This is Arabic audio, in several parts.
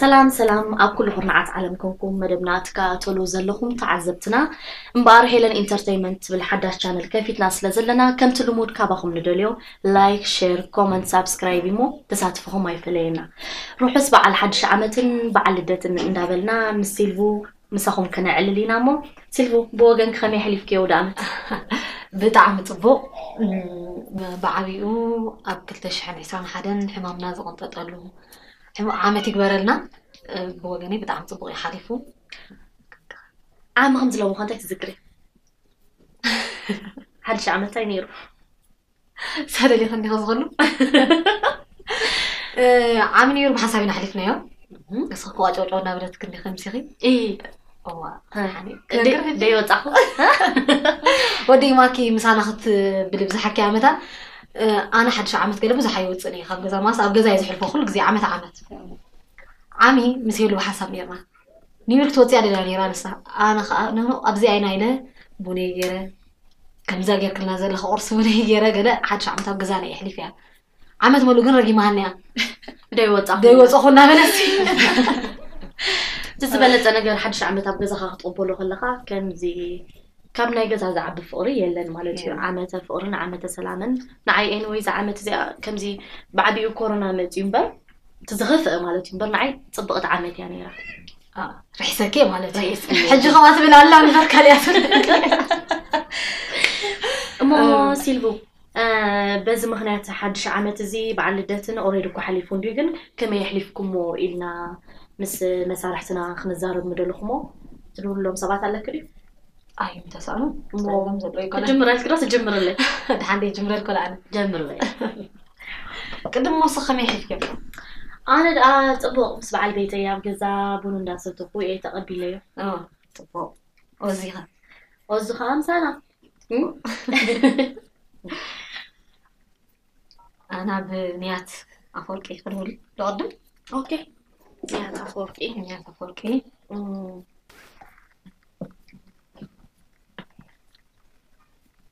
ሰላም ሰላም ኣብ ኩሉ ኩርናዓት ዓለም ኮንኩም መደብና ትከታተሉ ዘለኹም ተዓዘብትና እምበኣር ሄለን ኢንተርቴይንመንት ትብል ሓዳሽ ቻነል ከፊትና ስለ ዘለና ከምቲ ልሙድ ካባኹም ንደልዮ ላይክ ሼር ኮመንት ሳብስክራይብ እሞ ተሳትፍኹም ኣይፈለየና ርሑስ በዓል ሓድሽ ዓመትን በዓል ልደትን እንዳበልና ምስ ሲልቡ ምሳኹም ክነዕልል ኢና እሞ ሲልቡ ብወገን ከመይ ሕሊፍክዮ ወደ ዓመት ብጣዕሚ ፅቡቅ ብዓብኡ ኣብ 221 ሕማምና ዝቕንጠጠሉ ዓመት ይግበረልና ብወገነይ ብጣዕሚ ፅቡቅ እዩ ሓሊፉ ዓመ ከም ዝለምኹ እንታይ ትዝክሪ ሓድሽ ዓመት እንታይ ነይሩ ሳደሊ ከኒኸ ዝኽእሉ ዓሚ ነይሩ ብሓሳብ ኢና ሓሊፍናዮ ንስኺ ክዋጨውጨው እናብለት ክንዲኸ ምሲኺ ደይ ወፃኹ ወደይ ማኪ ምሳና ክትብል ብዝሓኪ ዓመታት ኣነ ሓድሽ ዓመት ገለ ብዙሕ ኣይወፅን እየ ካብ ገዛ ማስ ኣብ ገዛ እየ ዝሕልፎ ኩሉ ግዜ ዓመት ዓመት ዓሚ ምስ የሉ ብሓሳብ ነርና ኒውዮርክ ትወፅያ ደላ ነራ ንሳ ኣነ ከዓ ኣብዚ ዓይና ኢለ ቡነይ ገይረ ከምዛ ጌርክልና ዘለካ ቁርሲ ቡነይ ገይረ ገለ ሓድሽ ዓመት ኣብ ገዛ ናይ የሕሊፍ እያ ዓመት መሉ ግን ረጊማሃኒ እያ ደይ ወፃኹ ደይ ወፀኹ እናበለሲ እቲ ዝበለፀ ነገር ሓድሽ ዓመት ኣብ ገዛኻ ክትቕበሎ ከለካ ከምዚ ካብ ናይ ገዛ ዝዓቢ ፍቅሪ የለን ማለት እዩ ዓመተ ፍቅርን ዓመተ ሰላምን ንዓይ ኤንወይ ዛ ዓመት እዚኣ ከምዚ ብዓቢኡ ኮሮና መፅዩ እምበር እቲ ዝኽፍአ ማለት እዩ እምበር ንዓይ ፅብቕቲ ዓመት እያ ነይራ ርሒሰኬ ማለት እዩ ሕጂ ከማ ትብል ኣላ እምበር ካልእያ እሞ ሲልቡ በዚ ምክንያት ሓድሽ ዓመት እዚ በዓል ልደትን ኦሬዲ እኳ ሓሊፉ እንድዩ ግን ከመይ ኣሕሊፍኩሞ ኢልና ምስ መሳርሕትና ክንዛረብ ምደልኹሞ ትብልሎም ሰባት ኣለክ ድዩ أي متسألون والله زلوي كلا جمر لك راس جمر لي ده عندي جمر لك أنا. جمر لي قدم موصى خمي حفكم أنا دا طبق بس بعال بيت أيام جزا بنو الناس طبق إيه تقبل ليه آه. طبق أوزيها أوزيها أم سنة. أنا بنيات أفوركي. خلولي لقدم أوكي. نيات أفوركي. نيات أفوركي.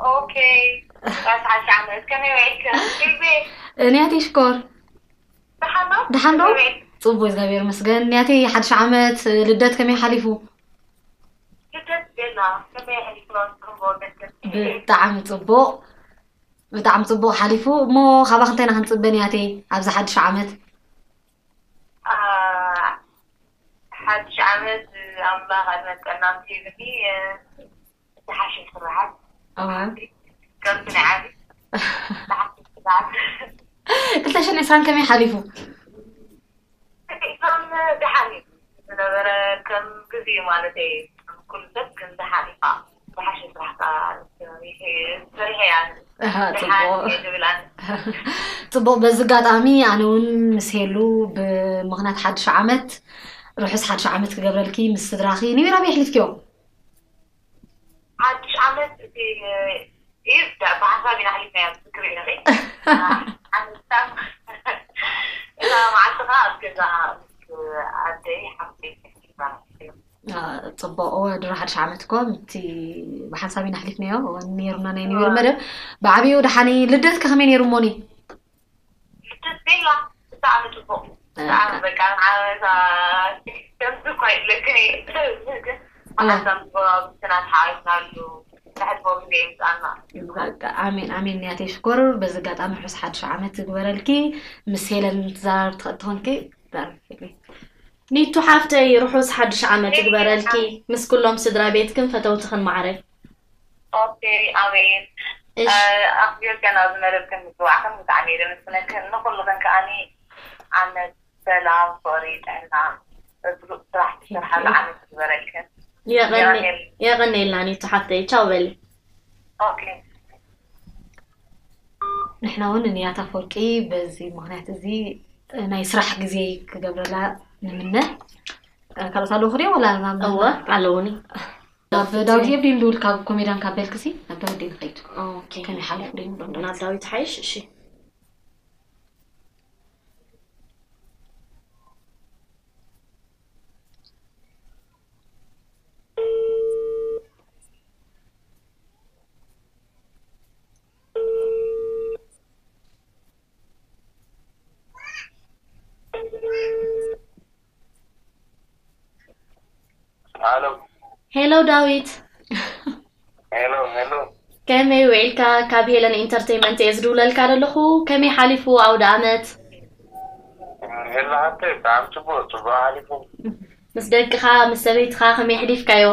اوكي بس حادش عمت كمي وعيلتك سيلفي نياتي شكور دحنو دحنو ፅቡቅ እግዚኣብሔር መስገን ንያተይ ሓድሽ ዓመት ልደት ከመይ ሓሊፉ ብጣዕሚ ፅቡቅ ብጣዕሚ ፅቡቅ ሓሊፉ እሞ ካባክ እንታይ ኢና ክንፅበ ንያተይ ኣብዚ ሓድሽ ዓመት ሓድሽ ዓመት ኣምላኽ ኣድመፀና ምሲብኒ ዝሓሸ ስራሓት ከምቲ ናይ ዓብ ክልተ ሽሕን ዒስራን ከመይ ሓሊፉ ከም ዝሓሊፍ ዝነበረ ከም ግዜ ማለት እዩ ኩሉ ሰብ ከም ዝሓሊፋ ዝሓሸ ስራሕካ ሰሪሐ እያ ፅቡቅ በዚ ኣጋጣሚ ኣነ እውን ምስ ሄሉ ብምክንያት ሓድሽ ዓመት ርሑስ ሓድሽ ዓመት ክገብረልኪ ምስ ስድራኺ ንቢራ በይ ኣሕሊፍክዮም ሓድሽ ዓመት እቲ እዩ ብሓሳብ ኢና ሓሊፍናዮ ዝክር ኢና እዛ መዓልትኻ ኣብ ገዛ ኣደይ ሓፍተይ ፅቡቅ ድሮ ሓድሽ ዓመት እኮ እቲ ብሓንሳብ ኢና ሓሊፍናዮ ነሩና ናይ ኒውር መደብ ብዓብዩ ድሓኒ ልደት ከመይ ነይሩ እሞኒ ልደት ቤላ ብጣዕሚ ፅቡቅ ብጣዕሚ በቃ ከምዚ እኳ ይብለክኒ ሓሳብ ብስናት ሓዊስናሉ ኣሜን ኣሜን ንያተይ ሽኮር በዚ ኣጋጣሚ ርሑስ ሓድሽ ዓመት ግበረልኪ ምስ ሄለን ትዘራርብ ትኽእል ትኾንኪ ኒቱ ሓፍተይ ርሑስ ሓድሽ ዓመት ግበረልኪ ምስ ኩሎም ስድራ ቤትክን ፈተውትኽን ማዕረይ ኣሜን ኣክቢርከን ኣብ ዝመደብክን ምፅዋዕክን ብጣዕሚ እየ ደመስነክን ንኩሉክን ከዓኒ ዓመት ሰላም ፍቅሪ ጥዕና ስራሕ ትሰርሓሉ ዓመት ግበረልክን የቀኒልና ኒቱ ሓፍተይ ቻው በሊ ንሕና እውን ንያት ኣፈወርቂ በዚ ምክንያት እዚ ናይ ስራሕ ግዜ ክገብረላ ንምነ ካልኦት ኣለዉ ክሪኦ ወላ ናብ- እወ ኣለውኒ ናብ ዳዊት የብዲን ልብል ካብ ኮሜድያን ካብ ቤልክሲ ናብ ዳዊት ደ ንኸይድ ኦኬ ከመይ ሓሊፉ ደ ናብ ዳዊት ሓይሽ እሺ الو ሄሎ ዳዊት ሄሎ ሄሎ ከመይ ውዒልካ ካብ ሄለን ኢንተርቴይንመንት እየ ዝድውለልካ ዘለኹ ከመይ ሓሊፉ ኣውደ ዓመት ሄሎ ሃብተ ብጣዕሚ ፅቡቅ ፅቡቅ ሓሊፉ ምስ ደቅኻ ምስ ሰበይትኻ ከመይ ሕሊፍካዮ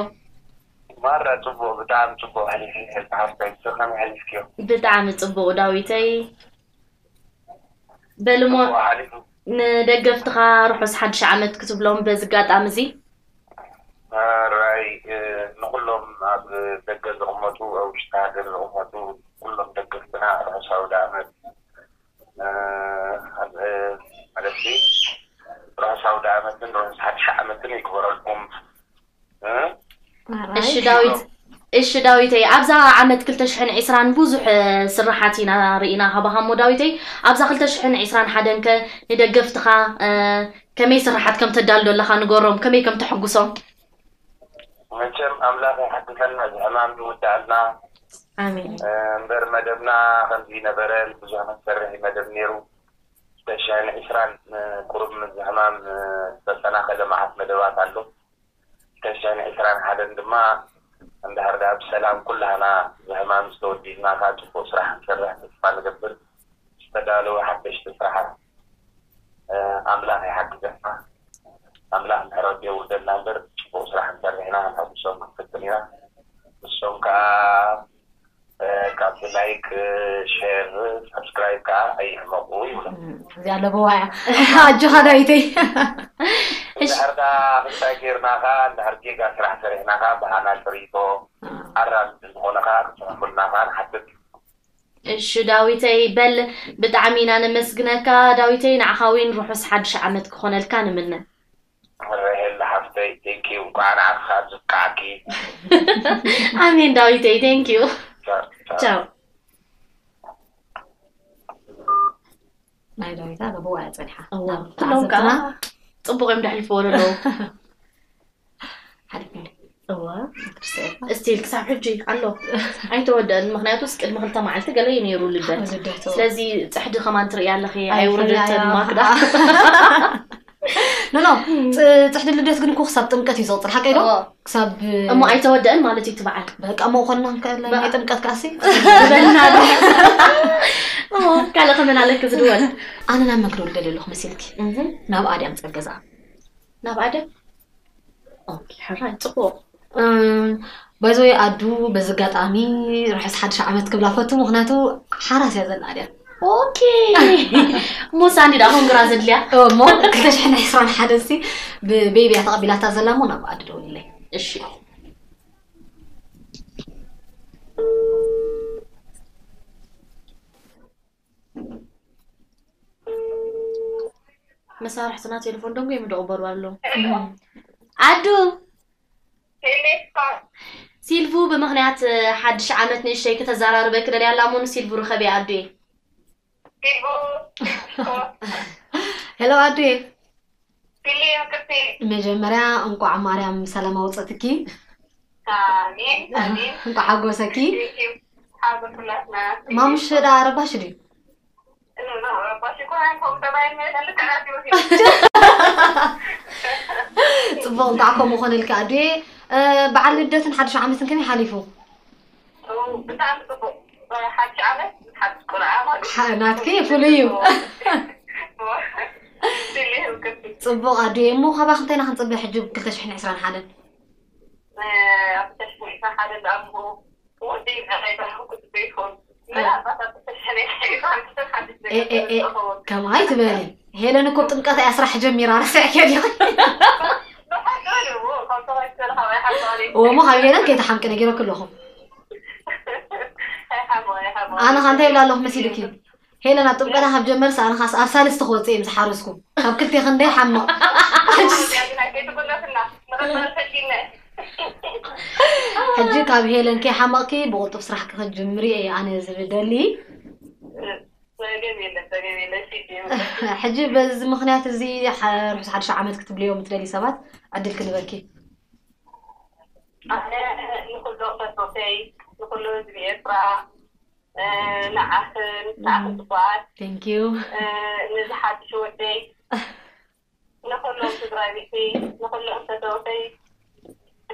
ማራ ፅቡቅ ብጣዕሚ ፅቡቅ ሓሊፉ ሄሎ ሃብተ ከመይ ሓሊፍክዮ ብጣዕሚ ፅቡቅ ዳዊተይ በልሞ ፅቡቅ ሓሊፉ ንደገፍትኻ ርሑስ ሓድሽ ዓመት ክትብሎም በዚ ኣጋጣሚ እዚ ራይ ንኩሎም ኣብ ደገ ዝቕመጡ ኣብ ውሽጢ ሃገር ዝቕመጡ ኩሎም ደገፍትና ርሑስ ኣውደ ዓመት ማለት ርሑስ ኣውደ ዓመትን ርሑስ ሓድሽ ዓመትን ይግበረልኩም እሺ ዳዊት እሺ ዳዊተይ ኣብዛ ዓመት 220 ብዙሕ ስራሓት ኢና ርኢና ካባኻ እሞ ዳዊተይ ኣብዛ 221 ከ ንደገፍትኻ እ፣ ከመይ ስራሓት ከም ተዳልዶ ኣለካ ንገሮም ከመይ ከም ተሐጉሶም መቸም ኣምላኽ ይሓግዘና እዚ ሕማም ዝውዳእልና ኣሜን እምበር መደብና ከምዚ ነበረን ብዙሕ መሰርሒ መደብ ነይሩ ዝተሻነ ዒስራን ቁሩብ ምዝ ሕማም ዝተሰናኸለ መዓት መደባት ኣሎ ዝተሻነ ዒስራን ሓደን ድማ እንድሕር ዳ ብሰላም ኩላህና ብሕማም ዝተወዲድና ካብ ፅቡቅ ስራሕ ንሰርሕ ተስፋ ንገብር ዝተዳለወ ሓደሽቲ ስራሓት ኣምላኽ ይሓግዘና ኣምላኽ ምሕረት የውርደና እምበር ፅቡቅ ስራሕ ንሰርሕ ኢና ንሓጉሶም ክንፍትን ኢና ንሶም ከዓ ካብቲ ላይክ ሼር ሰብስክራይብ ከዓ ኣይሕመቁ ይብሎም እዚኣ ለበዋያ ኣጆኻ ዳዊተይ እንድሕር ዳ ክሳይ ጌርና ካ እንድሕር ጌጋ ስራሕ ሰሪሕና ካ ባህና ትርኢቶ ኣራም ዝኾነ ካ ክፅሕፉልና ካ ንሓትት እሺ ዳዊተይ በል ብጣዕሚ ኢና ነመስግነካ ዳዊተይ ንዓኻ እውን ርሑስ ሓድሽ ዓመት ክኾነልካ ንምነ ርሕላ ሓፍተይ ቴንኪዩ እንኳዕ ንዓኻ ዝከዓኪ ኣሜን ዳዊተይ ቴንክ ዩ ቻው ናይ ዳዊታ ለበዋያ ፀኒሓ እዋ ናብ ኩሎም ከዓ ተዓዘብትና ፅቡቅ እዮም ዳሕልፍዎ ዘለዉ ሓሊፍኒ እዋ ክርስትኤል እስቲል ክሳብ ሕጂ ኣሎ ኣይተወደአን ምክንያቱ ስ ቅድሚ ክልተ መዓልቲ ገለ እዩ ነይሩ ልደት ስለዚ ፅሕዲ ከማን ትርኢ ኣለኺ ኣይውርደተን ማክዳ ኖ ኖ ፅሕዲ ልደት ግን እኮ ክሳብ ጥምቀት እዩ ዝቕፅል ሓቀይ ዶ ክሳብ እሞ ኣይተወደአን ማለት እዩ ትበዓል በቃ እሞ ኮና ናይ ጥምቀት ካሲ ዝበልና ካልእ ከመን ኣለክ ዝድወል ኣነ ናብ መክዶ ልደል ኣለኹ መሲልኪ ናብ ኣድያም ፀገዛ ናብ ኣደ ኦኬ ሕራይ ፅቡቅ ባይዘወይ ኣዱ በዚ ኣጋጣሚ ርሕስ ሓድሽ ዓመት ክብላ ፈቱ ምክንያቱ ሓራስ እያ ዘላ ኣድያ ኦኬ ሙሳ እንዲዳ ኮንግራ ዘድልያ እሞ ክልተ ሽሕን ዒስራን ሓደ ሲ ብቤብያ ተቐቢላታ ዘላ ሞ ናብ ኣዲ ደውልለይ እሺ መሳርሕትና ቴሌፎን ደንጎ የምደቕበሩ ኣሎ ኣዱ ሲልቡ ብምክንያት ሓድሽ ዓመት ንእሽተይ ክተዘራርበ ክደልያ ኣላ ሞኑ ሲልቡ ርኸበ ኣዱ ሄሎ ኣዱ መጀመርያ እንቋዕ ማርያም ሰላማ ውፅእትኪ እንቋዕ ሓጎሰኪ ማሙሽ ዳ ረባሽ ድዩ ፅቡቅ እንቋዕ ከምኡ ኮነልካ ኣዱ በዓል ልደትን ሓድሽ ዓመትን ከመይ ሓሊፉ ናትኪ ፍሉይ እዩ ፅቡቅ ኣዱ እሞ ካባ ክንተይና ክንፅበ ሕጂ 221 ከማይ ትበሊ ሄለን እኮ ጥምቀት እያ ስራሕ ጀሚራ ርስዕ ከዲ ወሞ ካብ ሄለን ከይተሓምቂ ነጊሮ ከለኹም ኣነ ካ እንታይ ይብላ ኣለኹ መሲልኪ ሄለን ኣብ ጥምቀታ ካብ ጀመርስ ኣነ ካስ ኣብ ሳልስቲ ክወፅእ እዮም ዝሓረስኩ ካብ ክልተ ክንደይ ሓምቕ ሕጂ ካብ ሄለን ከይ ሓመቕኪ ብቁልጡፍ ስራሕ ክክጅምሪ እየ ኣነ ዝብደሊ ሕጂ በዚ ምክንያት እዚ ሕ- ርሑስ ሓድሻ ዓመት ክትብልዮም ትደሊ ሰባት ዕድል ክንበኪ ኣነ ንኩሉ ፈቶተይ ንኩሉ ህዝቢ ኤርትራ ንዓኽ ንስዓኽ ፅቡቃት ቴንክ ዩ ንዝሓድሽ ወደይ ንኩሎም ትግራይ ቤተይ ንኩሎም ፈተውተይ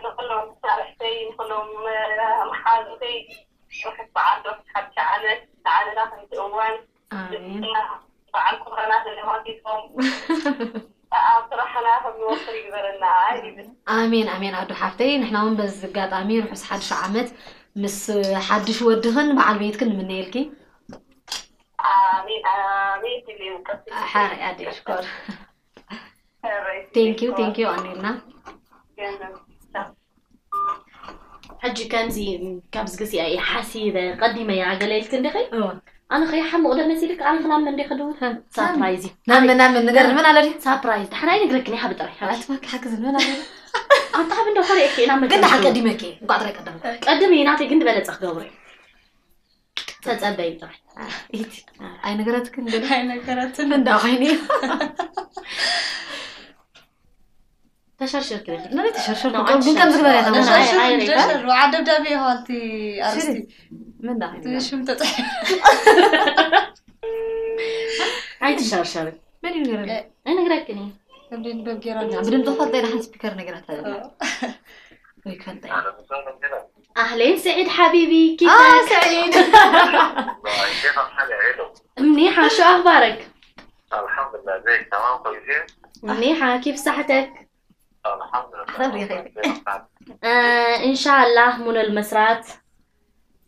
ንኩሎም ሳርሕተይ ንኩሎም መሓዙተይ ርሑስ በዓል ርሑስ ሓድሻ ዓመት ንዓለና ከምቲ እዋን ኣሜን በዓል ኩረና ስለማቲቶም ኣብ ስራሕና ከም ንወፍር ይግበረና ይብል ኣሜን ኣሜን ኣዶ ሓፍተይ ንሕና እውን በዚ ኣጋጣሚ ርሑስ ሓድሻ ዓመት ምስ ሓድሽ ወድኽን በዓል ቤትክን ንምነየልኪ አሜን አሜን ትልዩ ሓሪ ኣደ ሽኮር ቴንክ ዩ ቴንክ ዩ ኣኔልና ሕጂ ከምዚ ካብዚ ግዜኣ እየ ሓሲበ ቀዲመ እያ ገለልቲ እንዲኸ እወ ኣነ ኸ ሓሙቕ ደ መሲልክ ኣነ ክናምን እንዲ ክድው ሳፕራይዝ እዩ ናምን ናምን ነገር ንመን ኣለ ሳፕራይዝ ድሕራይ ንግረክኒ ሓብ ጥራይ ኣትማኪ ሓግዝ ንመን ኣለ أنت هب إنه خريك أنا مجنون قد حق قديمك قاعد رأي قدام قدمي ناتي قند بلد أخباري تتصدقين طبعا إيتي أي نقرأت كند أي نقرأت كند عيني تشرشر كده نبي تشرشر قلبي كم زغبر يا تمام تشرشر وعدب دبي هالتي أرستي من ده تيش متطح هاي تشرشر من يقرأ أنا قرأت كني መን እዩ ነይሩ ኣይነግረክኒ ከምደን በብ ጌራ ብድምፂ ፈልጠ ኢናሓን ስፒከር ነገራት ኣለ ወይ ክፈልጠ እያ أهلين سعيد حبيبي آه كيفك؟ سعيد كيف الحال عيلو؟ منيحة شو أخبارك؟ الحمد لله زيك تمام كويسين؟ منيحة كيف صحتك؟ الحمد خير يا لله خير. آه إن شاء الله من المسرات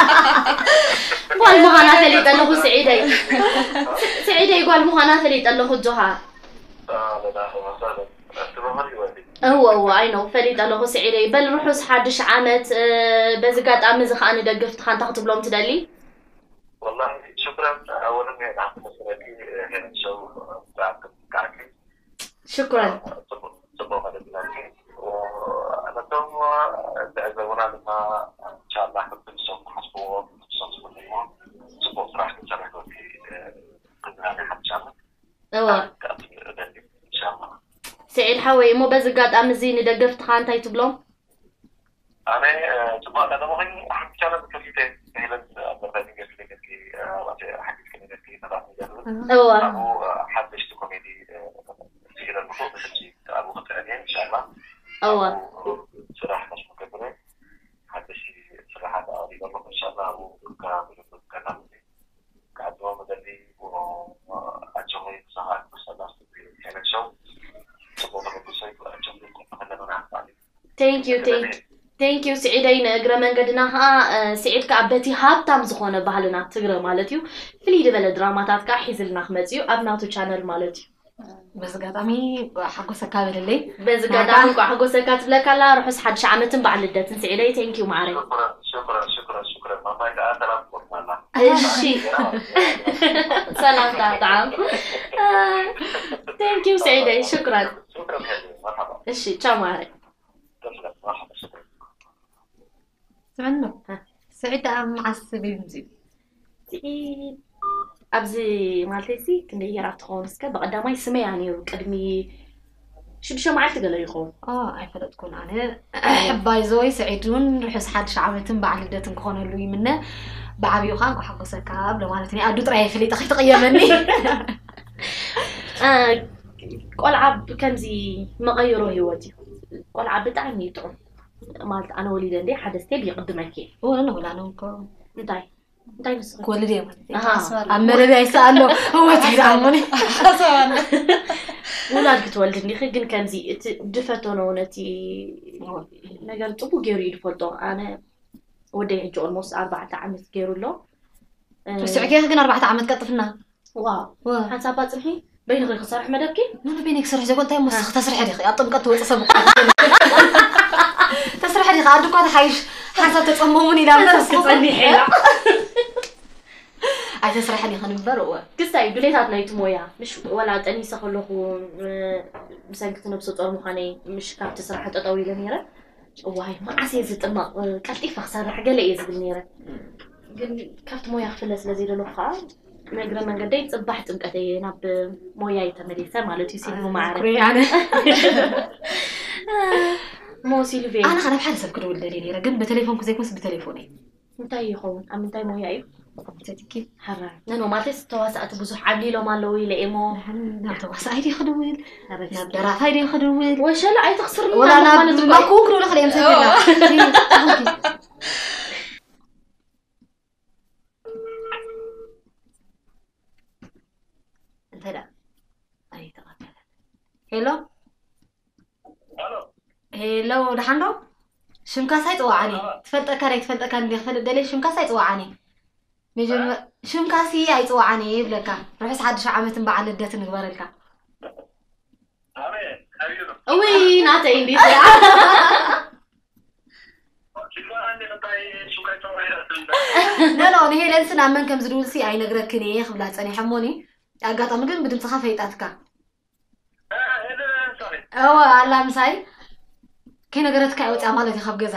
لازم أبو عفان سعيدي انقع حقو سكاب حضرنا في ما شاء الله يا هيلني قولي واي زي أشكي أخاني قول مهانا ثليت أنه سعيدي سعيدي قول مهانا ثليت أنه جوها هو هو اي نو فريد الله سعيدي بل روحوس حادش عامت آه، بز قاعد امز خاني دقفت خان تاخذ بلوم تدلي. والله شكرا. اولا يعني شو بتاعكم كعكي. شكرا. صبوا على بلادي وأنا تو تعزونا لما إن شاء الله. كنت نصوم حسبوا نصوم اليوم صبوا صراحة نشرحوا في قناه حد شامل ان شاء الله سعيد حوي مو بز قاعد امزي ندقفت خان تاي تبلوم أنا تبغى أنا مغني احب شامل كلمتين هيلا مثلا قلت لك في حكيت كلمه في نظام هو ابو حدش كوميدي في المفروض تجي ابو غطانين ان شاء الله هو صراحة مش مكبرة حتى شيء صراحة قريبا ان شاء الله ابو كامل كلام قاعد هو مدري واجمعي صراحة بس الله في هنا شو سبوت ابو سيف واجمعي كنت انا نعرف عليه ثانك يو ثانك ثانك يو سعيدي نقرا መንገድና ከዓ ስዒድ ከዓ በቲ ሃብታም ዝኾነ ባህልና ትግረ ማለት እዩ ፍልይ ዝበለ ድራማታት ከዓ ሒዝልና ክመፅ እዩ ኣብ ናቱ ቻነል ማለት እዩ በዚ ኣጋጣሚ ሓጎሰካ በለለይ በዚ ገዳም እንኳ ሓጎሰካ ትብለካ ኣላ ርሑስ ሓድሽ ዓመትን በዓል ልደትን ስዒደይ ቴንክ ዩ ማዕረይ شكرا شكرا شكرا شكرا ما ما يدعى سلام والله እሺ ሰላም ጣዕጣም ቴንክ ዩ ስዒደይ ሽክራን شكرا حلو مرحبا እሺ ቻው ማዕረይ تسلم مرحبا شكرا ስምዕኖ ስዒድ ኣብዚ ማለተይ ሲ ክንደይ የራ ትኸውን እስከ ብቐዳማይ ስመያ ነይሩ ቅድሚ ሽዱሽተ መዓልቲ ገለ ይኸውን ኣይፈለጥኩን ኣነ ሕባይ ዘወይ ስዒድ እውን ርሑስ ሓድሽ ዓመትን በዓል ልደትን ክኾነሉ ይምነ ብዓብዩ ከዓ እንኳ ሓጎሰካ ብሎ ማለት እኒ ኣዱ ጥራይ ፈሊጠ ከይተቐየመኒ ቆልዓ ከምዚ መቐይሮ ሂወት እዩ ቆልዓ ብጣዕሚ እዩ ጥዑም ማለት ኣነ ወሊደ እንደ ሓደ ስቴብ ይቕድመኪ እየ እውን ውላኖምኮ እንታይ ولديمامربي يسأله هو تيزعمني حسنا ولادك تولدني خي جن كان زي دفتو نونتي نقال أنا ودي حجي أولموس أربعة عمت جيرو له بس عكي خي أربعة عمت قطفنا واو حنسابات صحي بين غير خسارح مدركي نونا بينك سرح زي قلت مس تسرح دي خي أطبقت وصبق تسرح دي خي ትወፅእ ሰብ ተስርሐ ዲኺ ኣዲ እኳ ተሓይሽ ሓንሳብ ተፀመሙን ኢላ እምበር ክፀኒሕ ኢላ ኣይተስርሐን ይኽን እምበር እወ ክስታይ ድሌታት ናይቲ ሞያ ምሽ ወላ ጠኒሰ ከለኹ ብሰንኪ ነብሰ ጦር ምዃነይ ምሽ ካብቲ ስራሕ ጠጠው ኢለ ነይረ ዋይ መዓስ እየ ዝጥማቕ ቀልጢፈ ክሰርሕ ገለ እየ ዝብል ነይረ ግን ካብቲ ሞያ ክፍለ ስለዘይደለኹ ከዓ ንእግረ መንገደይ ፅባሕ ጥምቀት እየ ናብ ሞያ የተመሌሰ ማለት እዩ ሲልሙ ማዕረ ኣነ ሞ ሲልቬ ኣነ ኸ ናብ ሓደ ሰብ ክደውል ደልየ ነይረ ግን ብቴሌፎን ክዘይኮንስ ብቴሌፎን እዩ እንታይ ይኸውን ኣብ ምንታይ ሞያ እዩ ተትኪ ሓራይ ነኖ ማለት ተዋሳእቲ ብዙሕ ዓብሊሎም ኣለዉ ኢለ እሞ ናብ ተዋሳኣይ ደ ክድውል ናብ ደራፋይ ደ ክድውል ወሸላ ኣይተኽስርና ወላ ናብ ማለት እኮ እዩ። ማኩ ክድውል ክእል እዮም ሰይፈላ እንታይ ዳ ኣይተቐበለ ሄሎ ሄሎ ድሓን ዶ ሽምካሳ ይፅዋዓኒ ትፈልጠካ ናይ ትፈልጠካ እንዲ ክፈልጥ ደለየ ሽምካሳ ይፅዋዓኒ መጀመር ሽምካሲ ኣይፅዋዓኒ ይብለካ ርሑስ ሓድሽ ዓመትን በዓል ልደት ንግበረልካ እውይ ናተይ እንዲ ነኖ ንሄለንስ ናብ መን ከም ዝድውልሲ ኣይነግረክን እየ ክብላ ፀኒሐሞኒ ኣጋጣሚ ግን ብድምፅኻ ፈይጣትካ እወ ኣላ ምሳይ ከይነገረትካ ይወፅያ ማለት እዩ ካብ ገዛ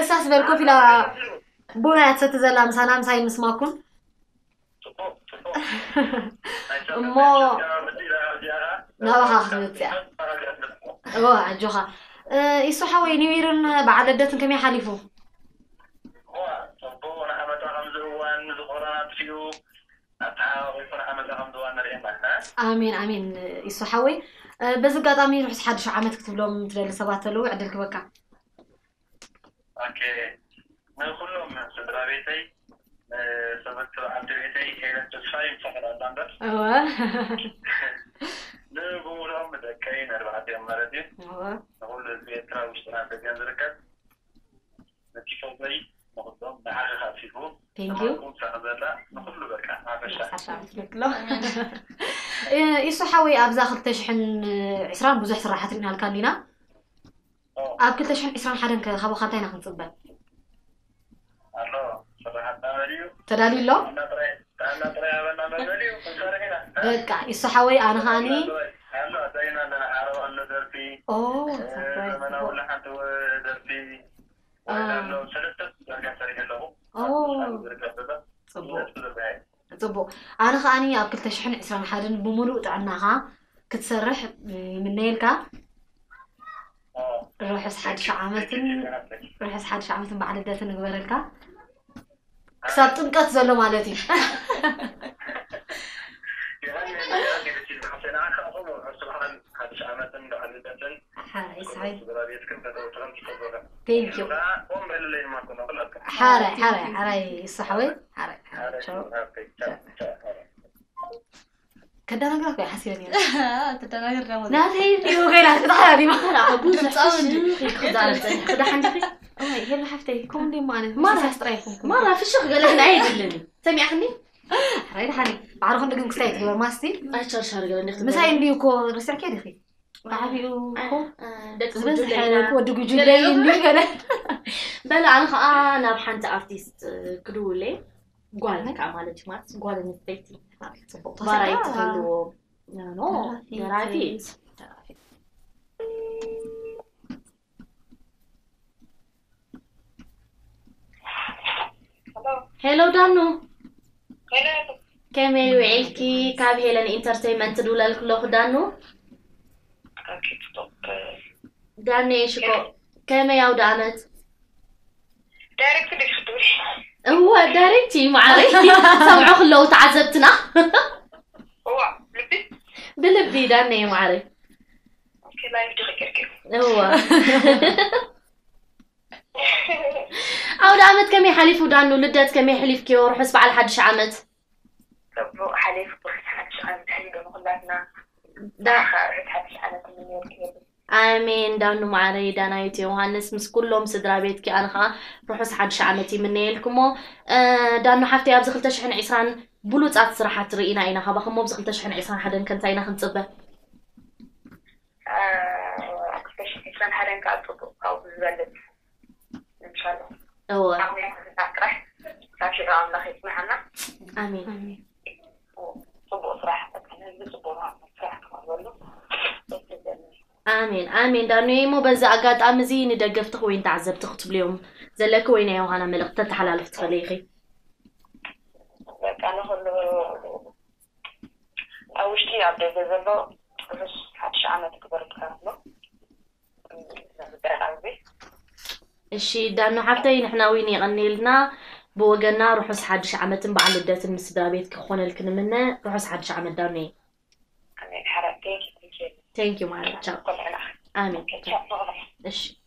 እሳስ በል ኮፍ ኢላ ቡና እያ ትሰቲ ዘላ ምሳና ምሳይ ምስማኩን እሞ ናባኻ ክትመፅያ እወ ዓጆኻ ይሱ ሓወይ ኒውይርን በዓል ልደትን ከመይ ሓሊፉ ኣሚን ኣሚን ይሱ ሓወይ በዚ ኣጋጣሚ ርሑስ ሓድሽ ዓመት ክትብሎም ትደሊ ሰባት ኣለዉ ዕድል ክበካ ንኩሎም ስድራ ቤተይ ሰበቲ ዓዲ ቤተይ ሄለን ተስፋይ ምሳሕር ኣላ እምበር እወ ንብሙሎም ደቀይ ንኣርባዕተዮም ማለት እዩ እወ ንኩሉ ህዝቢ ኤርትራ ውሽጥና ደገን ዝርከብ ነቲ ፈዘይ ንኩሎም ንዓኺ ካፊፉ ቴንክ ዩ ንኩም ሳቕ ዘላ ንኩሉ በቃ ማፈሻ ይሱ ሓወይ ኣብዛ 220 ብዙሕ ስራሓት ርኢና ልካ ኒና ኣብ 221 ካብኻ እንታይ ኢና ክንፅበል ኣሎ ስራሓት ዳመል እዩ ተዳልዩ ኣሎ እና ጥራይ ኣበና መበል እዩ ክንሰርሕ ኢና በቃ ይሱ ሓወይ ኣነ ከዓኒ ኣነ ከዓኒ ኣብ 221 ብምሉእ ጥዕናኻ ክትሰርሕ ይምነየልካ ርሑስ ሓድሽ ዓመትን ርሑስ ሓድሽ ዓመትን በዓል ልደትን ንግበረልካ ክሳብ ጥምቀት ዘሎ ማለት እዩ ቴንክ ዩ ሓራይ ሓራይ ሓራይ كدرجة كوي حسيني تتغير رمضان لا تهيني وغير هتضحى دي ما خلاص أبوز تتصاوني خدار خدار حنتي أوه هي اللي حفتي كون دي مانا مرة هستريحكم مرة في الشغل قال إحنا عيد لنا سمي أخني عيد حني بعرف إنك مكسيت ولا ما استي أي شهر شهر قال نخدم مساء يمدي وكو رسع كده خي بعبي وكو بس حلو ودق جدي بلا أنا خا أنا بحنت أرتيست كدولي ከዓ ማለት እዩ ማለት ጓል ኣንስተይቲ ፅቡቅ ባራይ ትህልዎ ኖ ደራፊት ሄሎ ዳኑ ከመይ ውዒልኪ ካብ ሄለን ኢንተርቴይንመንት ድውለል ክለኹ ዳኑ ዳኑ ሽኮ ከመይ ኣውደ ዓመት ዳይሬክት ዲሽ هو دارنتي معري سمعوه لو تعذبتنا. هو بلبي بلبي يا معري أوكي لا يبدو كركر هو. عود عمت كمي حليف ودانو لدات كمي حليف كيو روح أسبع على حد عمت؟ طب حليف حد عمت. حليف مغلاتنا دا. حدش عمت من يوم آمين. دانو معاري دانايتي وهانس مس كلهم سدرا بيت كي أنا خا. روح سحب شعمتي مني لكم آه دانو حفتي أبز خلتش حن عيسان بلو تأت صراحة رئينا إنا خا. بخم مبز خلتش حن عيسان حدا كان تاينا خن تبه آه عيسان حدا كان تبه أو بزلت. إن شاء الله. أوه. آمين. آمين. أبو صراحة. أنا زلت بورا صراحة. ما زلت ኣሜን ኣሜን ዳኑየ እሞ በዚ ኣጋጣሚ እዚ ንደገፍቲ ወይ ንተዓዘብቲ ክትብልዮም ዘለኪ ወይ ናይ ዮሃና መልእክቲ ተተሓላልፍ ትኽእል ኢኺ በቃ ንኩሉ ኣብ ውሽጢ ኣብ ደገ ዘሎ ርስ ሓድሽ ዓመት ክበርካ ኣሎ ዝደቃ እሺ ዳኑ ሓፍተይ ንሕና ውን ይቐኒልና ብወገና ርሑስ ሓድሽ ዓመትን በዓል ልደትን ምስ ስድራ ቤት ክኾነልክ ንምነ ርሑስ ሓድሽ ዓመት ዳኑ እየ ثانك يو مارا تشاو امين إيش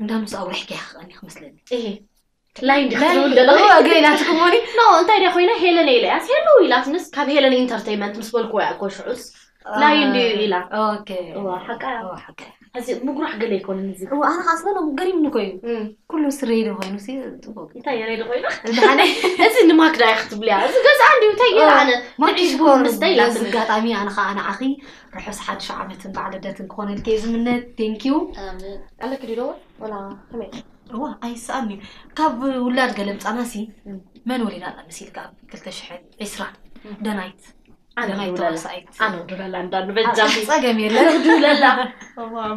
ندام صعب حكي خاني خمس لين إيه لاين دخلون دلغو اقري لا تكموني نو انت يا خوينا هيلا نيلا اس هيلو يلا نس كاب هيلا انترتينمنت مس بولكو يا كوشعوس لاين دي يلا أوكي هو حقا هو حقا እዋ ሓቃ እዋ ሓቂ ሕዚ ምጉራሕ ገለ ይኮነን እዚ እዋ ኣነ ከዓ ስለ ገሪምኒ ኮይኑ ኩሉ ስረይዶ ኮይኑ ሲ ፅቡቅ እንታይ የረይዶ ኮይና ድሓነ እዚ ንማክዳ እያ ክትብል እያ እዚ ገዛ እንዲ እንታይ ኢላ ኣነ ንዒሽ ቡን ምስተይ እዚ ኢላትኒ ኣጋጣሚ ኣነ ከዓ ንዓኺ ርሑስ ሓድሽ ዓመትን በዓል ልደትን ክኾነልከ ዝምነት ቴንኪዩ ኣለክ ዲዶ ወላ ከመይ እዋ ኣይስኣኒ ካብ ውላድ ገለ ምፃናሲ መን ወሊዳ ኣላ መሲልካ ኣብ 220 ደናይት ኣነ ደናይት ውለላ ተዋሳኢት ኣነ ውድለላ እንዳሉ በጃኺ ፀገም የለን ውድለላ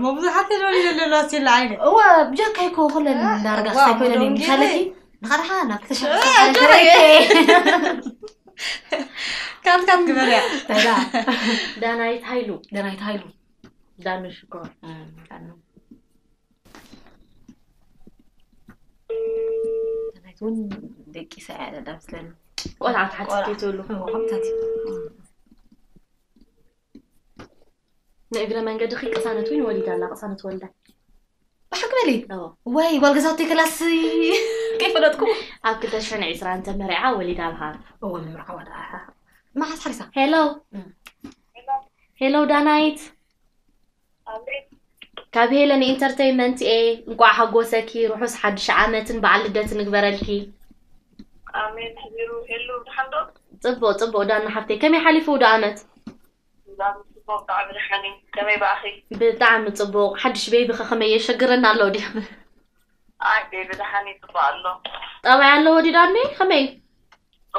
መብዛሕትኡ ደሊ ዘለና ሲላ ዓይነ እዋ ብጃካ ይኮ ኩለን ዳርጋ እዋ፣ ክሳይ ኮይነን ወንጌ- ምሳለኪ ንኻድሓ ናብ ካት ካት ግበር እያ ተዳ ዳናይት ሃይሉ ደናይት ሃይሉ ዳኑ ሽኮር ደናይት እውን ደቂ ሰያ ደዳ ምስለኒ ቆልዓት ሓትትይትብሉ ከምታት ንእግረ መንገዲ ኺ ቅሳነት እውን ወሊዳ ኣላ ቅሳነት ወልዳ ብሓቂ በሊ እዎ ወይ ጓልገዛውቲ ክላስ ከይፈለጥኩም ኣብ 220 ተመሪዓ ወሊዳ ኣልሃ እዎ ምምርዓ ወዳ ማሓስ ሓሪሳ ሄሎ ሄሎ ዳናይት ካብ ሄለን ኢንተርቴይንመንት እየ እንቋዕ ሓጎሰኪ ርሑስ ሓድሽ ዓመትን በዓል ልደት ንግበረልኪ ኣሜን ሕዚሩ ሄሉ ድሓን ዶ ፅቡቅ ፅቡቅ ዳና ሓፍተይ ከመይ ሓሊፉ ዳ ዓመት ዛምስቦ ብጣዕሚ ድሓኒ ከመይ በኣኺ ብጣዕሚ ፅቡቅ ሓድሽ ቤቢ ኸ ከመይ የሸግረና ኣሎ ዲ ኣይ ቤቢ ድሓኒ ፅቡቅ ኣሎ ጠባይ ኣለዎ ዲ ዳኒ ከመይ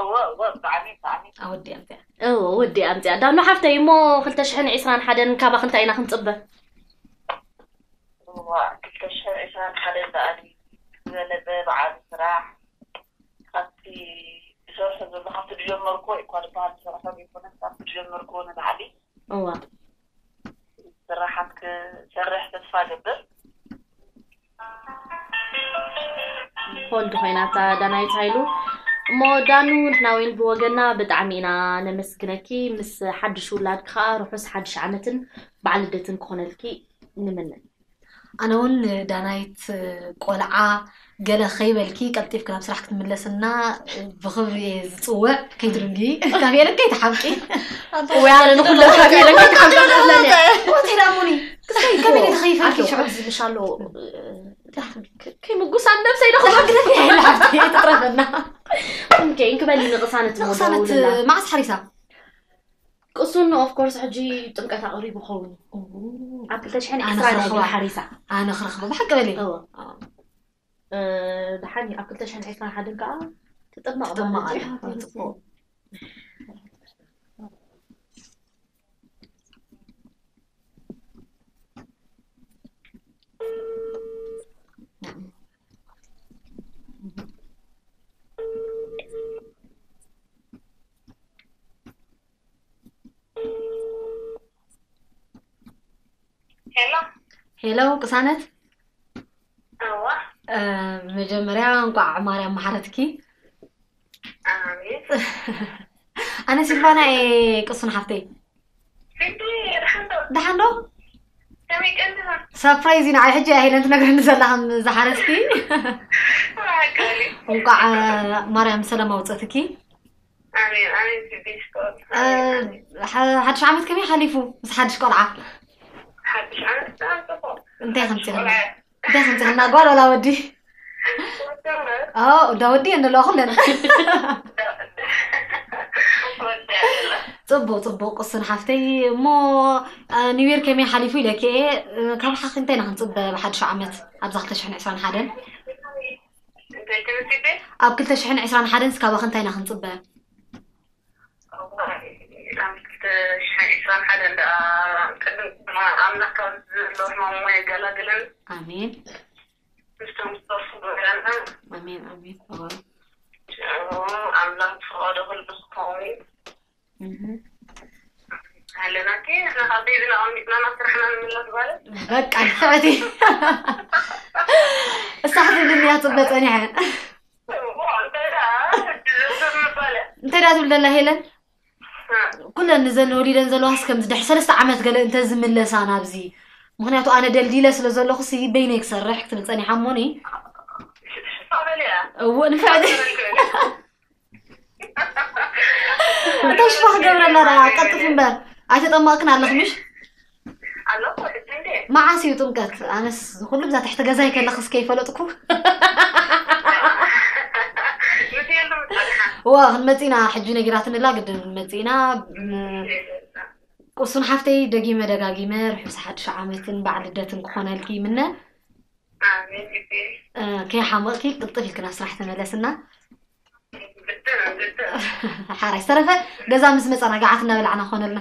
እወ እወ ብጣዕሚ ብጣዕሚ ኣወዲ ኣምፅያ እዎ ወዲ ኣምፅያ ዳኑ ሓፍተይ እሞ 221 ካባኽ እንታይ ኢና ክንፅበ እዋ ክልተ ሽሕን ዒስራን ሓደ በኣሊ ዝበለበ በዓል ስራሕ ካብቲ ዝሰርሖ ዘሎ ካብቲ ዝጀመርኮ እኳ ዝበሃል ዝሰርሖ ይኮነስ ካብቲ ዝጀመርኮ ንላዕሊ እዋ። ስራሓት ክሰርሕ ተስፋ ገብር ሆልድ ኮይና እታ ዳናይት ሃይሉ እሞ ዳኑ ንሕና እውን ብወገና ብጣዕሚ ኢና ነመስግነኪ። ምስ ሓድሽ ውላድ ከዓ ርሑስ ሓድሽ ዓመትን በዓል ልደትን ክኾነልኪ ንምነ ኣነ እውን ዳናይት ቆልዓ ገለ ከይበልኪ ቀልጢፍክ ናብ ስራሕ ክትምለስና ብክብሪ እየ ዝፅውዕ ከይትርንጊ ካብ የለን ከይተሓምቂ ወይ ኣነ ንኩሎም ካብ የለን ከይተሓምቀለለ ወቴዳሙኒ ክሳይ ከመይ ተኸይፈልኪ ሽዑ ዝብልሻሎ ከይምጉሳን ነብሰይ ደኹ ትጥረፈና እንከይ እንክበሊ ንቕሳነት ንቕሳነት ሞደውልና ማዓስ ሓሪሳ ቅሱን ኦፍኮርስ ሕጂ ጥምቀት ኣቕሪቡ ኸውን ኣብ 220 ሓሪሳ ኣነ ክረኽበ ብሓቂ دحاني اكلت شحال حيت حدن ከዓ تطمع تطمع هلا هلو قسانت أيوه ሄሎ ሄሎ ቅሳነት እዋ መጀመርያ እንቋዕ ማርያም ማሓረትኪ ኣሜን ኣነ ሲልቫና እየ ቅሱን ሓፍተይ ፍንዲ ድሓን ዶ ድሓን ዶ ከመይ ቀንዲሆን ሰፕራይዝ ኢና ዓይ ሕጂ ኣይለን ትነግረኒ ዘለኻም ዝሓረስቲ ማዕቀሊ እንቋዕ ማርያም ሰላም ኣውፅእትኪ ኣሜን ኣሜን ስቢስኮል ሓድሽ ዓመት ከመይ ሓሊፉ ምስ ሓድሽ ቆልዓ ሓድሽ ዓመት ተኣንፅፎ እንታይ ከምፅኢኽና እንታይ ከምፅኢኽና ጓል ወላ ወዲ ኦ እንዳ ወዲ እንለዋ ኩለና ፅቡቅ ፅቡቅ ቅስን ሓፍተይ እሞ ኒውር ከመይ ሓሊፉ ኢለክ እየ ካብ ሓኺ እንታይ ኢና ክንፅበ ብሓድሽ ዓመት ኣብዛ 221 እንታይ ትምሲቤ ኣብ 221 ስካባኸ እንታይ ሽዑስራን ሓደን ደኣ ቅድም ኣምላኽካ ዘሎ ሕማም ሞ የጋላግለን ኣሜን ምስቶም ዝጠርፉ ገበረና ኣሜን ኣሜን ተባሩ ኣምላኽ ትፈቐዶ ኩሉ ክኸውን ኣለና ቲ ናኻዘይ ዝነቐሚጥናና ስራሕና ንምላት ባለ በቃ ሕዕቲ እሳሕቲ ድንያ ፅበፀኒሐን እንታይ ዳ ትብል ዘላ ሄለን ኩለን ንዘን ወሊደን ዘለዋስ ከምዚ ድሕ ሰለስተ ዓመት ገለ እንተ ዝምለሳ ናብዚ ምክንያቱ ኣነ ደልዲለ ስለ ዘለኹ ሲ በይነይ ክሰርሕ ክትብል ፀኒሓ እሞኒ እዎ ንፍዕቲ እንታይ ሽፋ ክገብረላ ዳ ቀጥፍ እምበር ኣይተጠመቕክን ኣለኽምሽ መዓስ እዩ ጥምቀት ኣነስ ኩሉ ብዛ ትሕቲ ገዛይ ከለኽስ ከይፈለጥኩ ዋ ክንመፂና ሕጂ ነጊራትንላ ግድን መፂና ቁሱን ሓፍተይ ደጊመ ደጋጊመ ርሑስ ሓድሽ ዓመትን በዓል ልደትን ክኾነልኪ ምነ ከይሓመቕኪ ቅልጥፍ ኢልክና ስራሕ ተመለስና ሓራይ ዝተረፈ ገዛ ምስ መፀና ገዓት እናበላዕና ኮነልና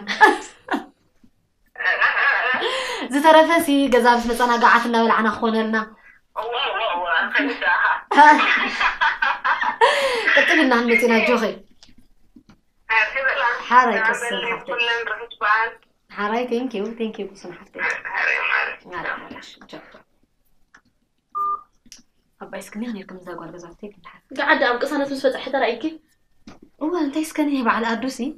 ዝተረፈ ሲ ገዛ ምስ መፀና ገዓት እናበላዕና ክኾነልና قلت لنا عن متنا جوغي حاري قصة حاري ثانك يو ثانك يو قصة حاري حاري معلش أبا يسكني أنا كم زاق ولا زاق تيجي قاعد أم قصة أنا تمسوت أحد رأيك هو أنت يسكني على أدرسي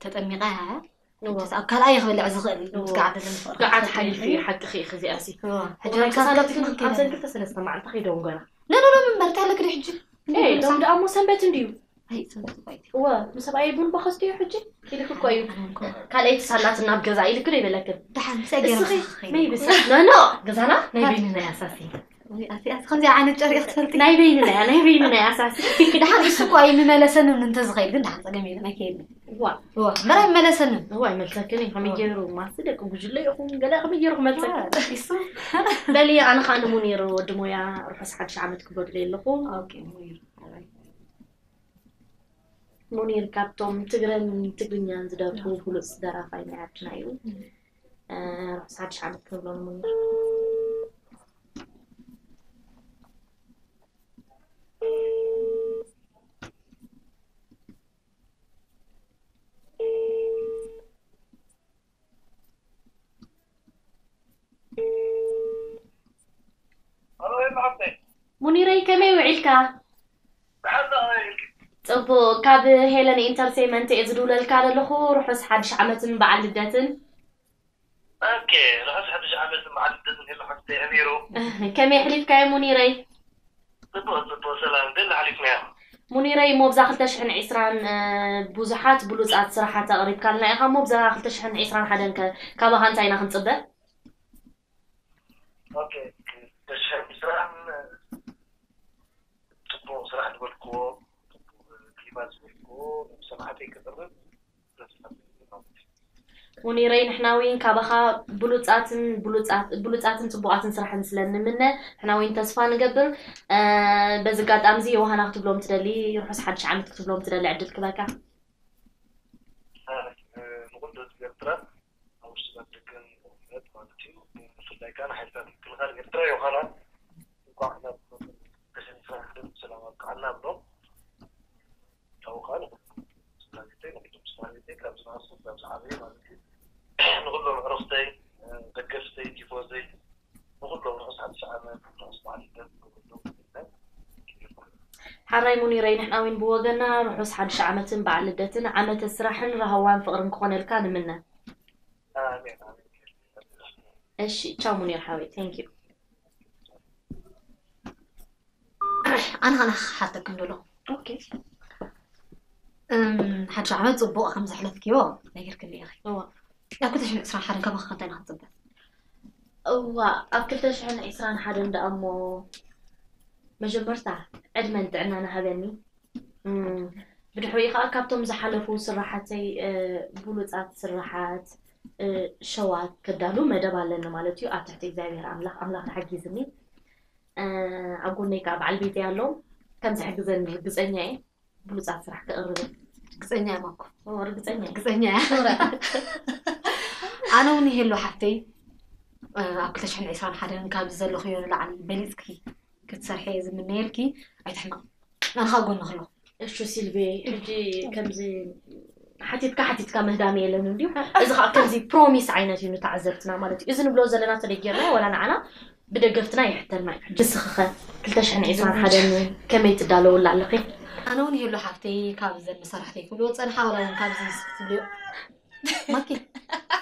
تتأمي غاها ኣብ ካልኣይ ክበልዕ ዝኽእል ምስ ገዓድ ዘንፍቕር ገዓት ሓሊፉ እዩ ሓቂ ኺ ክዚኣ ሲ ሕጂ ሕጂ ኣብ ቅሳነት ካልኣይ ግን ክንከይድ ኣብ ሰን ክልተ ሰለስተ መዓልቲ ከይደውን ገና ነኖ ምንበር እንታይ ኣለክዲ ሕጂ ኤ ሎም ደኣ ሞ ሰንበት እንድዩ ኣይ ሰንበት እኳ እዩ እወ ንሰብኣይ ቡን በኸስቲ እዩ ሕጂ ኢልክ እኮ እዩ ካልአይቲ ሳላትና ኣብ ገዛ ኢልክ ዶ ይበለክን ድሓን ምስኣ ገይረ እስኺ መይብስ ነኖ ገዛና ናይ በይንና ኣሳሲ ከምዚ ዓይነት ጨሪቕ ትፈልቲ ናይ በይንና እያ ናይ በይንና ኣሳሲ ድሓን እሱ እኳ ይምመለሰንን እንተዝኸይድ ግን ድሓን ፀገም የለን ኣይከየድን ዋ እዋ መራ ይመለሰንን እዋ ይመልሰክን እዩ ከመይ ገይሩ ማስ ደቂ ጉጅለ ኢኹም ገለ ከመይ ገይሩ ክመልሰክ እሱ በሊ ኣነ ከዓ ንሙኒር ወዲ ሞያ ርሑስ ሓድሽ ዓመት ክበድሉ ኣለኹ ኦኬ ሙኒር ሙኒር ካብቶም ትግረን ትግርኛን ዝደርፉ ፍሉጥ ደራፋይ ናይ ዓድና እዩ እ፣ ርሑስ ሓድሽ ዓመት ክብሎ ንሙኒር منيري كمي وعلكا طب كاب هيلن انترتينمنت ازدول الكار لخو رحس حدش عمت بعد لدتن أوكي رحس حدش عمت بعد لدتن هيلو حتى اميرو كمي حليفكا يا منيري طبوا سلام دل عليك نعم ሙኒረይ ሞ ብዛ 220 ብዙሓት ብሉፃት ስራሓት ኣቕሪብካልና ኢኻ ሞ ብዛ 221 ከ ካባኻ እንታይ ኢና ክንፅበ اوكي تشهد سلام طبوا صراحة تقولكو كلمات تقولكو سمحتي كتبت ሙኒረይ ንሕና እውን ካባኻ ብሉፃትን ብሉፃት- ብሉፃትን ፅቡቃትን ስራሕን ስለ ንምነ ንሕና እውን ተስፋ ንገብር እ፣ በዚ ኣጋጣሚ እዚ የዋሃና ክትብሎም ትደሊ ርሑስ ሓድሽ ዓመት ክትብሎም ትደሊ ዕድል ክበካ نقول له تقدر أو نقول له عرفتي دقفتي تيفوزي نقول له رأس عن شعبنا رأس معلم نقول له ሓራይ ሙኒረይ ንሕና እውን ብወገና ርሑስ ሓድሽ ዓመትን በዓል ልደትን ዓመተ ስራሕን ረሃዋን ፍቅርን ክኾነልካ ንምነ آمين آمين እሺ ቻው ሙኒር ሓወይ ቴንክ ዩ ኣነ ከነ ሓተክም ደሎ ኦኬ ሓድሽ ዓመት ፅቡቅ ከም ዘሕለፍክዮ ነገርክኒ ኢኺ እዋ ኣብ 2021 ከማኸ ከንታይ ኢና ክትፅበ እዋ ኣብ 221 እንዳ እሞ መጀመርታ ዕድመን ጥዕናና ሃበኒ እም፣ ብድሕሪኡ ከዓ ካብቶም ዝሓለፉ ስራሓተይ እ፣ ብሉፃት ስራሓት እ፣ ሸዋት ከዳሉ መደብ ኣለኒ ማለት እዩ ኣብ ትሕቲ እግዚኣብሔር ኣምላኽ ኣምላኽ ተሓጊዝኒ እ፣ ኣብ ጎነይ ከዓ በዓል ቤተይ ኣሎ ከም ዝሕግዘኒ ርግፀኛ እየ ብሉፃት ስራሕ ክቕርብ ግፀኛ እየ ማኮ እዎ፣ ርግፀኛ እየ ግፀኛ እያ ኣነ እውን ይሄሉ ሓፍተይ እ፣ ኣብ 221 ካብ ዘለኽዮ ንላዕሊ በሊፅኪ ክትሰርሐ እየ ዝምነየልኪ ኣይትሕማቕ ኣነ ካብ ጎኒ ከለኹ እሹ ሲልቤ ሕጂ ከምዚ ሓቲትካ ሓቲትካ ምህዳም የለን እንድዩ እዚ ከዓ ከምዚ ፕሮሚስ ዓይነት እዩ ንተዓዘብትና ማለት እዩ እዚ ንብሎ ዘለና ተደጊርና ወላ ንዓና ብደገፍትና ይሕተልና እዩ ሕጂ ስኽኸ 221 ከመይ ትዳለውላ ኣለኺ ኣነ እውን ይሄሉ ሓፍተይ ካብ ዘን መሳርሕተይ ክብልዎ ፀንሓ ወላ እውን ካብዚ ክትብልዮ ማኪ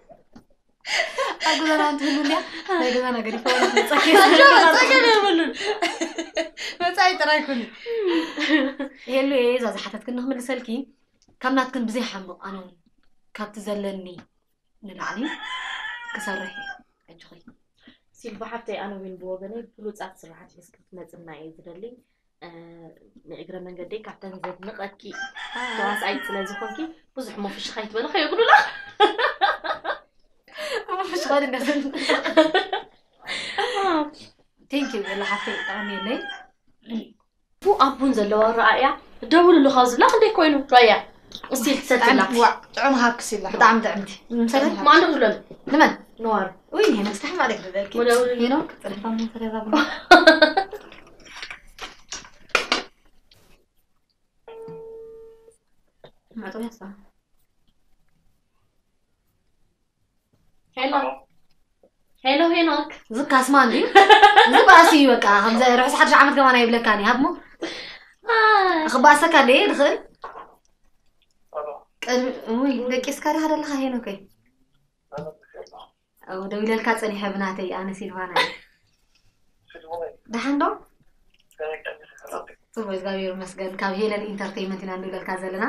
ኣብ ገዛና እንትህሉልያ ናይ ገዛና ገዲፈ ፀገም የብሉን መፃኢ ጥራይ ኩኒ ይሄሉ እየ እዛ ዝሓተትክን ንክምልሰልኪ ካብ ናትክን ብዘይ ሓምቕ ኣነ እውን ካብቲ ዘለኒ ንላዕሊ ክሰርሕ እየ ሕጂ ኸይ ሲልባ ሓፍተይ ኣነ እውን ብወገነይ ብሉፃት ስራሓት ሒዝ ክትመፅና እየ ዝደሊ እ፣ ንእግረ መንገደይ ካብተን ዘድንቐኪ ተዋስኣይት ስለ ዝኾንኪ ብዙሕ ሞፍሽኻ ይትበለ ከየጉዱላ ምሽኻድ እንዳሰን ቴንክ ዩ ገለ ሓፍተይ ጠቐሚ የለይ ቡ ኣቡን ዘለዋ ረኣያ ደውልሉ ካብ ዝብላ ክንደይ ኮይኑ ራያ እስቲ ትሰትላ ጥዑም ሃክስ ኢላ ብጣዕሚ ጥዕምቲ ምሰረት ማን ደውለሉ ንመን ነዋር ወይ ሄኖ ክስታሕ ማለት ግበልኪ መደውል ሄኖ ክፅርፋ ምንሰረዛ ማዕጦ ያሳ ሄሎ ሄሎ ሄኖክ ዝካስማ እንድዩ ዝባእሲ እዩ በቃ ከምዚ ርሑስ ሓድሽ ዓመት ገማና ይብለካኒ ሃብሞ ክባእሰካ ደ ንኽእል ቅድሚ ወይ ደቂስካ ዲኻ ደለካ ሄኖከይ ኣው ደው ኢለልካ ፀኒሐ ብናተይ ኣነ ሲልቫና እየ ድሓን ዶ ፅቡቅ እግዚኣብሔር ይመስገን ካብ ሄለን ኢንተርቴይንመንት ኢና ንብለልካ ዘለና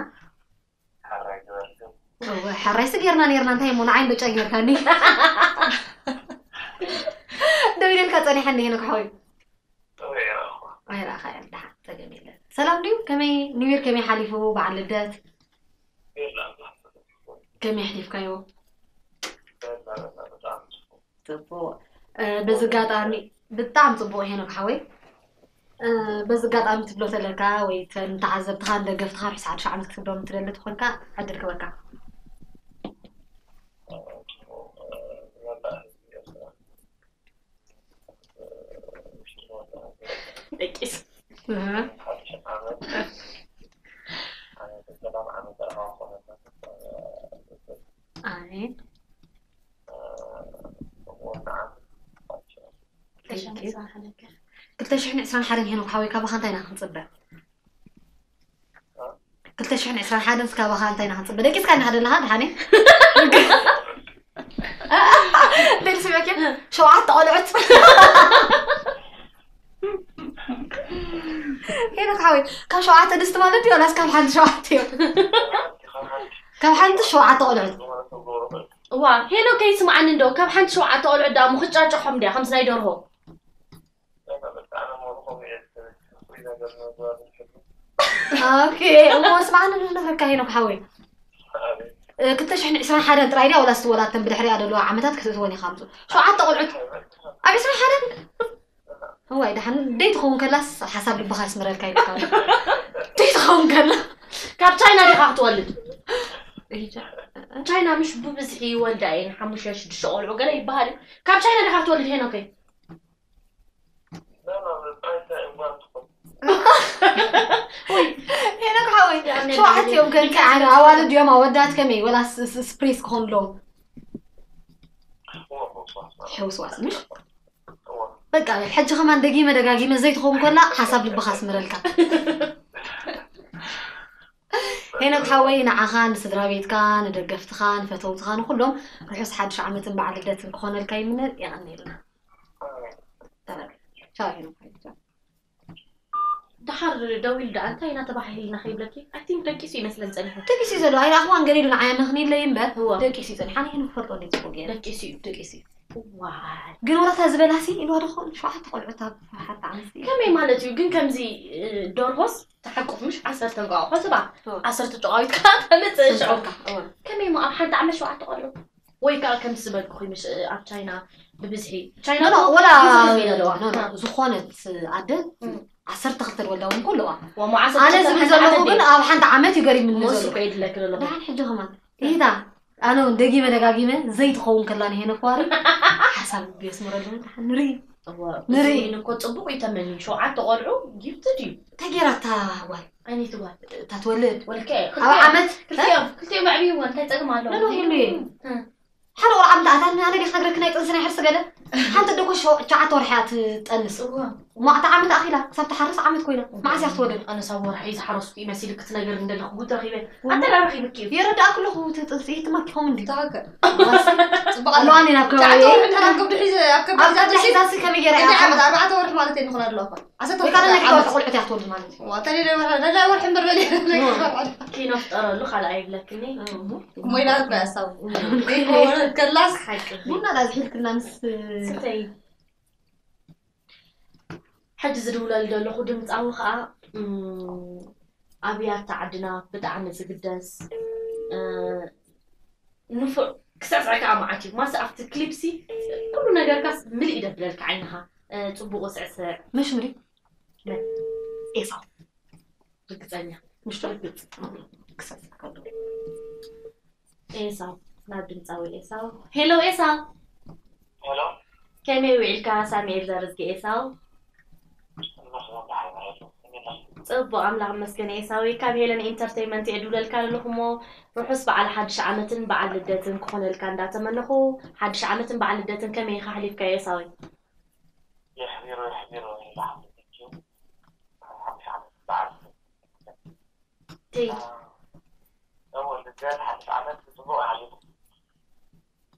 እወ፣ ሓራይሲ ጌርና ነርና እንታይ እሞ ንዓይን ብጫ ጌርካኒ ደው ኢለልካ ፀኒሐኒ ሄኖክ ሓወዩ ኣይረኣኻ እያ ድሓን ፀገም የለን ሰላም ድዩ ከመይ ኒውር ከመይ ሓሊፉ በዓል ልደት ከመይ ኣሕሊፍካዮ ፅቡቅ እ፣ በዚ ኣጋጣሚ ብጣዕሚ ፅቡቅ ሄኖክ ሓወይ እ፣ በዚ ኣጋጣሚ ትብሎ ተለካ ወይ እንተዓዘብትካ ንደገፍትካ ርሕሲ ሓድሽ ዓመት ክትብሎም ትደሊ ትኮንካ ዕድል ክበካ ደቂስ እህ፣ ኣሜን ክልተ ሽሕን ዕስራን ሓደን ሄኖክ ሓወይ ካባኻ እንታይ ኢና ክንፅበ ክልተ ሽሕን ዕስራን ሓደን ስካባኻ እንታይ ኢና ክንፅበ ደቂስካ ኢና ደለካ ድሓነ ደል ስምዐክ ሸውዓተ ቆልዑት ሄኖክ ሓወይ ካብ ሸውዓተ ድስቲ ማለት እዩ ዋላስ ካብ ሓንቲ ሸውዓተ እዮም ካብ ሓንቲ ሸውዓተ ቆልዑት እዋ ሄኖክ ከይስማዓኒ እንዶ ካብ ሓንቲ ሸውዓተ ቆልዑ ዳ ምክጫጮሖም ድያ ከምዚ ናይ ደርሆ ኦኬ እሞ ስማዕኒ ንነግረካ ሄኖክ ሓወይ ክልተ ሽሕን ዕስራን ሓደን ጥራይ ድያ ወላ ስተወላተን ብድሕሪያ ዘለዋ ዓመታት ክትእትወን ኢኻ ምፁ ሸውዓተ ቆልዑት ኣብ ዕስራን ሓደን እዋይ ድሓን ደይ ትኸውን ከላስ ሓሳብ ልብኻ ይስምረልካ ይልካ ደይ ትኸውን ከላ ካብ ቻይና ዲኻ ክትወልድ ቻይና ምሽ ብብዝሒ ይወልዳ እየን ሓሙሽተ ሽዱሽተ ቆልዑ ገለ ይበሃል እዩ ካብ ቻይና ዲኻ ክትወልድ ሄኖከይ ሄኖክ ሓወይ ሸውዓተ እዮም ከ እንታይ ዓነ ኣዋልድ እዮም ኣወዳት ከመይ ወላ ስ- ስ- ስፕሬስ ክኾን ኣለዎም ሕውስዋስ ምሽ በቃ ሕጂ ከማን ደጊመ ደጋጊመ ዘይትኸውን ኮላ ሓሳብ ልብኻ ስምረልካ ሄኖክ ሓወይ ንዓኻ ንስድራ ቤትካ ንደገፍትኻ ንፈተውትኻ ንኩሎም ርሑስ ሓድሽ ዓመትን በዓል ልደትን ክኾነልካ ይምነ ይቐኒልና ቻው ሄኖክ ቻው። ድሓር ደው ኢሉ ዳኣ እንታይ እናተባሂልና ከይብለኪ ኣይ ቲንክ ደቂሱ ይመስለን ፀኒሑ ደቂሱ እዩ ዘሎ ኣይን ኣኽዋን ገሊሉ ንዓያ ምኽኒለይ እምበር ህዋ ደቂሱ እዩ ፀኒሓ ኣነ ክፈልጦ ለ ፅቡቅ ገይረ ደቂሱ እዩ ደቂሱ እዩ ዋይ ግን ወላታ ዝበላሲ ኢልዋ ድኾን ሸውዓተ ቆልዑት ኣብ ሓተ ዓመት እዩ ከመይ ማለት እዩ ግን ከምዚ እ፣ ደርሆስ ተሓቁፍ ምሽ ዓሰርተ እንቋቑሖ ስባ ኦ። ዓሰርተ ጨቃዊትካ ተመፅእ ሽዑ ሰንጨውካ እወ ከመይ ሞ ኣብ ሓንቲ ዓመት ሸውዓተ ቆልዑ ወይ ከዓ ከም ዝበልኩ ምሽ ኣብ ቻይና ብብዝሒ ቻይና ኖ ኖ ወላ ብዙሕ ህዝቢ እዩ ዘለዋ ኖ ኖ ዝኾነት ኣደ እም። ዓሰርተ ክልተ ወላ እውን ከለዋ ወሞ ኣነ ዝብል ዘለኹ ግን ኣብ ሓንቲ ዓመት እዩ ገሪም ምን ሞስ ዘሎ ኮ የድለክ ዘለኹ ድሓን ሕጂ ከማን ኢታ أنا وندقي مدقاقيمة زي تخون كلاني هنا كوار حسب بيسمر لهم نري. نري. إنه كنت أبوك يتمني. شو عاد تقرعو جيب تجيب. تجيرا تاول أني تول تتولد ولا كي كل يوم كل يوم كل يوم عبيه وانت تجمع له لا لا حلو العم تاعتها أنا ريح نقرك ناي تنسنا يحرس قدا حنت دكو شو تعات ورحات تنس ما تعمل اخيلا حسب تحرس عمد كوينا ما عسى تولد أنا صور حيز حرس في مسيلك تنغر عند الخوت اخيبه أنت لا رخي يا يرد أكل خوت تنسي تمكهم عندي تاك صبغ الله أنا ناكل تعات ورحت أنا قبل حيز اكل بزاف شيء داسي كم يجري انت عمد اربعه ورح مالتين نخنا له عسى تولد أنا نقول تقول عتي تولد مالتي واتني لا لا ورح مربلي كي نفطر له خلع يقلكني مو يلعب مع الصوت ያሳቡ ከላስ ሓቂ ቡና ዳ ዝሒልክልና ምስ ስንተይ ሕጂ ዝድውለሉ ዘለኹ ድምፃዊ ከዓ እም፣ ኣብያተ ዓድና ብጣዕሚ ዝግደስ እ፣ ንፉዕ ክሳዕሳዕ ከዓ መዓት እዩ ማስ ኣብቲ ክሊፕሲ ኩሉ ነገርካስ ምልእ ይደብለልካ ዓይንኻ እ፣ ፅቡቅ ስዕስዕ መሽ ምሪ መን? ኤሳው ርግፀኛ ምሽቶ ርግፅ ክሳብ ከሎ ኤሳው ናብ ድምፃዊ ኤሳው ሄሎ ኤሳው ሄሎ ከመይ ውዒልካ ሳሙኤል ዘርዝጊ ኤሳው ፅቡቅ ኣምላኽ መስገን ኤሳዊ ካብ ሄለን ኢንተርቴይንመንት እየ ድብለልካ ኣለኹ እሞ ርሑስ በዓል ሓድሽ ዓመትን በዓል ልደትን ክኾነልካ እንዳተመለኹ ሓድሽ ዓመትን በዓል ልደትን ከመይ ኢኻ ሓሊፍካ ኤሳዊ يحذر يحذر إلى حمدك حمش عمل بعد ተይ أول رجال حمش عمل بطبوع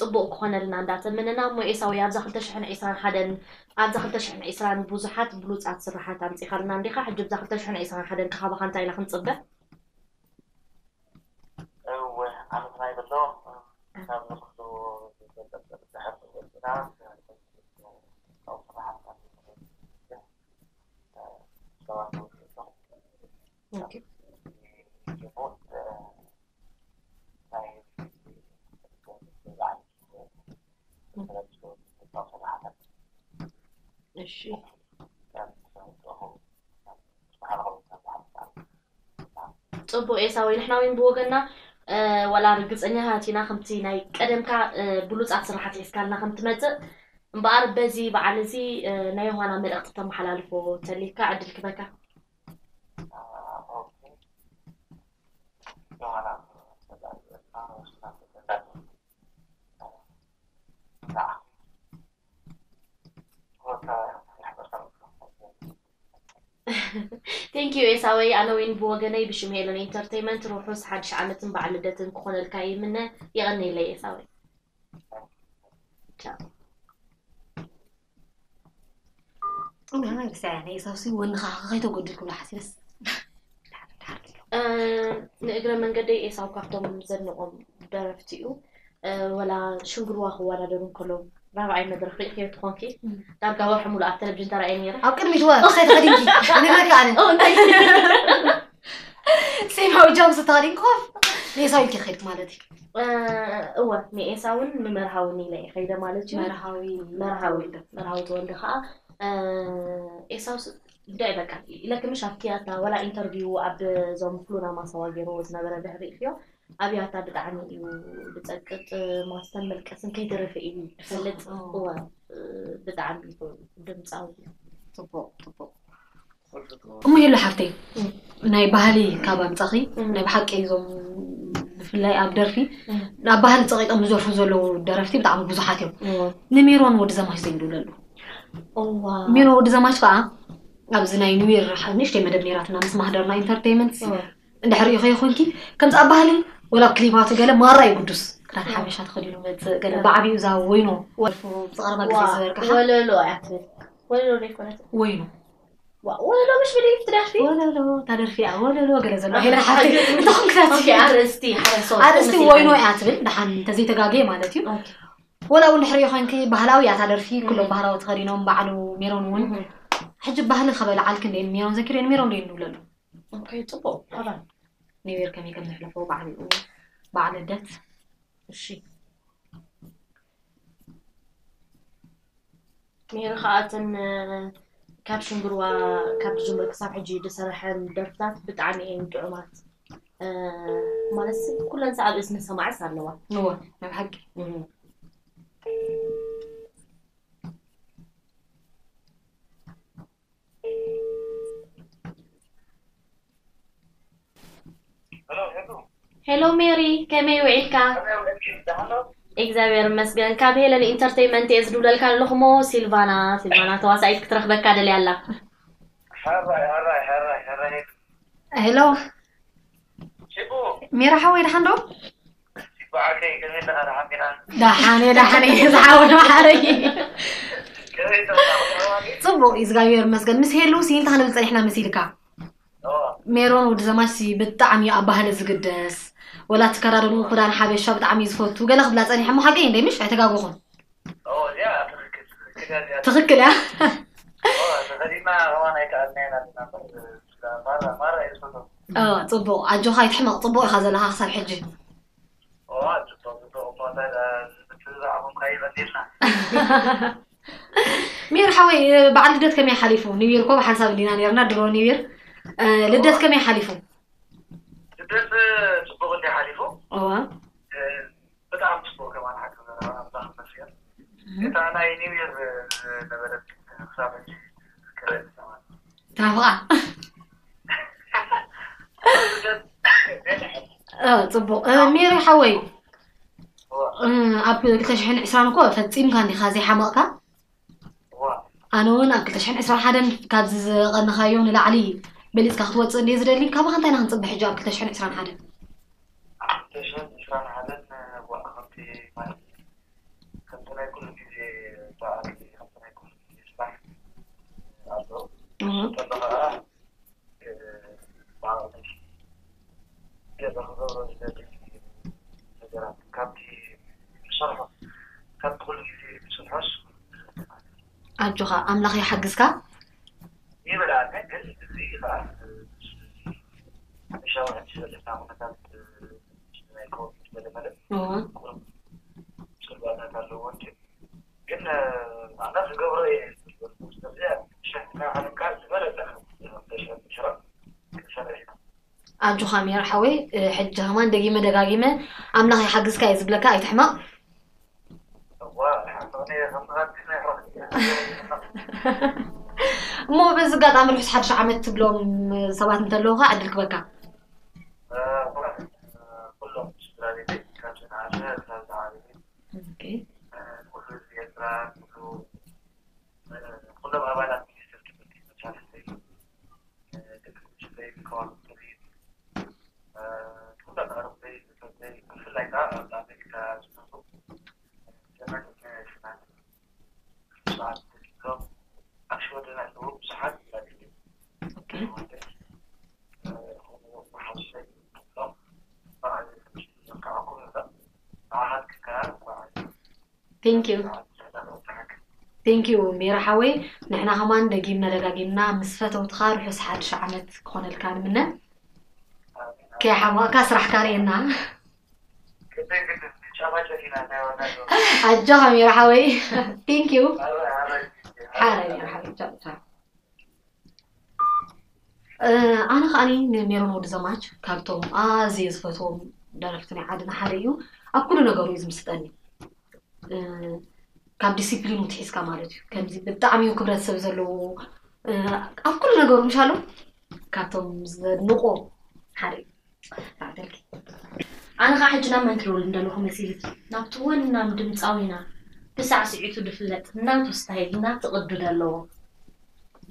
ፅቡቅ ክኾነልና እንዳተመነና እሞ ኤሳዊ ኣብዛ 221 ኣብዛ 220 ብዙሓት ብሉፃት ስራሓት ኣምፂኻልና እንዲኻ ሕጂ ብዛ 221 ክኻባኻ እንታይ ኢና ክንፅበ እሺ ፅቡቅ ኤሳዊ ንሕና እውን ብወገንና እ፣ ወላ ርግፀኛ ሃቲና ከምቲ ናይ ቀደምካ እ፣ ብሉፃት ስራሓት ሒዝካልና ከም ትመፅእ እምበኣር በዚ በዓል እዚ እ፣ ናይ ዮሃና መልእክቲ ተመሓላልፎ ተሊካ ዕድል ክበካ ቴንክ ዩ ኤሳወይ ኣነ እውን ብወገነይ ብሽም ሄለን ኢንተርቴይንመንት ርሑስ ሓድሽ ዓመትን በዓል ልደትን ክኾነልካ ይምነ ይቐኒለይ ኤሳወይ ርሳያ ኤሳውሲ ወንኻ ከይተጎድል ክብላ ሓሲበስ እ፣ ንእግረ መንገደይ ኤሳው ካብቶም ዘንቆም ደረፍቲ እዩ እ፣ ወላ ሽንግርዋ ክወዳደሩ ከለዉ ራብዓይ መድረክ ሪእክዮ ትኾንኪ ዳርጋ ወርሒ ሙሉ ኣብ ቴሌቭዥን ተራእየ ነይረ ኣብ ቅድሚት ወ ክሳይ ተኸዲንኪ ንግረካ ኣነ ኦ፣ እንታይ ሰማዊ ጃምስ ተኸዲን ኮፍ ንኤሳው ኢልካ ከይድክ ማለት እዩ እወ ንኤሳውን ንመርሃውን ኢለ እየ ከይደ ማለት እዩ መርሃዊ መርሃዊ መርሃዊ ተወልደ ከዓ ኤሳው እንታይ በቃ ኢለክምሽ ኣብቲያታ ወላ ኢንተርቪው ኣብ ዞም ፍሉና ማሰዋ ገይሮ ዝነበረ ድሕሪ እዮ ኣብያታ ብጣዕሚ እዩ ብፀቅጥ ማስተን መልቀስን ከይትርፍ እዩ ዝፈልጥ እወ ብጣዕሚ ድምፃዊ እዩ ፅቡቅ ፅቡቅ እሞ የሎ ሓፍተይ ናይ ባህሊ ካብ ኣምፃኺ ናይ ብሓቂ እዞም ብፍላይ ኣብ ደርፊ ናብ ባህሊ ፀቂጦም ዝደርፉ ዘለው ደረፍቲ ብጣዕሚ ብዙሓት እዮም ንሜሮን ወዲ ዘማች ዘይብሉ ኣሎ እዋ ሜሮ ወዲ ዘማች ከዓ ኣብዚ ናይ ኒውር ንእሽተይ መደብ ነራትና ምስ ማህደርና ኢንተርቴይመንት እንድሕር ኢኸ ይኮንኪ ከምዚ ኣብ ባህሊ ወላ ኣብ ክሊማቱ ገለ ማራ ይጉዱስ ክዳን ሓበሻ ተኸዲኑ መፅእ ገለ ብዓብዩ እዛ ወይኖ ወልፉ ዝቐረባ ግዜ ዝበርግሓ ወለሎ እያ ትብል ወለሎ ዘይኮነት ወይኖ ወለሎ ምሽ ብደይ ትደርፊ ወለሎ ታደርፊ እያ ወለሎ ገለ ዘሎ ሄለ ሓፍቲ እንተኾን ክታት ኦኬ ኣርእስቲ ሓረሶ ኣርእስቲ ወይኖ እያ ትብል ድሓን እንተዘይተጋገየ ማለት እዩ ወላ እውን ድሕሪ ኮንኪ ባህላዊ እያ ታደርፊ ኩሎም ባህላዊ ተኸዲኖም ባዕሉ ሜሮን እውን ሕጂ ባህሊ ከበላዓልክ እንደ ሜሮን ዘኪር ሜሮን እንደ ንብለሉ ኦኬ ፅቡቅ ኣላ ኒውር ከመይ ከም ዘሕለፎ በዓል በዓል ልደት እሺ ሜሮ ከዓ እተን ካብ ሽንግርዋ ካብ ጅምር ክሳብ ሕጂ ዝሰርሐን ደርፍታት ብጣዕሚ እየን ጥዑማት ማለት ኩለን ኣብ እዝኒ ሰማዕስ ኣለዋ ንወ ናብ ሓቂ ሄሎ ሜሪ ከመይ ውዒልካ እግዚኣብሔር መስገን ካብ ሄለን ኢንተርቴይመንት እየ ዝድብለልካ ኣለኹ ሞ ሲልቫና ሲልቫና ተዋሳኢት ክትረክበካ ደልያ ኣላ ሄሎ ሜራ ሓወይ ድሓን ዶ ዳሓነ ዳሓነ ዝሓወነ ማሕረይ ፅቡቅ እዩ እግዚኣብሔር መስገን ምስ ሄሉ ሲ እንታይ ክንብል ፀኒሕና ምስ ኢልካ ሜሮን ወዲ ዘማች ሲ ብጣዕሚ እዩ ኣብ ባህሊ ዝግደስ ወላ ትከዳድኑ ክዳን ሓበሻ ብጣዕሚ እዩ ዝፈቱ ገለ ክብላ ፀኒሐ እሞ ሓቂ እንደ ምሽ ኣይተጋግኹን ትኽክል እያ ፅቡቅ ኣጆኻ ይትሕመቕ ፅቡቅ ኢኻ ዘለካ ክሳብ ሕጂ ሜር ሓወይ በዓል ልደት ከመይ ሓሊፉ ኒውር ኮ ብሓንሳብ ዲና ነርና ድሮ ኒውር ልደት ከመይ ሓሊፉ ልደት ፅቡቅ እንዲ ሓሊፉ እዋ ብጣዕሚ ፅቡቅ ከማን ሓቂ ብጣዕሚ መስገን እታ ናይ ኒውር ነበረት ክሳብ ሕጂ ክረአ ተናፍቃ ፅቡቅ ሜሪ ሓወይ ኣብ 220 እኮ ፈፂምካ እንዲኻ ዘይሓመቕካ ኣነ እውን ኣብ 221 ካብዚ ዝቐንኻዮ ንላዕሊ በሊፅካ ክትወፅእ እንደ ዝደሊ ካብኻ እንታይ ኢና ክንፅበ ሕጂ ኣብ 221 ከምቲ ናይ ኩሉ ግዜ በዓል ከምቲ ናይ ኩሉ ግዜ ስራሕ ኣሎ ከሎ ከዓ ገዛ ክገብሮ ዝደሊ ነገራት ካብቲ ዝሰርሖ ካብቲ ኩሉ ግዜ ዝሰርሖስ ኣጆኻ ኣምላኽ ይሓግዝካ ይብላዕኒ ግን እዚ ከዓ ሓፈሻዊ ሕጂ ዘለና ኩነታት ናይ ኮቪድ መለመለ ፅልባታት ኣለዎ እንጂ ግን ኣነ ዝገብሮ እየ ስለዚ ሸሕና ዓለምካ ዝበለጠ ሽራ ክሰርሕ ኢና ኣጆኻ ሜር ሓወይ ሕጂ ከማን ደጊመ ደጋጊመ ኣምላኽ ይሓግዝካ እየ ዝብለካ ኣይትሕማቕ እዋ ሓምቕኒ ከምዝኻት ናይ እሞ በዚ ኣጋጣሚ ርሑስ ሓድሽ ዓመት ትብሎም ሰባት እንተለውካ ዕድል ክበካ ኩሎም ስድራ ቴንክ ዩ ቴንክ ዩ ሜራ ሓወይ ንሕና ከማን ደጊምና ደጋጊምና ምስ ፈተውትካ ርሑስ ሓድሽ ዓመት ክኾነልካ ንምነ ከይሓማእካ ስራሕካ ርኤና ኣጆ ከመይ ረሓወይ ቴንክ ዩ ኣነ ከዓኒ ንሜሮን ወዲ ዘማች ካብቶም ኣዝየ ዝፈትዎም ደረፍቲ ናይ ዓድና ሓደ እዩ። ኣብ ኩሉ ነገሩ እዩ ዝምስጠኒ። ካብ ዲሲፕሊኑ ትሒዝካ ማለት እዩ። ከምዚ ብጣዕሚ እዩ ክብረት ሰብ ዘለዎ። ኣብ ኩሉ ነገሩ ምሻሉ ካብቶም ዘድንቆ ሓደ እዩ። ታዕተልኪ ኣነ ከዓ ሕጂ ናብ መን ክድውል እንደለኹ መሲልቲ ናብቲ ወናም ድምፃዊና ብሳዕስዒቱ ድፍለጥ እናቱ ስታይል ኣለዎ።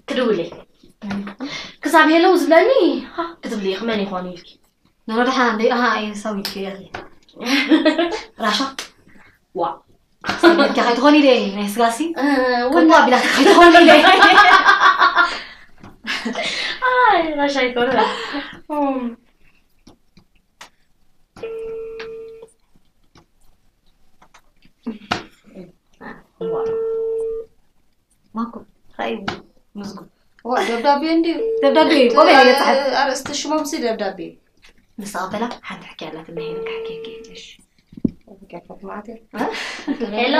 ክድውል حساب هلا وزلاني. ها كتب لي خماني خواني لك. نروح عندي آه اي نسوي لك يا أخي رشا وا كي غيدخلي لي ناس راسي والله بلا غيدخلي لي اي رشا يكون ماكو. خايب مزقوط ደብዳቤ እንዲሁ ደብዳቤ እዩ ቆመ የፅሓፍ ኣርእስቲ ሽሞም ሲ ደብዳቤ ምስ ቀበላ ሓንቲ ሕኪ ኣላት እናሄነ ካሕኪ እሺ ሄሎ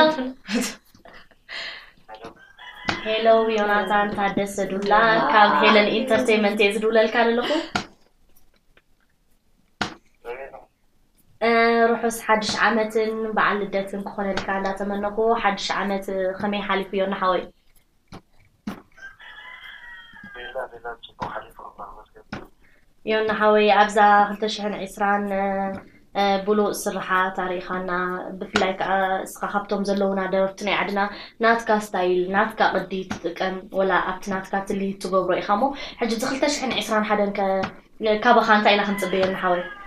ሄሎ ዮናታን ታደሰ ዱላ ካብ ሄለን ኢንተርቴንመንት እየ ዝድውለልካ ዘለኹ እ፣ ርሑስ ሓድሽ ዓመትን በዓል ልደትን ክኾነልካ እንዳተመነኩ ሓድሽ ዓመት ከመይ ሓሊፉ እዮ ናሓወይ ዮ ናሓወይ ኣብዛ 220 ብሉእ ስራሓ ታሪኻና ብፍላይ ከዓ እስኻ ካብቶም ዘለውና ደረፍቲ ናይ ዓድና ናትካ ስታይል ናትካ ቅዲ ትጥቀም ወላ ኣብቲ ናትካ ትልሂት ትገብሮ ኢኻ ሞ ሕጂ እዚ 221 ከ ካባኻ እንታይ ኢና ክንፅበየ ናሓወይ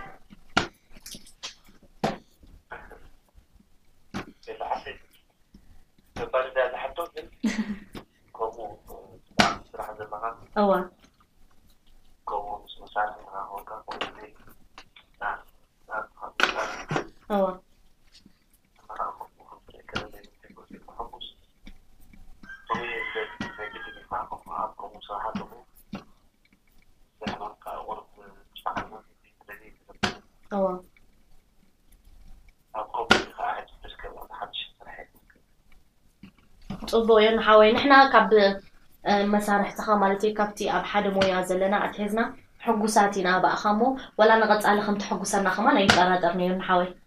እዋ እዋ እዋ ፅቡቅ እዩ ንሓወይ ንሕና ካብ እ፣ መሳርሕትኻ ማለት እዩ ካብቲ ኣብ ሓደ ሞያ ዘለና ኣትሒዝና ሕጉሳት ኢና ባእኻ ሞ ወላ ንቐፃሊ ከም ትሕጉሰና ኸማ ናይ ጠራጠርኒ እዩ ንሓወይ ሓቅኻ ሓቅኻ እዩ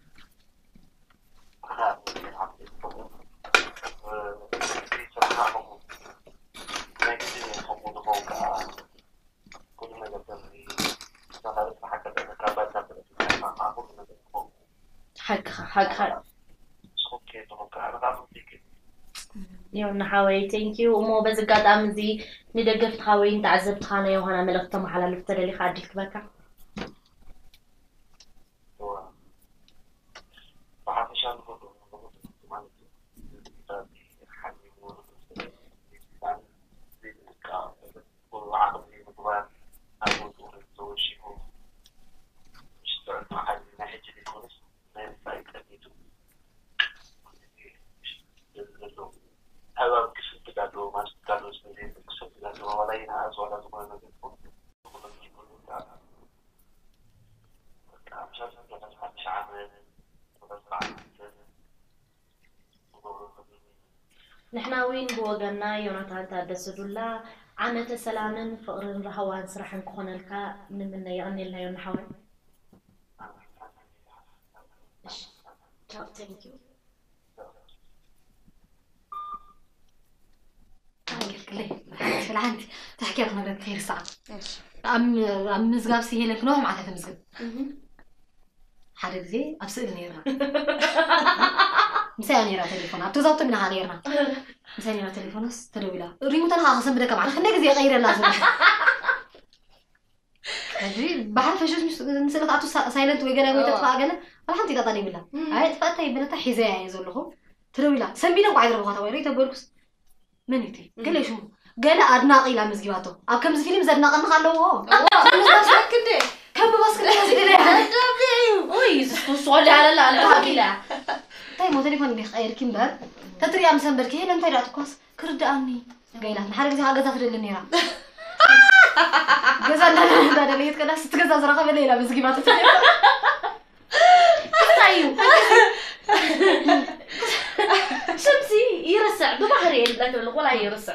ንሓወይ ቴንኪዩ እሞ በዚ ኣጋጣሚ እዚ ንደገፍትኻ ወይ ንተዓዘብትኻ ናይ ዮሃና መልእኽቲ ተመሓላልፍ ተደሊኻ ኣዲል ክበካ ንሕና እውን ብወገንና ዮናታን ታደሰ ዱላ ዓመተ ሰላምን ፍቅርን ረህዋን ስራሕን ክኾነልካ ንምነ ይቕኒልና ዮ ንሓወይ እሺ ቻው ቴንክ ዩ ስልዓንቲ ተሕኪያ ክነግረክ ከይርሳዕ ኣብ ኣብ ምዝጋብ ሲሄለን ክንወሕ ማዕታት ምዝግብ ሓደ مساء أنا را تليفون عبتو زابط من هاليرنا مساء أنا تلويلا ريموت أنا هاخسن بدك معنا خلنا جزي غير اللازم أدري بعرف شو مش نسيت أتو سايلنت ويجنا ويجنا تفاعل جنا الحمد لله طالي بالله عاد فأتى يبنتها حزايا يزولهم تلويلا سنبينا وعيد ربها تويري أقول بس من يتي قال لي شو قال أدناق إلى مزجباته أب كم زفيلم زدناق نخلوه كم بس كده أوي زسكو سؤال على لا لا እንታይ ሞ ቴሌፎን እንዲ ክቀይርኪ እምበር ተትሪያ ምስ ኣንበርኪ ሄለ እንታይ ዳኣ ትኳስ ክርዳኣኒ ገይላት ንሓደ ግዜ ካብ ገዛ ትደሊ ነራ ገዛ እንዳደለየት ከላ ስትገዛ ዝረኸበ ሌላ መዝጊባት እንታይ እዩ شمسي يرسع بظهري. لكن الغلا يرسع.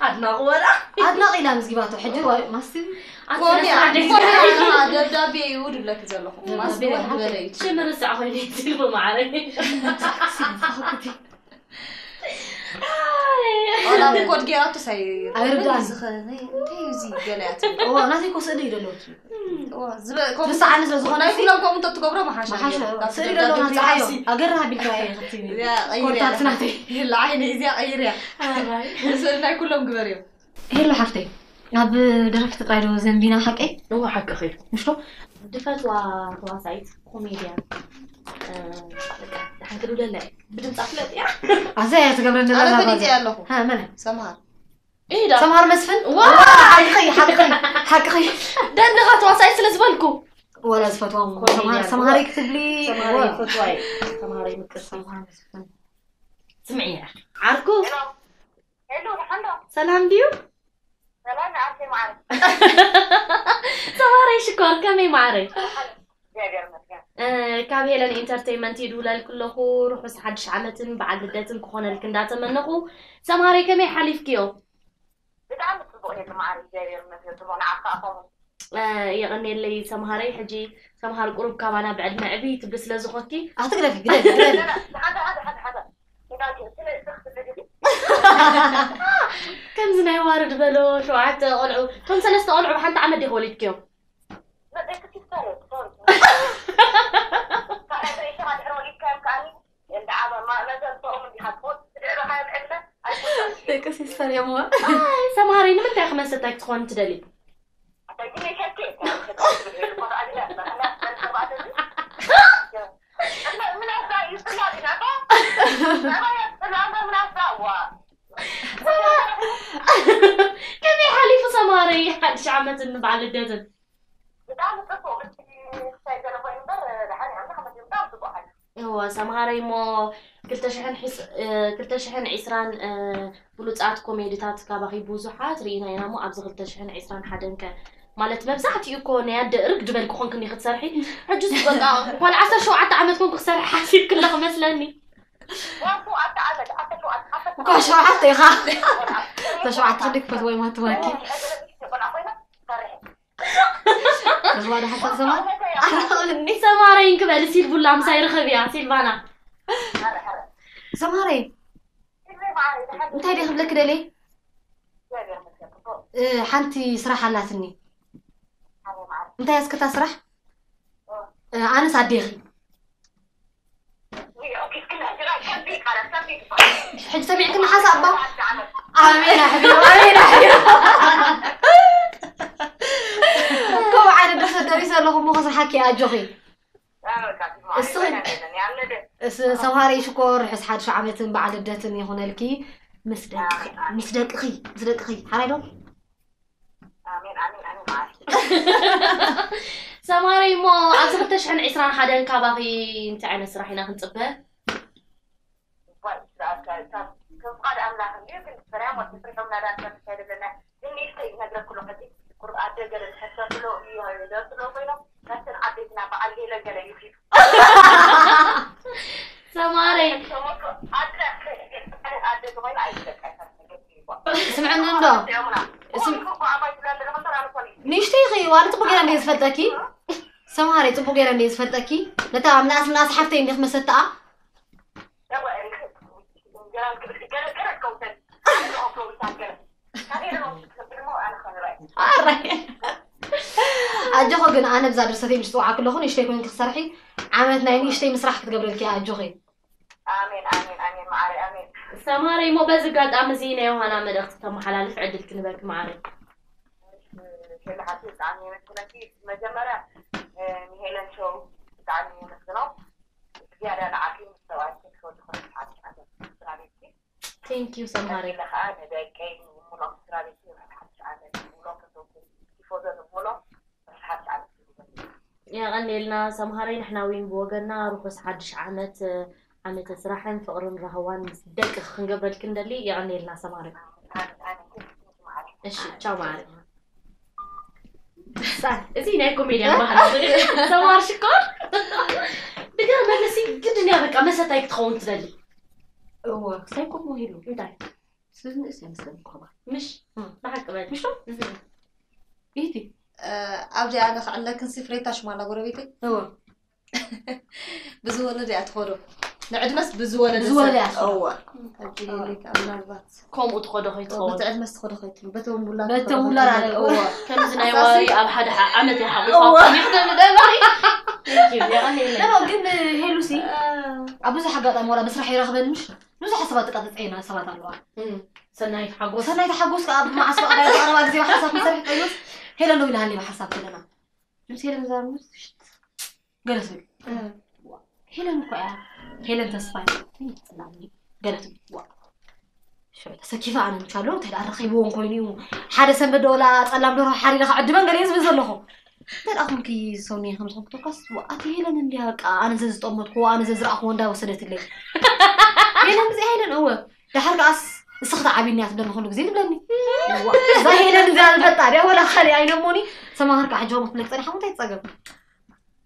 عاد نغورة عاد ناقي لا مزقبات حجر. ما سي قومي عاد دابي يقول لك زلهم ما واحد بريت شمرسع هو اللي يتلبوا ኣላብ ኮድ ገይራቶ ሳይ ኣይርዳን እንታይ እዚ ገለያት ናተይ ኮ ስእሊ እዩ ደሎ ዝሰዓነ ስለዝኾነ ኩሎም ከምኡ ተትገብሮ መሓሻ ስእሊ ደሎ ፀሓይ ኣገራ ቢልካ ክትኮድታት ናተይ ዓይኒ እዚኣ ቀይር እያ ስእሊ ናይ ኩሎም ግበር እዮም ሄሎ ሓፍተይ ናብ ደረፍቲ ትግራይ ዶ ዘንቢና ሓቀይ እዋ ሓቂ ኸ ምሽሎ ድፈትዋ ተዋሳኢት ኮሜድያ ሓንክድብለላ ብድምፂ ኣፍለጥ እያ ኣዛ እያ ትገብረኒ ኣነፈኒት እያ ኣለኹ መን ሰምሃር ሰምሃር መስፍን ሓቂ ደንኻ ተዋሳይ ስለ ዝበልኩ ወላ ዝፈትዎም ሰምሃረይ ክትህሊ ስምዒ እያ ዓርኩ ሰላም ድዩ ሰላም ዓርፌ ማዕረ ሰምሃረይ ሽኮር ከመይ ማዕረ ካብ ሄለን ኢንተርቴንመንት እዩ ድውለል ከለኹ ርሑስ ሓድሽ ዓመትን በዓል ልደትን ክኾነልክ እንዳተመነኹ ሰማሃረይ ከመይ ሓሊፍክዮ ብጣዕሚ ፅቡቅ እየ ተማሃሪ እግዚኣብሔር ይመስገን ፅቡቅ ንዓካ ከምኡ የቀኒለይ ተምሃረይ ሕጂ ተምሃር ቁሩብ ካባና ብዕድመ ዕብይቲ ብስለ ዝኮትኪ ኣትግረፊ ግረፊ ግረፊ ከምዚ ናይ ዋርድ በሎ ሸውዓተ ቆልዑ እቶም ሰለስተ ቆልዑ ብሓንቲ ዓመት ዲክ ወሊድክዮም كسيستر يا موا سماري؟ نمنتاي حالي في سماري حد شعمت إنه بعد الدزن هو ሰምሃረይ ሞ 220 ብሉፃት ኮሜድታት ካባኺ ብዙሓት ርኢና ኢና ሞ ኣብዚ 221 ከ ማለት መብዛሕትኡ እኮ ናይ ኣደ ርግ ድበል ክኾንክኒ ክትሰርሒ ሕጂ በቃ እንኳን 17 ዓመት ኮንኩ ክሰርሒ ሓሲብ ክለኽ መስለኒ እኳ ሸውዓተ ኢኻ ተሸውዓተ ክድክፈት ወይ ማትማኪ ረኽባዶ ሓሳብ ሰማር ሰማረይ ክበል ሲልቡላ ምሳይ ርኸብ እያ ሲልቫና ሰምሃረይ እንታይ ደ ክብለክ ደለይ ሓንቲ ስራሕ ኣላትኒ እንታይ ኣስከታ ስራሕ ኣነስ ኣዴኺ ሕጂ ሰሚዕክና ሓሳብ ባ ኣሜና ሕቢሮ ኣሜና ሕቢሮ كوعانا بس دريسة لهم مخص حكي أجوخي يعني سوهاري شكور حس حد شعبت بعد بدتن يهون لكي. مصدق أخي آه، آه. مصدق أخي مصدق أخي حرايدو آمين آمين آمين معاك. سماري مو أتبتش عن عسران حدا كاباغي انت عين سراح هنا كنتبه كنت طيب، طيب، قاعد أملاك يمكن فرامة تفرحوا لنا. سمعنا ندو نشتي خي وارد بقينا ليز فتاكي سماري تبقينا ليز فتاكي نتا مناس مناس حفتي ندخ مستا آه، أجوخ قن أنا آه، بزاد رسالتي مش توعة كل خون يشتي يكون كسرحي عملت نايم يشتي مسرح قبل الكي أجوخي آه، آمين آمين آمين معاري آمين. سماري مو بس قاعد أم زينة أيوة، وأنا ما دخلت تم حلال في عدل كل بك معاري. كل حاسس عني مثلا كيف ما جمرة نهيلا شو تعني مثلا زيادة على عقيم مستوى كيف تدخل الحاجة أنا ثانك يو سماري لخ أنا بكين ملخص رأيي የቐኒልና ሰምሃረይ ንሕና እውን ብወገና ርኩስ ሓድሽ ዓመት ዓመተ ስራሕን ፍቅርን ረህዋን ምስ ደቂ ክንገብረልክ እንደሊ የቐኒልና ሰማረይ እሺ ቻው ማዕረ እዚ ናይ ኮሜድያን ባህል ተማር ሽኮር ድግራ መለሲ ግድን እያ በቃ መሰታይ ክትኸውን ትደሊ እወ ክሳይ ከምኡ ኢሉ እንታይ ስንእስ ይመስለኒ ኮባ ምሽ ብሓቂ በል ምሽ ኢቲ ኣብዚ ኣነ ክዕለክን ሲፍሬታ ሽማላ ጎረቤተይ እወ ብዝወለደ እያ ትኸዶ ንዕድመስ ብዝወለደ ብዝወለደ እያ ሰብ- ትኸዶ። እዋ ሕጂ ሌካ ምናልባት ከምኡ ትኸዶ ኮይትኸውን በቲ ዕድመስ ትኸዶ ኮይትሉ በቶም ውላድ በቶም ትኸዶ ውላድ ኮይትሉ። ኣለ። እዋ ከምዚ ናይ ዋሪ ኣብ ሓደ ሓ- ዓመት እዋ። ይሓ ለማ ግን ሄሉሲ ኣብ ብዙሕ ኣጋጣሚ ወላ ብስራሕ ይረኽበን ምሽ ብዙሕ ሰባት ተቃፅፀና ሰባት ኣለዋ ሰናይት ሓጎስ ወሰናይ ተሓጎስ ኣብ ማዓስ በቕዳ ዝቐረባ ግዜ ብሓሳብ ክሰርሕ ቀይስ ሄለን ዶ ኢልሃኒ ብሓሳብ ከለና ምስ ሄለን ዛርሙስ ገለ ትብል ሄለን እኮ እያ ሄለን ተስፋ ፅላኒ ገለ ትብል ዋ ሽዑ ተሰኪፋ ኣነ ምቻሎ እንታይ ደኣ ረኺብዎን ኮይኑ እዩ ሓደ ሰንበድ ወላ ፀላም ደርሆ ሓሪረ ክዕድበን ገለ እየ ዝብል ዘለኹ እንታይ ደኣ ከምኪ ሰውኒ ከም ዝኾንኩ ተኳስ ኣቲ ሄለን እንዲያ በቃ ኣነ ዘዝጠመትኩ ኣነ ዘዝረኣኽዎ እንዳወሰደትለይ ሄለን ብዚ ሄለን እወ ድሓር ከኣስ ንስኽቲ ዓብይና እያ ትብለኒ ኩሉ ግዜ ትብለኒ ዋ፣ እዛ ሄለን እዚኣ ዝፈልጣ ድያ ወላ ካሊእ ኣይነሞኒ ሰማኽርካ ሕጂ ሆም ክትለቅጠኒ ሓሙንታ ይፀገም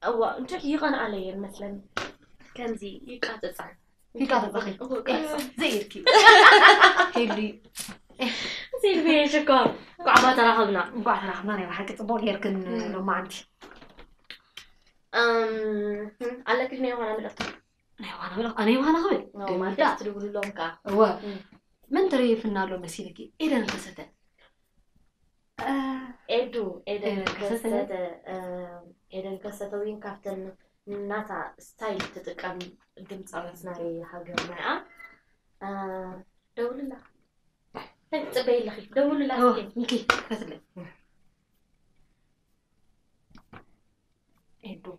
እዋ እንታይ ይቐንኣለ እየን መስለኒ ከምዚ ይቃፅፃን ይቃፅፃኺ ዘኢልኪ ሄሉ ሲልቪ ሽኮር ቋዕባ ተራኸብና እንኳዕ ተራኽብና ናይ ባሓቂ ፅቡቅ ጌርክን ሎማዓንቲ ኣለክሽ ናይ የኾነ ምልእኽቲ ናይ ዋና ብለ ኣነ ዋና ክብል ማለት ትድውልሎም ከዓ من تري في النالو مسيلك إذا الكساتة إدو إذا الكساتة إذا الكساتة آه، وين كافتن ناتا ستايل تتكلم دمت على سناري حاجة معاه دول لا طيب، تبين لخي دول لا نكي. كسلة إدو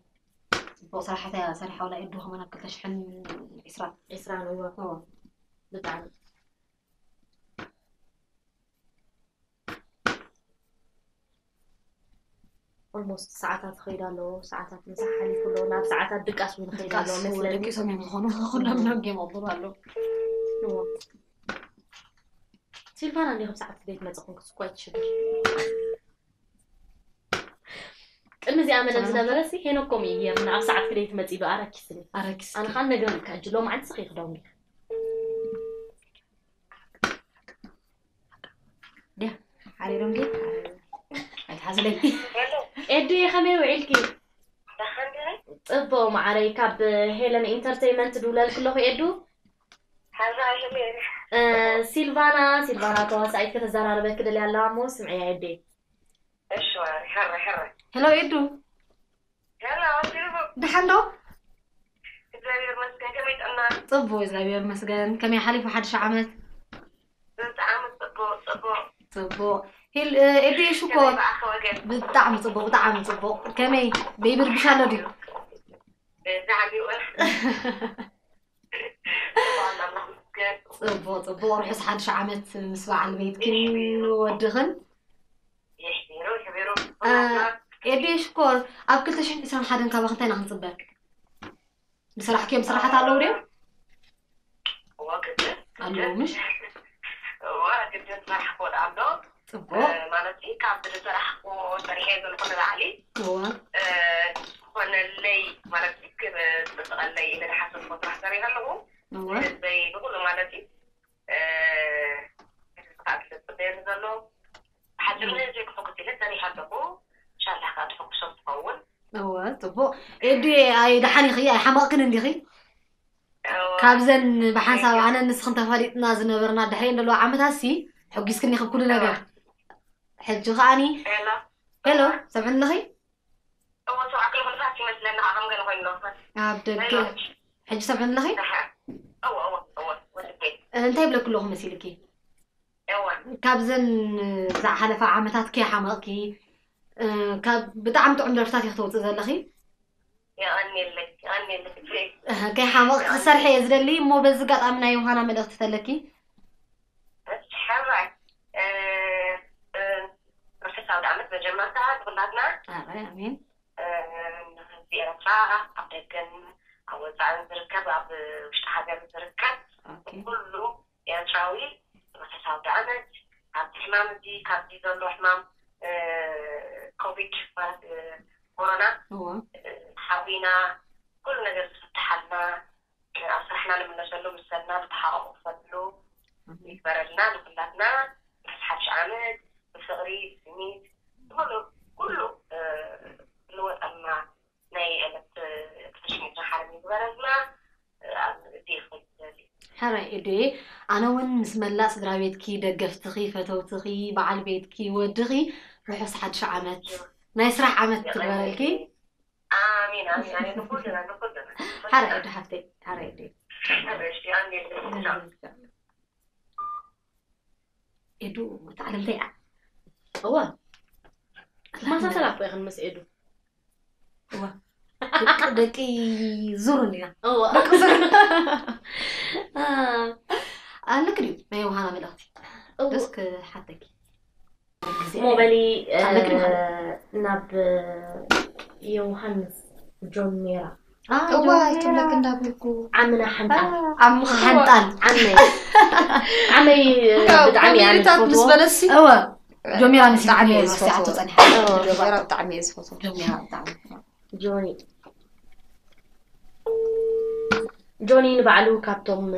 صراحة صراحة ولا إدو هم أنا كنت أشحن إسران. إسران أيوة. هو هو بتعب ኦልሞስት ሰዓታት ከይዳ ኣለዎ ሰዓታት ምሳሕ ሓሊፉ ኣሎ ናብ ሰዓታት ድቃስ እውን ከይዳ ኣለዎ መስለኒ ደቂሶም እዮም ዝኾኑ ኩሎም ናብ የመቕብሉ ኣሎ ንዎ ሲልቫና እንዲ ከም ሰዓት ክደይ ትመፅእ ኮንክ ስኳ ይትሽግር ቅድሚ እዚኣ መደብ ዝነበረ ሲ ሄኖኮም እዩ ጌርና ኣብ ሰዓት ክደይ ትመፅእ ዶ ኣረኪስኒ ኣረኪስ ኣነ ከዓ ነገርካ እጅ ሎም ዓንቲ ስኺ ክዳውኒ ሓሪሮም ጌ ኣይትሓዝለይ ኤዱየ ከመይ ውዒልኪ ፅቡቅ ማዕረይ ካብ ሄለን ኢንተርቴይመንት ድውለል ከለኹ ኤዱ እ፣ ሲልቫና ሲልቫና ተዋሳኢት ከተዘራርበ ክደል ኣላ እሞ ስምዕያ ኤዴ ሄሎ ኤዱ ድሓን ዶ ፅቡቅ እግዚኣብሔር መስገን ከመይ ሓሊፉ ሓድሽ ዓመት ፅቡቅ ሄል- እ፣ ኤዱ ሽኮ ብጣዕሚ ፅቡቅ ብጣዕሚ ፅቡቅ ከመይ በይብርብሻ ኣሎ ድዩ ፅቡቅ ፅቡቅ ርሑስ ሓድሽ ዓመት ምስ በዓል ቤትክን ወድኽን ኤዱ ሽኮር ኣብ 221 ካባክ እንታይ ኢና ክንፅበቅ ብስራሕክዮም ስራሓት ኣለዉ ድዮም ኣለዉ ምሽ ፅቡቅ ማለት ካብ ዝሰራሕኩ ሰሪሐ ዘለኩ ንባዕሊ እዋ ኮነለይ ማለት ክጥጥቀለይ ኢለ ዝሓሰብኩ ስራሕ ሰሪሐ ኣለኹ እዋ ህዝበይ ብኩሉ ማለት እዩ ክፅበየኒ ዘሎ ብሓፂር ንህዝበይ ክፈኩስ ኢለ ሰሪሐ ኣለኹ እንሻላ ከዓ ትፈኩሶም ትኸውን እዋ ፅቡቅ ኤዱ ኣይ ድሓን ኢኺ ኣይ ሓማቕክን እንዲኺ ካብዘን ብሓንሳብ ኣነ ንስኽን ተፋሊጥና ዝነበርና ድሕሪአን ዘለዋ ዓመታት ሲ ሕጊስክኒ ኽብ ኩሉ ነገር ሕጂ ከዓኒ ሄሎ ሄሎ ሰምዕንኺ እዎ ሰብዓ ክልኩ ንፋስ ይመስለኒ ከዓ ከም ገለ ኮይኑ ኣብ ደገ ሕጂ ሰምዕንለኺ እዎ እዎ እዎ ወስደይ እንታይ ብለክ ኣለኹ መሲልኪ እዎ ካብዘን ዝሓለፈ ዓመታት ከይሓመቕኪ እ፣ ካብ ብጣዕሚ ጥዑም ደርፍታት ኢኽ ተውፅእ ዘለኺ ይቐኒየለይ ይቐኒየለይ እህ፣ ከይሓመቕኪ ክሰርሐ እየ ዝደሊ እሞ በዚ ጋጣሚ ናይ ውሃና መልእኽቲ ተለኪ ዓመት መጀመርታ ኩላትና ኣረ ኣሜን ህዝቢ ኤርትራ ኣብ ደገን ኣብ ወፃእን ዝርከብ ኣብ ውሽጢ ሃገር ዝርከብ ኦኬ ኩሉ ኤርትራዊ መንፈሳዊ ዓመት ካብቲ ሕማም እዚ ካብዚ ዘሎ ሕማም ኮቪድ ማለት ኮሮና እዋ ሓዊና ኩሉ ነገር ዝፍትሓልና ኣብ ስራሕና ንምለሰሉ ምሰልና ብተሓቐቑ ክፈትሉ ይግበረልና ንኩላትና ምስ ሓድሽ ዓመት ብፍቕሪ ስሚት ኩሉ ኩሉ ዝወጠልና ናይ ዕለት ክሽሚት ሓረም ይግበረልና ኣብ እዚ ይኽእል ዘሊ ሕራይ እዴ ኣነ እውን ምስ መላእ ስድራ ቤትኪ ደገፍትኺ ፈተውትኺ በዓል ቤትኪ ወድኺ ርሑስ ሓድሽ ዓመት ናይ ስራሕ ዓመት ትግበረልኪ ኣሚን ኣሚን ኣነ ንኩልና ንኩልና ሓራይ እዴ ሓፍተይ ሓራይ እዴ ሓደሽቲ ኣሚን ኤዱ መታዓለ እንታይ እያ እዋ ማሳሰላ እኮ ይኽን ምስ ኤዱ ደቂ- ደቂ ዙሩን ኢና እዋ ኣለክ ድዩ ናይ ውሃና መልእኽቲ ደስ ክሓተኪ ሞበሊ ኣለክ ድዩ ናብ የውሃንስ ጆን ሜራ እዋ ይትብለክ እንዳብልኩ ዓምና ሓንጣል ዓሙኻ ሓንጣል ዓመይ ዓመይ ብጣዕሚ እያ ኮሚኒታት ምስ ንዝፈትዎ በለሲ جوني راني تعميز ساعة تطني جوني جومي تعميز جوني راه تعميز جوني جوني نبعلو كابتم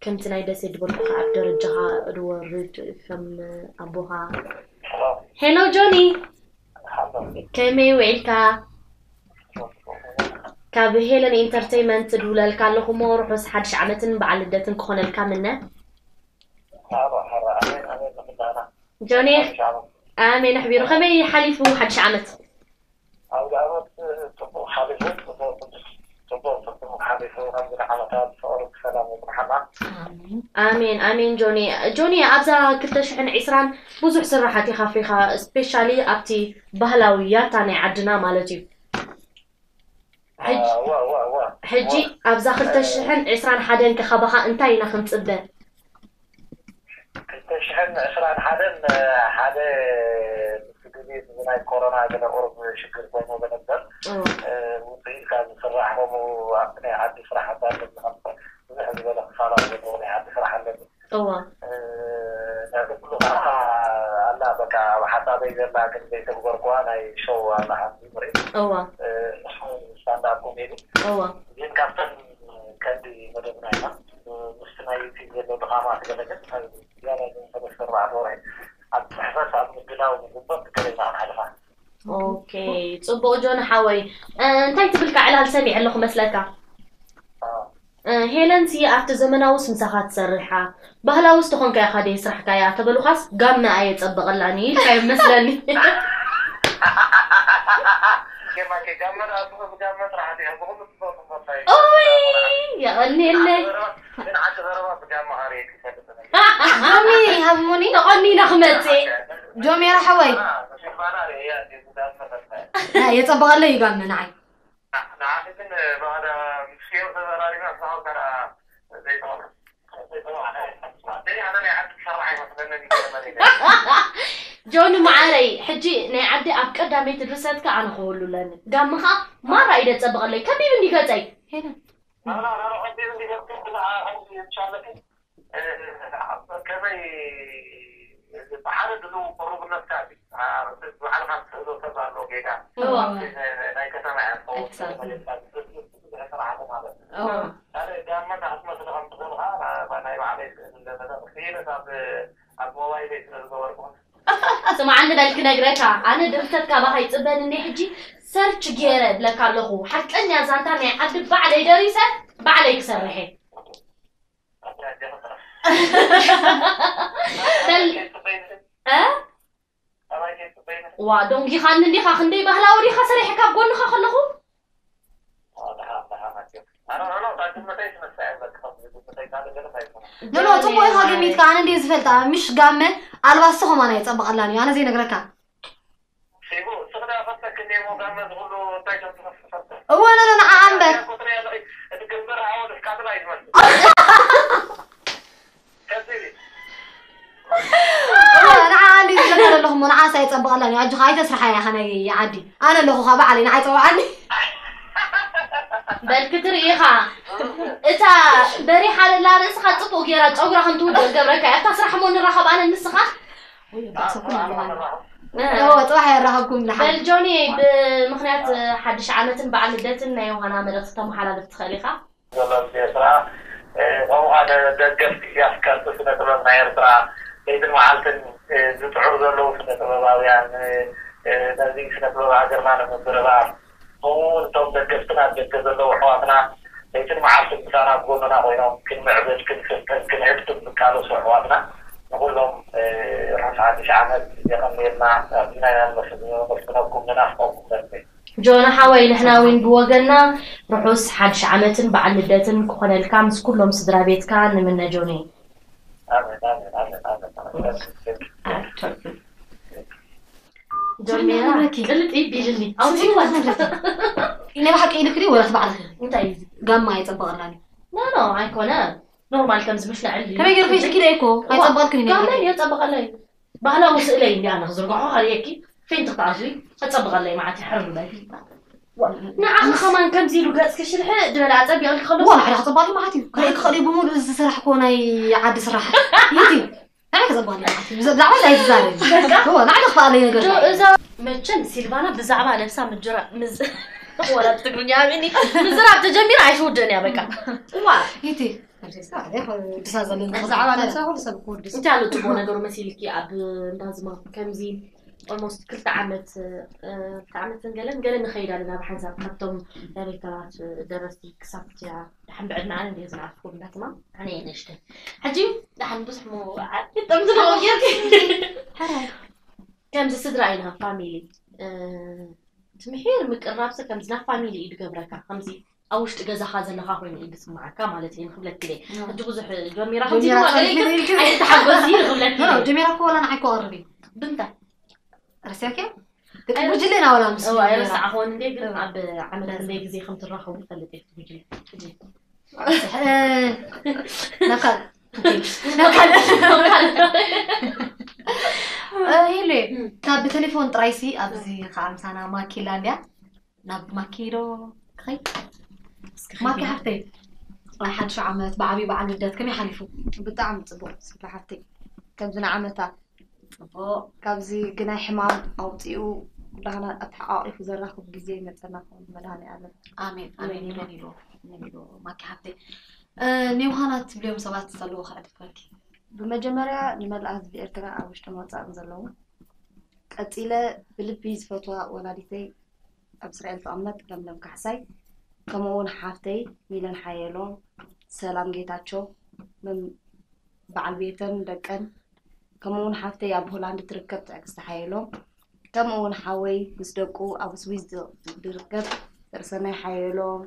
كمت نايدا سيد بلقى عبد رجها الورد فم أبوها هلو جوني كمي وعلكا كاب هيلن انترتينمنت دولا لك اللهم روحوا حدش عمتن بعل دتن كون لك منه جوني آمين حبيرو ما حليفو واحد شعمت آمين آمين جوني. جوني أبزا كنت شحن عسران. بزح سرحاتي خفيخة سبيشالي أبتي بهلاويات أنا عدنا مالتي. حجي أبزا كنت شحن عسران حدا كخبخة انتي خمس قبل ሽሕን ዕስራን ሓደን ሓደ ምስ ግዜ ናይ ኮሮና ገለ ቁርብ ሽግር ኮይኑ በነበር ውፅኢትካ ዝስራሕ ከምኡ ኣብቲ ናይ ዓዲ ስራሕታት ብዙሕ ዝበለ ክፋላ ዘለዎ ናይ ዓዲ ስራሕ ኣለኒ እዋ ናይ ኩሉ ከዓ ኣላ በቃ ኣብ ሓሳበይ ዘላ ግን ዘይተግበርክዋ ናይ ሾው ኣላ ሓንቲ ምርኢት እዋ ስታንዳፕ ኮሜዲ እዋ ግን ካብተን ከንዲ መደብና ኢና ምስቲ ናይ ዩቲብ ዘሎ ድኻማት ገለገል ያለ ሰለስተ ኣርባዕተ ወርሒ ኣብ ፅሕፈት ኣብ ምግላው ምግበት ገለና ክንሓልፋ ኦኬ ፅቡቅ ጆን ሓወይ እ፣ እንታይ ትብል ዕላል ሰሚዕ ኣለኹ መስለካ እ፣ ሄለንሲ ኣብቲ ዘመናዊስ ምሳኻ ትሰርሓ ባህላዊ ዝተኾንካ ኢኻ ደ ስራሕካ እያ ተበሉኻስ ጋመ ኣየ ፀበቐላኒ ኢልካ ይመስለኒ ጌማኬ ጋመድ ኣብ ጋመ ስራሕቲ እያ ብኩሉ هاموني نغني نغمتي جومي راح وي يا يتبغى له يبقى منعي نعم نعم بعد مشكلة زي ጆኒ ማዓረይ ሕጂ ናይ ዓዲ ኣብ ቀዳመይ ትድርሰትካ ኣነ ክህሉለኒ ጋምኻ ማራ ኢደ ፀበቐለይ ከቢብ እንዲ ገፀይ ከመይ سمعني بالك نقرتها أنا درتك بهاي تبان إني حجي سرش جيرة لك له حتى إني أنا حد بعلي دريسة بعلي كسرحي تل أه وا دونكي خان إني خاخندي بهلا وري خسرحي كاب قلنا خاخ له أنا أنا أنا أنا أنا ኖ ፅቡቅ ኢኻ ገሚትካ ኣነ እንደ ዝፈልጣ ምሽ ጋመ ኣልባሶ ኸማና የፀበቐላኒ ኣነ ዘይነግረካ እወ ኖ ኖ ንዓ እምበር እወ ንዓ እንደ ዝነገር ኣለኹ ሞ ንዓሳ የፀበቐላኒ ኣጅኻ ኣይተስራሓ ኢኻ ናይ ዓዲ ኣነ ኣለኹ ኻ በዓለይ ንዓ بالكتر إيها إتا بريحة للا رسخة تبو جيرا تقرا هم تود الجبرك إتا سرح مون الرحب أنا النسخة هو طبعا يرهبكم لحد بالجوني بمخنيات حدش عامة بعد لدتن ناي وهنا ملت تمحلة بتخليها والله بيسرع هو أنا دقفت يا فكرت في نتبع ما يرترع إذا معلتن زت عرض له في نتبع يعني نازين في نتبع جرمان في እቶም ደገፍትና ደገ ዘለው ኣሕዋትና ለይትን መዓልትን ምሳና ብጎንና ኮይኖም ክንምዕብል ክንፍልጠን ክንዕድም ዝቃለሱ ኣሕዋትና ንኩሎም ራስ ሓድሽ ዓመት የኸሚልና ኣብናና መስነኩም ንናፍቆኩም ነርበ ጆና ሓወይ ንሕና እውን ብወገንና ርሑስ ሓድሽ ዓመትን በዓል ልደትን ክኾነልካ ምስ ኩሎም ስድራ ቤትካ ንምነ ጆኒ جرمينا بركي قلت إيه بيجلني أو شو واحد إني واحد كيد كري ولا تبع أنت عايز. قام ما يتبغى لنا لا لا عايكونا نورمال كم زمشنا علي كم يجرب فيش كده يكو هيتبغى كني كم يتبغى لي. بهلا مسئلة إني أنا زرقعها هيك. فين تقطعشي هتبغى لي معك حرب بالي نعم خمان كم زيلو قاس كشلح دبل عتب يالك خلص والله حلا خطبالي معتي. ብዛዕባ እዛ መቸም ሲልቫና ብዛዕባ ነብሳ ወላ ትግርኛ ምዝራብ ተጀሚራ ኣይትውደን እያ በቃ እቲ ብዛዕባ ነገሩ መሲልኪ ኣብ እንዳዝማ ከምዚ ኦልሞስት ክልተ ዓመት ክልተ ዓመትን ገለን ገለ ንኸይድ ኣለና ብሓንሳብ ካብቶም ዳይሬክተራት ደረስቲ ክሳብ ትያ ድሓን ብዕድና ኣነ እንደ ዝለዓልኩ እንዳትማ ኣነ እየ ነሽተን ሕጂ ድሓን ብዙሕ ሞ ጠምዝነቆ ከምዚ ስድራ ኢና ፋሚሊ ትምሒር ምቅራብ ሰብ ከምዚ ናብ ፋሚሊ እዩ ድገብረካ ከምዚ ኣብ ውሽጢ ገዛኻ ዘለካ ኮይኑ እዩ ዝስማዓካ ማለት እዩ ንክብለክ ለ ሕጂ ብዙሕ ጀሚራ ከምዚ ኣይተሓጎሲ ንክብለክ ጀሚራ ኮ ወላ ንዓይ ክቐርብ እዩ ብምንታይ ረስያከ ደቂ ጉጅለና ወላ ምስ እዋ የርስዓ ክኾን እንዴ ግን ኣብ ዓመት ክንደይ ግዜ ከም ትራኸቡ ይፈልጥ እየ ትጉጅለ ናብ ካልእ ናብ ካልእ ሄሎ ካብ ብቴሌፎን ጥራይሲ ኣብዚ ከዓ ምሳና ማኪላ እንድያ ናብ ማኪዶ ክኸይ ማኪ ሃፍተይ ናይ ሓድሽ ዓመት ብዓብዪ በዓል ልደት ከመይ ሓሊፉ ብጣዕሚ ፅቡቅ ስለ ሓፍተይ ከምዚ ንዓመታት ፅቡቅ ካብዚ ግናይ ሕማም ኣውፂኡ ዳህና ኣተሓቋቂፉ ዘራክብ ግዜ መፀና ከም መድሃኒ ኣለም ኣሜን ኣሜን ይመን ኢሉ ይመን ኢሉ ማኪ ሃፍተይ ንዮሃና ትብልዮም ሰባት ዘለዎ ከዓ ድፈርኪ ብመጀመርያ ንመላእ ህዝቢ ኤርትራ ኣብ ውሽጢ መውፃእን ዘለዉ ቀፂለ ብልቢ ዝፈትዋ ወላዲተይ ኣብ እስራኤል ተቐመጥ ለምለም ካሕሳይ ከምኡ እውን ሓፍተይ ሚለን ሓየሎም ሰላም ጌታቸው መም- በዓል ቤተን ደቀን ከምኡ እውን ሓፍተይ ኣብ ሆላንድ ትርከብ ትዕግስቲ ሓየሎም ከምኡ እውን ሓወይ ምስ ደቁ ኣብ ስዊዝ ዝርከብ ርእሰናይ ሓየሎም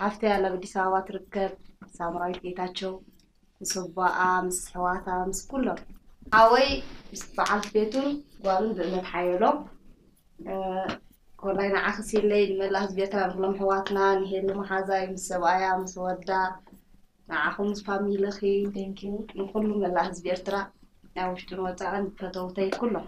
ሓፍተይ ኣብ ኣዲስ ኣበባ ትርከብ ሳምራዊት ጌታቸው ምስ ኣቦኣ ምስ ኣሕዋታ ምስ ኩሎም ሓወይ ምስ በዓል ቤቱን ጓሉን ብእምነት ሓየሎም ኮላይ ንዓኺ ሲለይ ንመላእ ህዝቢ ኤርትራ ንኩሎም ኣሕዋትና ንሄሊ መሓዛይ ምስ ሰብኣያ ምስ ወዳ ንዓኹም ምስ ፋሚልኺ ንኩሉ መላእ ህዝቢ ኤርትራ ናይ ውሽጡን ወፃእን ፈተውተይ ኩሎም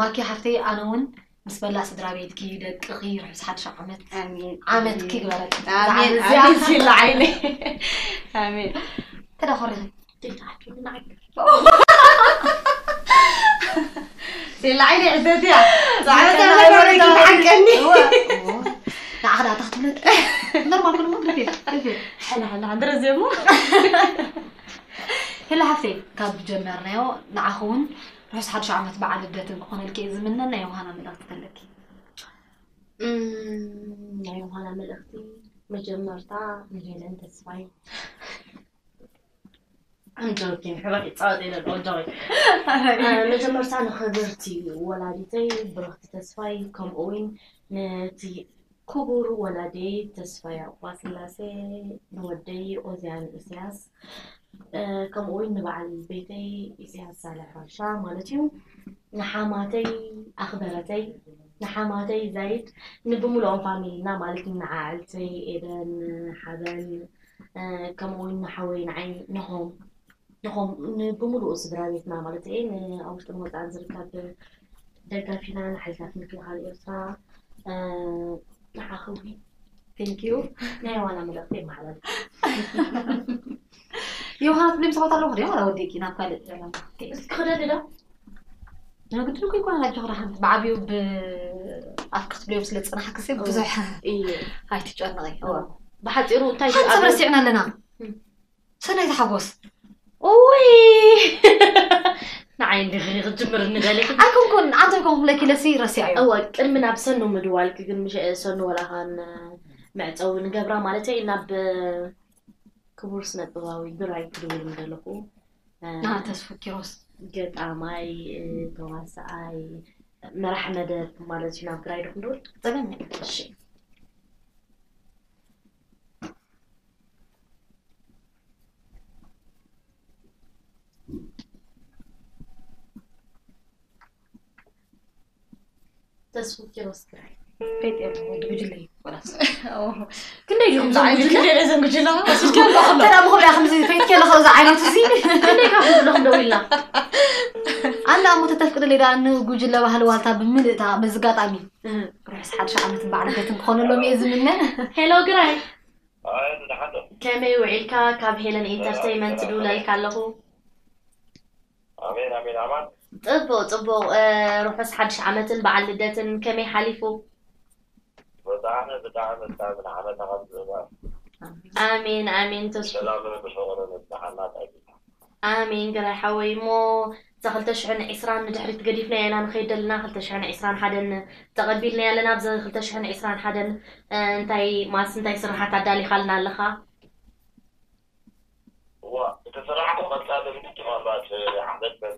ማኪ ሃፍተይ ኣነ እውን ምስ በላእ ስድራ ቤትኪ ደቅኺ ርሑስ ሓድሽ ዓመት ኣሚን ዓመት ክግበረክ ኣሚን እዚኣ ኣሚን ሲላ ዓይነ ኣሚን ተዳኸሪኺ ሲላ ዓይነ ዕዘት እያ ሓቀኒ ንዓኽዳ ተኽትብለት ኖርማል ኩሉ ግፍ ግፍ ሕላ ሕላ ድረዝሞ ሄሎ ሃፍተይ ካብ ጀመርናዮ ንዓኹ እውን ርሑስ ሓድሽ ዓመት በዓል ልደትን ክኾነልኪ እዩ ዝምነን ናይ ዮሃና መልእኽቲ ከለኪ ናይ ዮሃና መልእኽቲ መጀመርታ ንሄለን ተስፋይ አንጆኪን ሕባቂ ፃወት ኢለ ጆይ መጀመርታ ንኽብርቲ ወላዲተይ ብረኽቲ ተስፋይ ከምኡ እውን ነቲ ክቡር ወላደይ ተስፋይ ኣቋ ስላሴ ንወደይ ኦዝያን እስያስ ከምኡ እውን ንበዓል ቤተይ እስያስ ሳልሕ ባልሻ ማለት እዩ ንሓማተይ ኣኽበረተይ ንሓማተይ ዛይድ ንብሙሉኦም ፋሚሊና ማለት እዩ ንዓዓልተይ ኤደን ሓበን ከምኡ እውን ንሓወይ ንዓይ ንኾም ንኾም ብሙሉእ ስድራ ቤትና ማለት እየ ኣብ ውሽጢ መውፃእን ዝርከብ ደጋፊና ንሓይልታት ምክልኻል ኤርትራ ንዓኸዊ ቴንኪዩ ናይ ዋና መልእኽቲ ይመሓላለፍ ዮሃና ትብለይ ምሰባት ኣለኹ ድዮ ወላ ወዲቂ ናብ ካልእ ክክደል ዶ ነግድ ኮ ይኮነ ላ ጅኽራ ሓንቲ ብዓብዩ ብኣፍ ክትብልዮም ስለ ዝፅናሓ ክሴ ብዙሕ እዩ ኣይትጨነቂ ብሓፂሩ እንታይ ሓንቲ ሰብ ኣብ- ረሲዕና ኣለና ም። ሰናይ ተሓጎስ እውይ ንዓይ እንዲ ክጅምር ንደሊ ኣይኮንኩን ዓንተ ይኮን ለኪለሲ ረሲዕ እዩ እወ ቅድሚ ናብ ሰኑ ምድዋልክ ግን ምሽ ሰኑ ወላኻን መዕፀዊ ንገብራ ማለት እዩ ናብ ክቡር ስነ ጥበባዊ ብራይ ክድውል እንደለኹ ና ተስፉ ኪሮስ ገጣማይ ተዋሳኣይ መራሕ መደብ ማለት እዩ ናብ ግራይ ዶክ ንድውል ፀገም እሺ ተስፉ ኪሮስ ግራይ ቤት የለ ጉጅለ እዩ ወላስ ክንደይ ዲኹም ዞም ጉጅለ ተዳ ምክብያ ከምዚ ፈይት ከለኸ ዛ ዓይነት እዚ ክንደይ ካብ ክብለኹም ደው ኢልና ኣነ እሞ ተተፍቅደ ሌዳ ንጉጅለ ባህሊ ዋልታ ብምልእታ መዝጋጣሚ ርሕስ ሓድሽ ዓመት በዓል ቤትን ክኾነሎም እየ ዝምነ ሄሎ ግራይ ኣይ ንሓደ ከመይ ውዒልካ ካብ ሄለን ኢንተርቴይመንት ድውለልካ ኣለኹ ኣሜን ኣሜን ኣማን ፅቡቅ ፅቡቅ ርሑስ ሓድሽ ዓመትን በዓል ልደትን ከመይ ሓሊፉ بدعنا بدعنا استعمل آمين آمين. آمين آمين تشكر آمين آمين آمين آمين. قرأ حوي مو آمين آمين آمين آمين تقديفنا يا آمين آمين لنا آمين آمين آمين حدن تقديفنا يا لنا آمين آمين آمين آمين حدن. آه، انتي ما سنتي آمين آمين خلنا آمين هو آمين آمين آمين من آمين عملت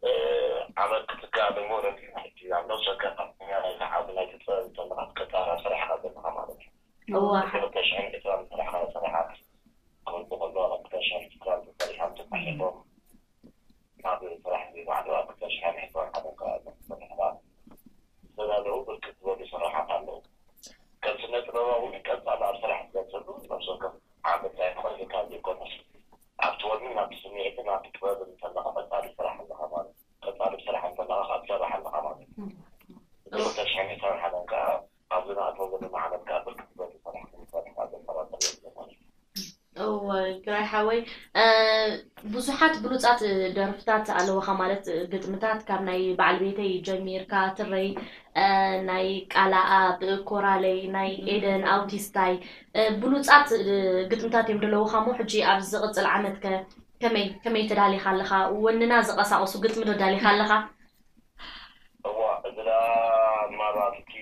عملت كتاب المورد في عملت كتاب يعني عملت كتاب طلعت كتاب صراحة. هو እወ ግራይ ሓወይ እ፣ ብዙሓት ብሉፃት ደርፍታት ኣለውካ ማለት ግጥምታት ካብ ናይ በዓል ቤተይ ጀሚርካ ትረይ እ፣ ናይ ቃላኣ ብኮራለይ ናይ ኤደን ኣውቲስታይ እ፣ ብሉፃት እ፣ ግጥምታት እዮም ዘለውካ ሞ ሕጂ ኣብ ዝቕፅል ዓመት ከ ከመይ ከመይ ተዳሊኻ ኣለካ ወንና ዝቐሳቀሱ ግጥሚ ተዳሊኻ ኣለካ እዋ እዚ ዳ ምናልባት እቲ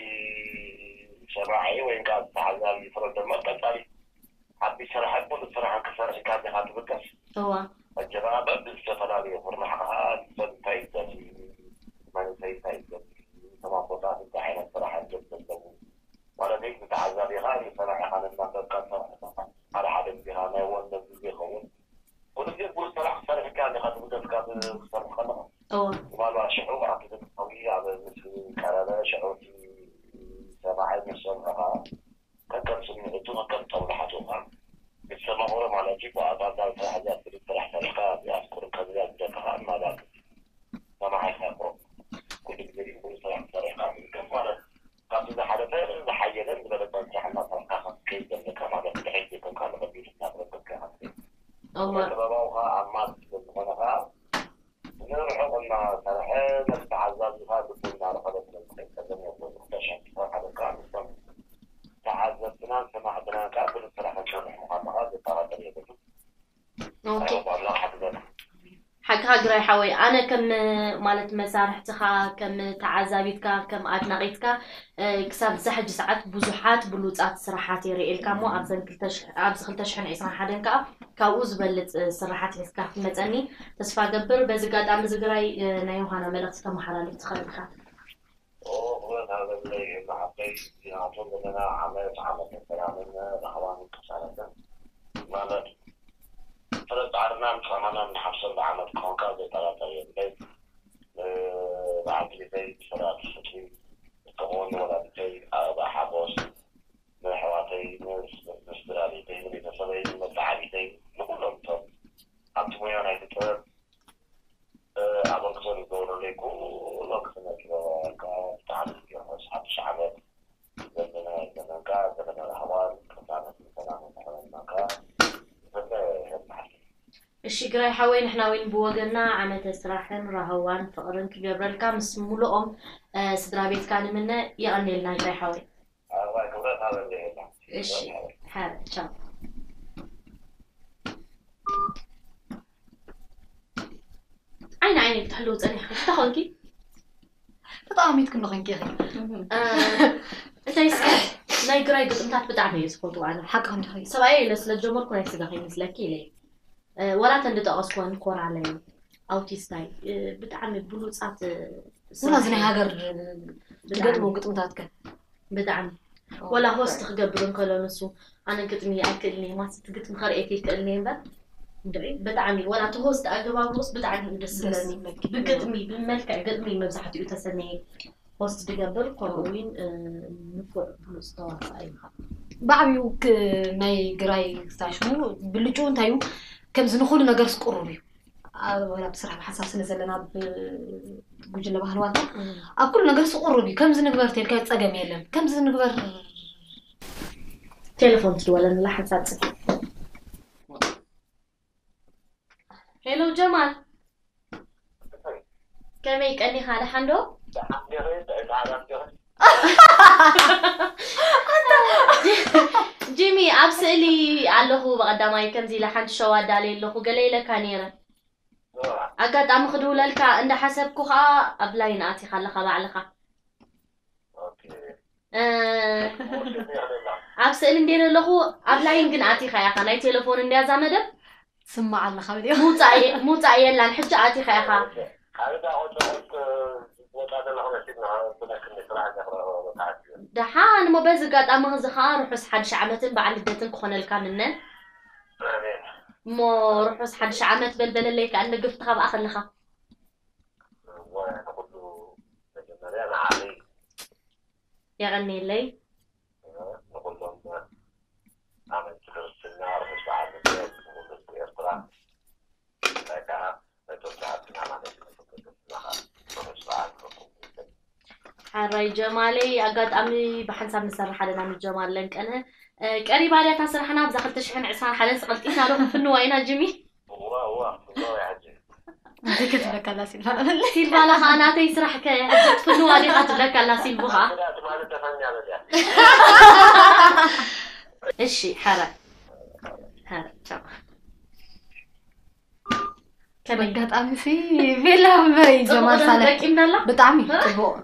ሰማዒ ወይ ከዓ ተዓዛቢ ፍረ ድማ ቀፃሊ cabbi sharaxad mudug sharaxa kasar kaadi qaata dadkaas jabaaba bil shaqadaada iyo furnaxaha santaytasi mansaytaytasi ከም ማለት መሳርሕትኻ ከም ተዓዛቢትካ ከም ኣድናቂትካ እ፣ ክሳብ ዝሕጂ ሰዓት ብዙሓት ብሉፃት ስራሓት የርእልካ እሞ ኣብዘን ክልተ ሽሕ- ኣብዚ ክልተ ሽሕን ዒስራን ሓደን ከዓ ካብኡ ዝበልፅ እ፣ ስራሓት ሒዝካ ክትመፀኒ ተስፋ ገብር በዚ ጋጣሚ ዝግራይ እ፣ ናይ ዮሃና መልእክቲ ተመሓላልፍ ትኽእል ኢካ እሺ ግራይ ሓወይ ንሕና እውን ብወገንና ዓመተ ስራሕን ራህዋን ፍቅርን ክገብረልካ ምስ ሙሉኦም አ፣ ስድራ ቤትካ ንምነ ይቐኒልና ግራይ ሓወይ ኣዋይ ክብረት ሃበ የላ እሺ ሓረ ቻው ዓይኒ ዓይኒ ክትሕልው ፀኒሕካ ክተኾንኪ ተጠቃሚት ክንዶ ኮንኪ ኢኺ አ፣ እንታይ ስ ናይ ግራይ ግጥምታት ብጣዕሚ እየ ዝፈትው ኣነ ሓቂ ከምቲ ኸ ሰብኣየ ኢለ ስለ ጀመርኩ ናይ ስጋ ከይመስለኪ ኢለ ወላተ እንድጠቐስኮን ኮራለይ ኣውቲስታይ እ፣ ብጣዕሚ ብሉፃት እ፣ ወላ እዚ ናይ ሃገር ብጣዕሚ ዝገጥሙ ግጥምታት ከ ብጣዕሚ ወላ ሆስት ክገብር እንከሎ ንሱ ኣነ ግጥሚ ኣይክእልኒ ማስቲ ግጥሚ ከርእየክ ይክእልኒ እምበር እንድዒ ብጣዕሚ ወላ እቲ ሆስት ኣገባብሮስ ብጣዕሚ እዩ ደስ ዝብለኒ ብግጥሚ ብመልክዕ ግጥሚ መብዛሕትኡ ተሰነየ ሆስት ድገብር ከምኡ እውን እ፣ ንፉዕ ብሉፅ ተዋሳእ እዩ ብዓብዩ ክ- ናይ ግራይ ክሳብ ሽሙ ብልጩ እንታይ እዩ ከምዚ ንኩሉ ነገር ዝቅርብ እዩ ኣብ ወላ ብስራሕ ብሓሳብ ስለ ዘለና ብጉጅለ ባህል ዋልታ ኣብ ኩሉ ነገር ዝቅርብ እዩ ከምዚ ንግበር ተልካ ፀገም የለን ከምዚ ንግበር ቴሌፎን ትድወለንላ ሓንሳብ ፅፊ ሄሎ ጀማል ከመይ ቀኒኻ ድሓን ዶ ጂሚ ኣብ ስእሊ ኣለኹ ብቐዳማይ ከምዚ ኢለ ሓንቲ ሸዋ ዳልየ ኣለኹ ገለ ኢለካ ነይረ ኣጋጣሚ ክድውለልካ እንዳሓሰብኩ ከዓ ኣብ ላይ ንኣቲኻ ኣለኻ ባዕልኻ እ፣ ኣብ ስእሊ እንዴር ኣለኹ ኣብ ላይን ግን ኣቲኻ ኢኻ ናይ ቴሌፎን እንድያዛ መደብ ስማዕ ኣለካ ብልዮ ምውፃእ እየ- ምውፃእ የላን ሕጂ ኣቲኻ ኢኻ ድሓን ሞ በዚ ኣጋጣሚ እዚ ከዓ ርሑስ ሓድሽ ዓመትን በዓል ልደትን ክኾነልካ ንነ እሞ ርሑስ ሓድሽ ዓመት በልበለለይ ከዓ ንግፍትኻ ብኣ ከለኻ የቐኒየለይ ሓራይ ጀማለይ ኣጋጣሚ ብሓንሳብ ንሰርሕ ኣለና ንጀማል ለንቀነ እ፣ ቀሪ ባልያታ ስራሕና ብዛ 221 ስቐልጢና ዶ ክንፍንዋ ኢና ጅሚ እዚ ክትበካላ ሲልፋ ሲልቫላ ከዓ ናተይ ስራሕ ከ ሕጂ ትፍንዋ ዲኻ ትብለካላ ሲልቡ ከዓ እሺ ሓረ ሓረ ቻው ከመይ ኣጋጣሚ ሲ ቤላ መንበሪ ጀማል ፅቡቅ ሳለ ተጠቂምናላ ብጣዕሚ ፅቡቅ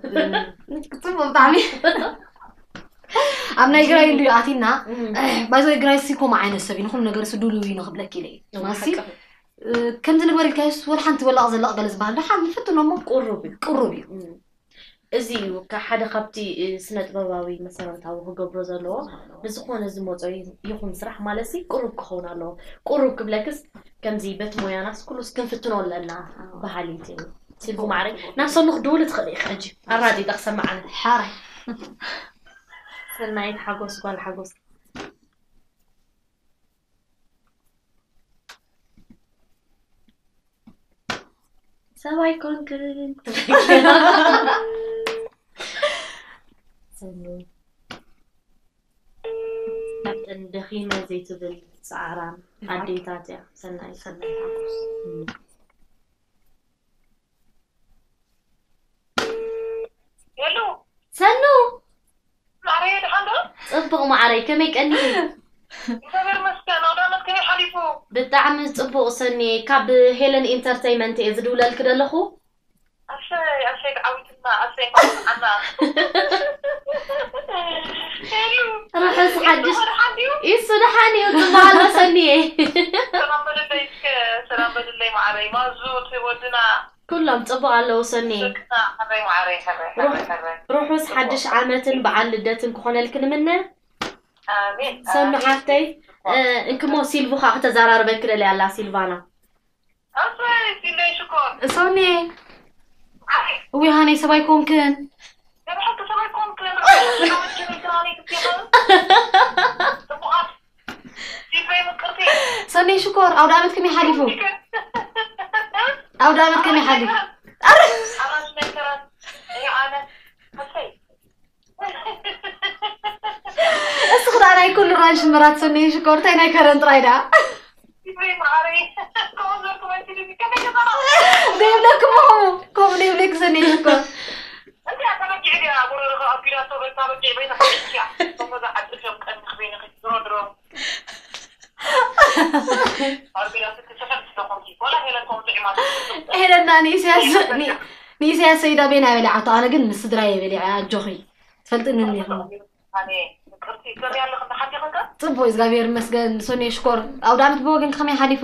ፅቡቅ ብጣዕሚ ኣብ ናይ ግራይ ኢሉ ኣቲና ባይዘ ግራይ ሲ ከምኡ ዓይነት ሰብ እዩ ንኩሉ ነገር ስዱሉ እዩ ንክብለክ ኢለ እዩ ማሲ ከምዚ ንግበር ኢልካዮስ ወላ ሓንቲ ወላቕ ዘለቕ ገለ ዝበሃል ድሓ ንፍትኖ እሞ ቁሩብ እዩ ቅሩብ እዩ እዚ እዩ ካብ ሓደ ካብቲ እ፣ ስነ ጥበባዊ መሰረታዊ ክገብሮ ዘለዎ ንዝኾነ ዝመፆ ይኹን ስራሕ ማለት ሲ ቁሩብ ክኸውን ኣለዎ ቁሩብ ክብለክስ ከምዚ በት ሞያናስ ኩሉስ ክንፍትኖ ኣለና ባህሊት እዩ ሲልቡ ማዕረይ ናብ ሰኑ ክድውል ትኽእል ኢኻ ሕጂ ኣራዲዳ ክሰማዓነ ሓራይ ሰናይት ሓጎስ ጓል ሓጎስ ሰባይ ኮንክን ካብተን ደኺመ ዘይትብል ፃዕራም ኣዴታት እያ ሰናይ ሰናይ ሓጎስ ሄሎ ሰኑ ማዕረየ ድሓን ዶ ፅቡቕ ማዕረይ ከመይ ቀኒ እግዚአብሔር ይመስገን ኣውደ ዓመት ከመይ ሓሊፉ ብጣዕሚ ፅቡቕ ሰኒ ካብ ሄለን ኢንተርተይመንት እየ ዝድውለልክ ደለኹ عشاي عشاي عاودت لنا عشاي أنا. حلو. راح نصحدش يسو نحاني وطلع على سنيه سلام بالله سلام بالله معري مازوت ودنا. كلهم طبع على سني. روح مس حدش عامة بعد لدتن كخونا لكن منا آمين. سمع حفتي انكمو سيلفو خاخ تزارار بكرة لي سيلفانا. أصلا سيلي شكرا. سوني وي هاني سوايكم كان حتى سوايكم كان سني شكور أو دامت كمي حليفو أو دامت كمي حليف استخدام أنا يكون رانش مرات سني شكور تاينا كرنت رايدا دايب لكم هم كوم نيسيا سيدة بينا بلعت أنا قلنا السدرة بلعت جوخي تفلت إنني هو ፅቡቅ እዩ እግዚኣብሔር መስገን ሶኒ ሽኮር ኣውደ ዓመት ብወገን ከመይ ሓሊፉ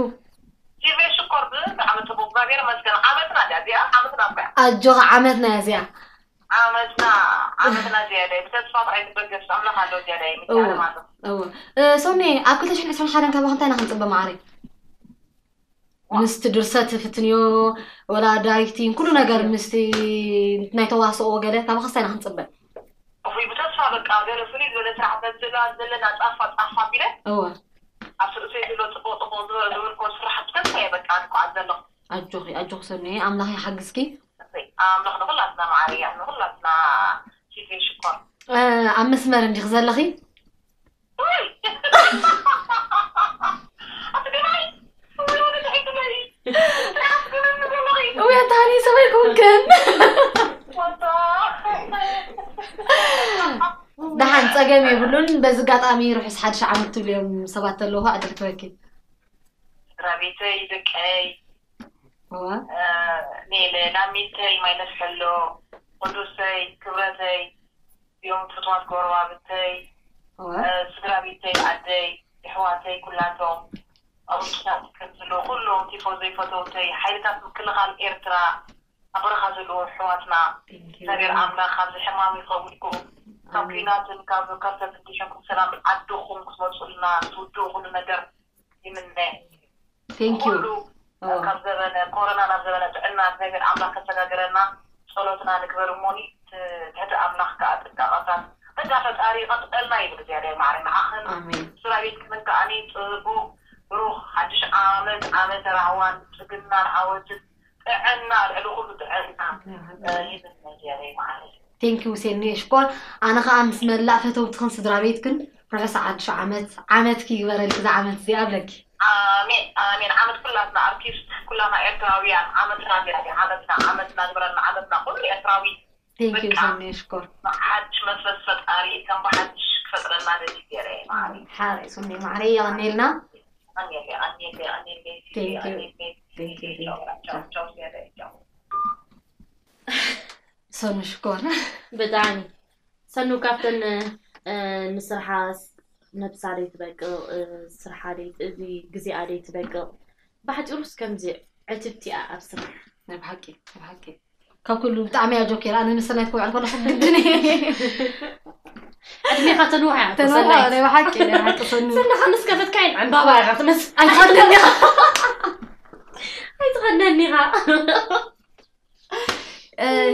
ኣጆ ዓመትና እያ እዚኣ ዓመትና ዓመትና እዚኣ ብተስፋ ጥራይ ትበገስ ኣምላኽ ኣሎ እዚኣ እዎ ሶኒ ኣብ 221 ካብ ክንታይ ኢና ክንፅበ ማዕሪ ምስቲ ድርሰት ፍትንዮ ወላ ዳይክቲን ኩሉ ነገር ምስቲ ናይ ተዋስኦ ገለ ካብ ክስታይ ኢና ክንፅበ እፎይ ብተስፋ በቃ ገለ ፍሉይ ዝበለ ስራሕ ተዝላ ዘለና ፃፋ ፃፋ ቢለ እዎ ኣብ ስርእሰይ ዘሎ ፅቡቅ ፅቡቅ ዝበለ ዝብልኮ ስራሕ ብተስፋ እየ በቃ ንኳዓት ዘለኹ ኣጆኺ ኣጆኺ ሶኒ ኣምላኽ ይሓግዝኪ ኣምላኽ ንኩላትና ማዓርያ ንኩላትና ሲፌ ሽኮር እ፣ ኣብ መስመር እንዲኽ ዘለኺ እውያ ታኒ ሰበይ ኮንከን ድሓን ፀገም የብሉን በዚ ኣጋጣሚ ርሑስ ሓድሽ ዓመት ትብሉ እዮም ሰባት ኣለዉ ዓዲ ክትረክብ ረቤተይ ደቀይ እዋ ኔለ ላሚተይ ማይነስሐሎ ቅዱሰይ ክብረተይ እዮም ፍትዋት ጎረባብተይ እዋ ስድራ ቤተይ ዓደይ ኣሕዋተይ ኩላቶም ኣብ ውሽጥና ከም ዘለዎ ኩሎም ቲፎ ዘይፈተውተይ ሓይልታት ምክልኻል ኤርትራ ኣብ በረኻ ዘለዎ ኣሕዋትና እግዚአብሔር ኣምላኽ ካብዚ ሕማም ይኸውድኩም ካብ ኩናትን ካብ ካብተ ፍትሸኩም ሰላም ዓድኹም ክትመፁልና ትውድኡ ኩሉ ነገር ይምነ ቴንክ ዩ ኩሉ ካብ ዘበነ ኮሮና ናብ ዘበነ ጥዕና እግዚአብሔር ኣምላኽ ከተጋገረና ጸሎትና ንግበር እሞኒ ትሕቲ ኣምላኽ ከዓ ጥንቃቐታት በጋ ፈጣሪ ቀጥቀልና ይብል እግዚኣብሔር ማዕረ ንዓኽን ኣሜን ስራ ቤት ክምን ከዓኒ ፅቡቅ ብሩኽ ሓድሽ ዓመት ዓመተ ራህዋን ፅግናን ዓወትን ጥዕና ልዕሊ ኩሉ ጥዕና ይብል እግዚኣብሔር ማዕረ ቴንክ ዩ ሴኒ ሽኮር ኣነ ከዓ ምስ መላእ ፈተውትክን ስድራ ቤትክን ርሑስ ሓድሽ ዓመት ዓመትኪ ይግበረልክ እዛ ዓመት እዚኣ ኣብለኪ አሜን አሜን ዓመት ኩላትና አርቲስት ኩላትና ኤርትራውያን ዓመትና ዚያ ዓመትና ዓመትና ዝብረና ዓመትና ኩሉ ኤርትራዊ ቴንክ ዩ ሴኒ ሽኮር ሓድሽ መንፈስ ፈጣሪ ከም ብሓድሽ ክፈጥረና ደሊ ገይረ ማዕረ ሓርዒ ሱኒ ማዕረ ይቐኒልና ኣኔለ ኣኔለ ኣኔለ Thank you. ኣኔለ Thank you. ቻው ቻው ዝያደ ቻው ሶኒ ሽኮር ብጣዕሚ ሰኑ ካብተን እ፣ ንስርሓ ነብሳ ደይ ትበቅቕ እ፣ ስርሓ ደይ እዚ ግዜኣ ደይ ትበቅቕ ብሓፂሩስ ከምዚ ዕትብቲ እያ ኣብ ስራሕ ናይ ብሓቂ ናይ ብሓቂ ካብ ኩሉ ብጣዕሚ እያ ጆኬር ኣነ ምስ ሰናይት ክውዕል ከለኹ ግድን ዕድሜኻ ተንውሕ እያ ተነዋ ሰናይት ናይ ብሓቂ ናይ ሓቂ ሶኒ ሰናኻ ምስ ከፈትካ ኢን ዕምባባ ኢኻ ትመስል ኣይትኸደኒ ኣይትኸደኒ ኢኻ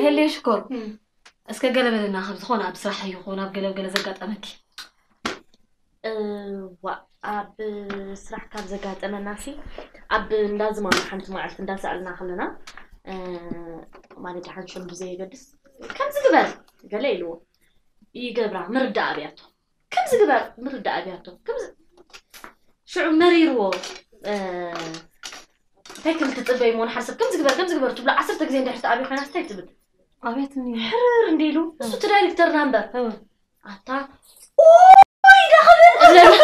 ሄሌ ሽኮር እስከ ገለ በለና ካብ ዝኾነ ኣብ ስራሕ ይኹን ኣብ ገለ ገለ ዘጋጠመኪ እ፣ ዋ ኣብ ስራሕ ካብ ዘጋጠመና ሲ ኣብ እንዳዝማኑ ሓንቲ መዓልቲ እንዳሰኣልና ከለና እ፣ ማለት ሓንሹም ብዘየገድስ ከምዚ ግበር ገለ ኢልዎ ይገብራ ምርዳእ ኣብያቶ ከምዚ ግበር ምርዳእ ኣብያቶ ከምዚ ሽዑ መሪርዎ እ፣ እንታይ ከም ትፅበይ ሞ ንሓሰብ ከምዚ ግበር ከምዚ ግበር ትብሎ ዓሰርተ ግዜ እንድሕር ተኣብዮ ኮይና እንታይ ትብል ኣቤት ሕርር እንዲሉ እሱ እቲ ዳይሬክተርና እምበር እዎ ኣታ ኦይ ዳኽብል እብለና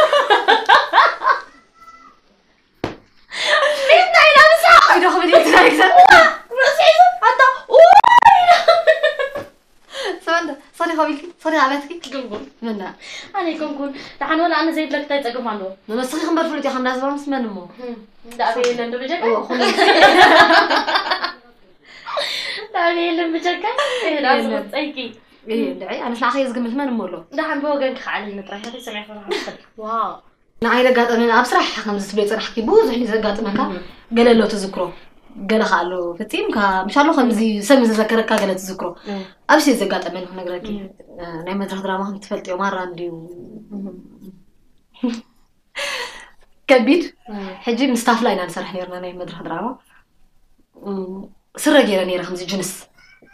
ቤትና ኢና ምሳቅ ኢዶ ክብል እዩ ዳይሬክተር ርእሲ ሒዙ ኣታ ሰበንተ ሰሪ ከቢልኪ ሰሪ ኣቤትኪ ግንጉን ምና ኣነ ይኮንኩን ድሓን ወላ ኣነ ዘይብለክ እንታይ ፀገም ኣለዎ መመስኺ ክንበር ፍሉጥ ኢኻ እንዳዝባ ምስ መን እሞ ዳኣበ የለን ብጀካ እዎ ኩሉ ዳኣበ የለን ብጀካ የለን። ፀይቂ እየ ልዐ ኣነ ስናኸ ዝግምት መን እሞ ኣሎ ድሓን ብወገን ክዓልል ንጥራይ ከ ሰሚዕ ዋው ንዓይ ዘጋጠመን ኣብ ስራሕ ከምዚ ትብሎ ፅራሕኪ ብዙሕ እዩ ዘጋጥመካ ገለ ኣሎ ትዝክሮ ገለ ከዓ ኣሎ ፍፂምካ ምሻሎ ከምዚ ሰብ ዝዘከረካ ገለ ትዝክሮ ኣብዚ ዘጋጠመን ክነግረኪ ናይ መድረክ ድራማ ከም ትፈልጥዮ ማራ እንድዩ ከቢድ ሕጂ ምስታፍላ ኢና ንሰርሕ ነርና ናይ መድረክ ድራማ እም፣ ስረ ገይረ ነይረ ከምዚ ጅንስ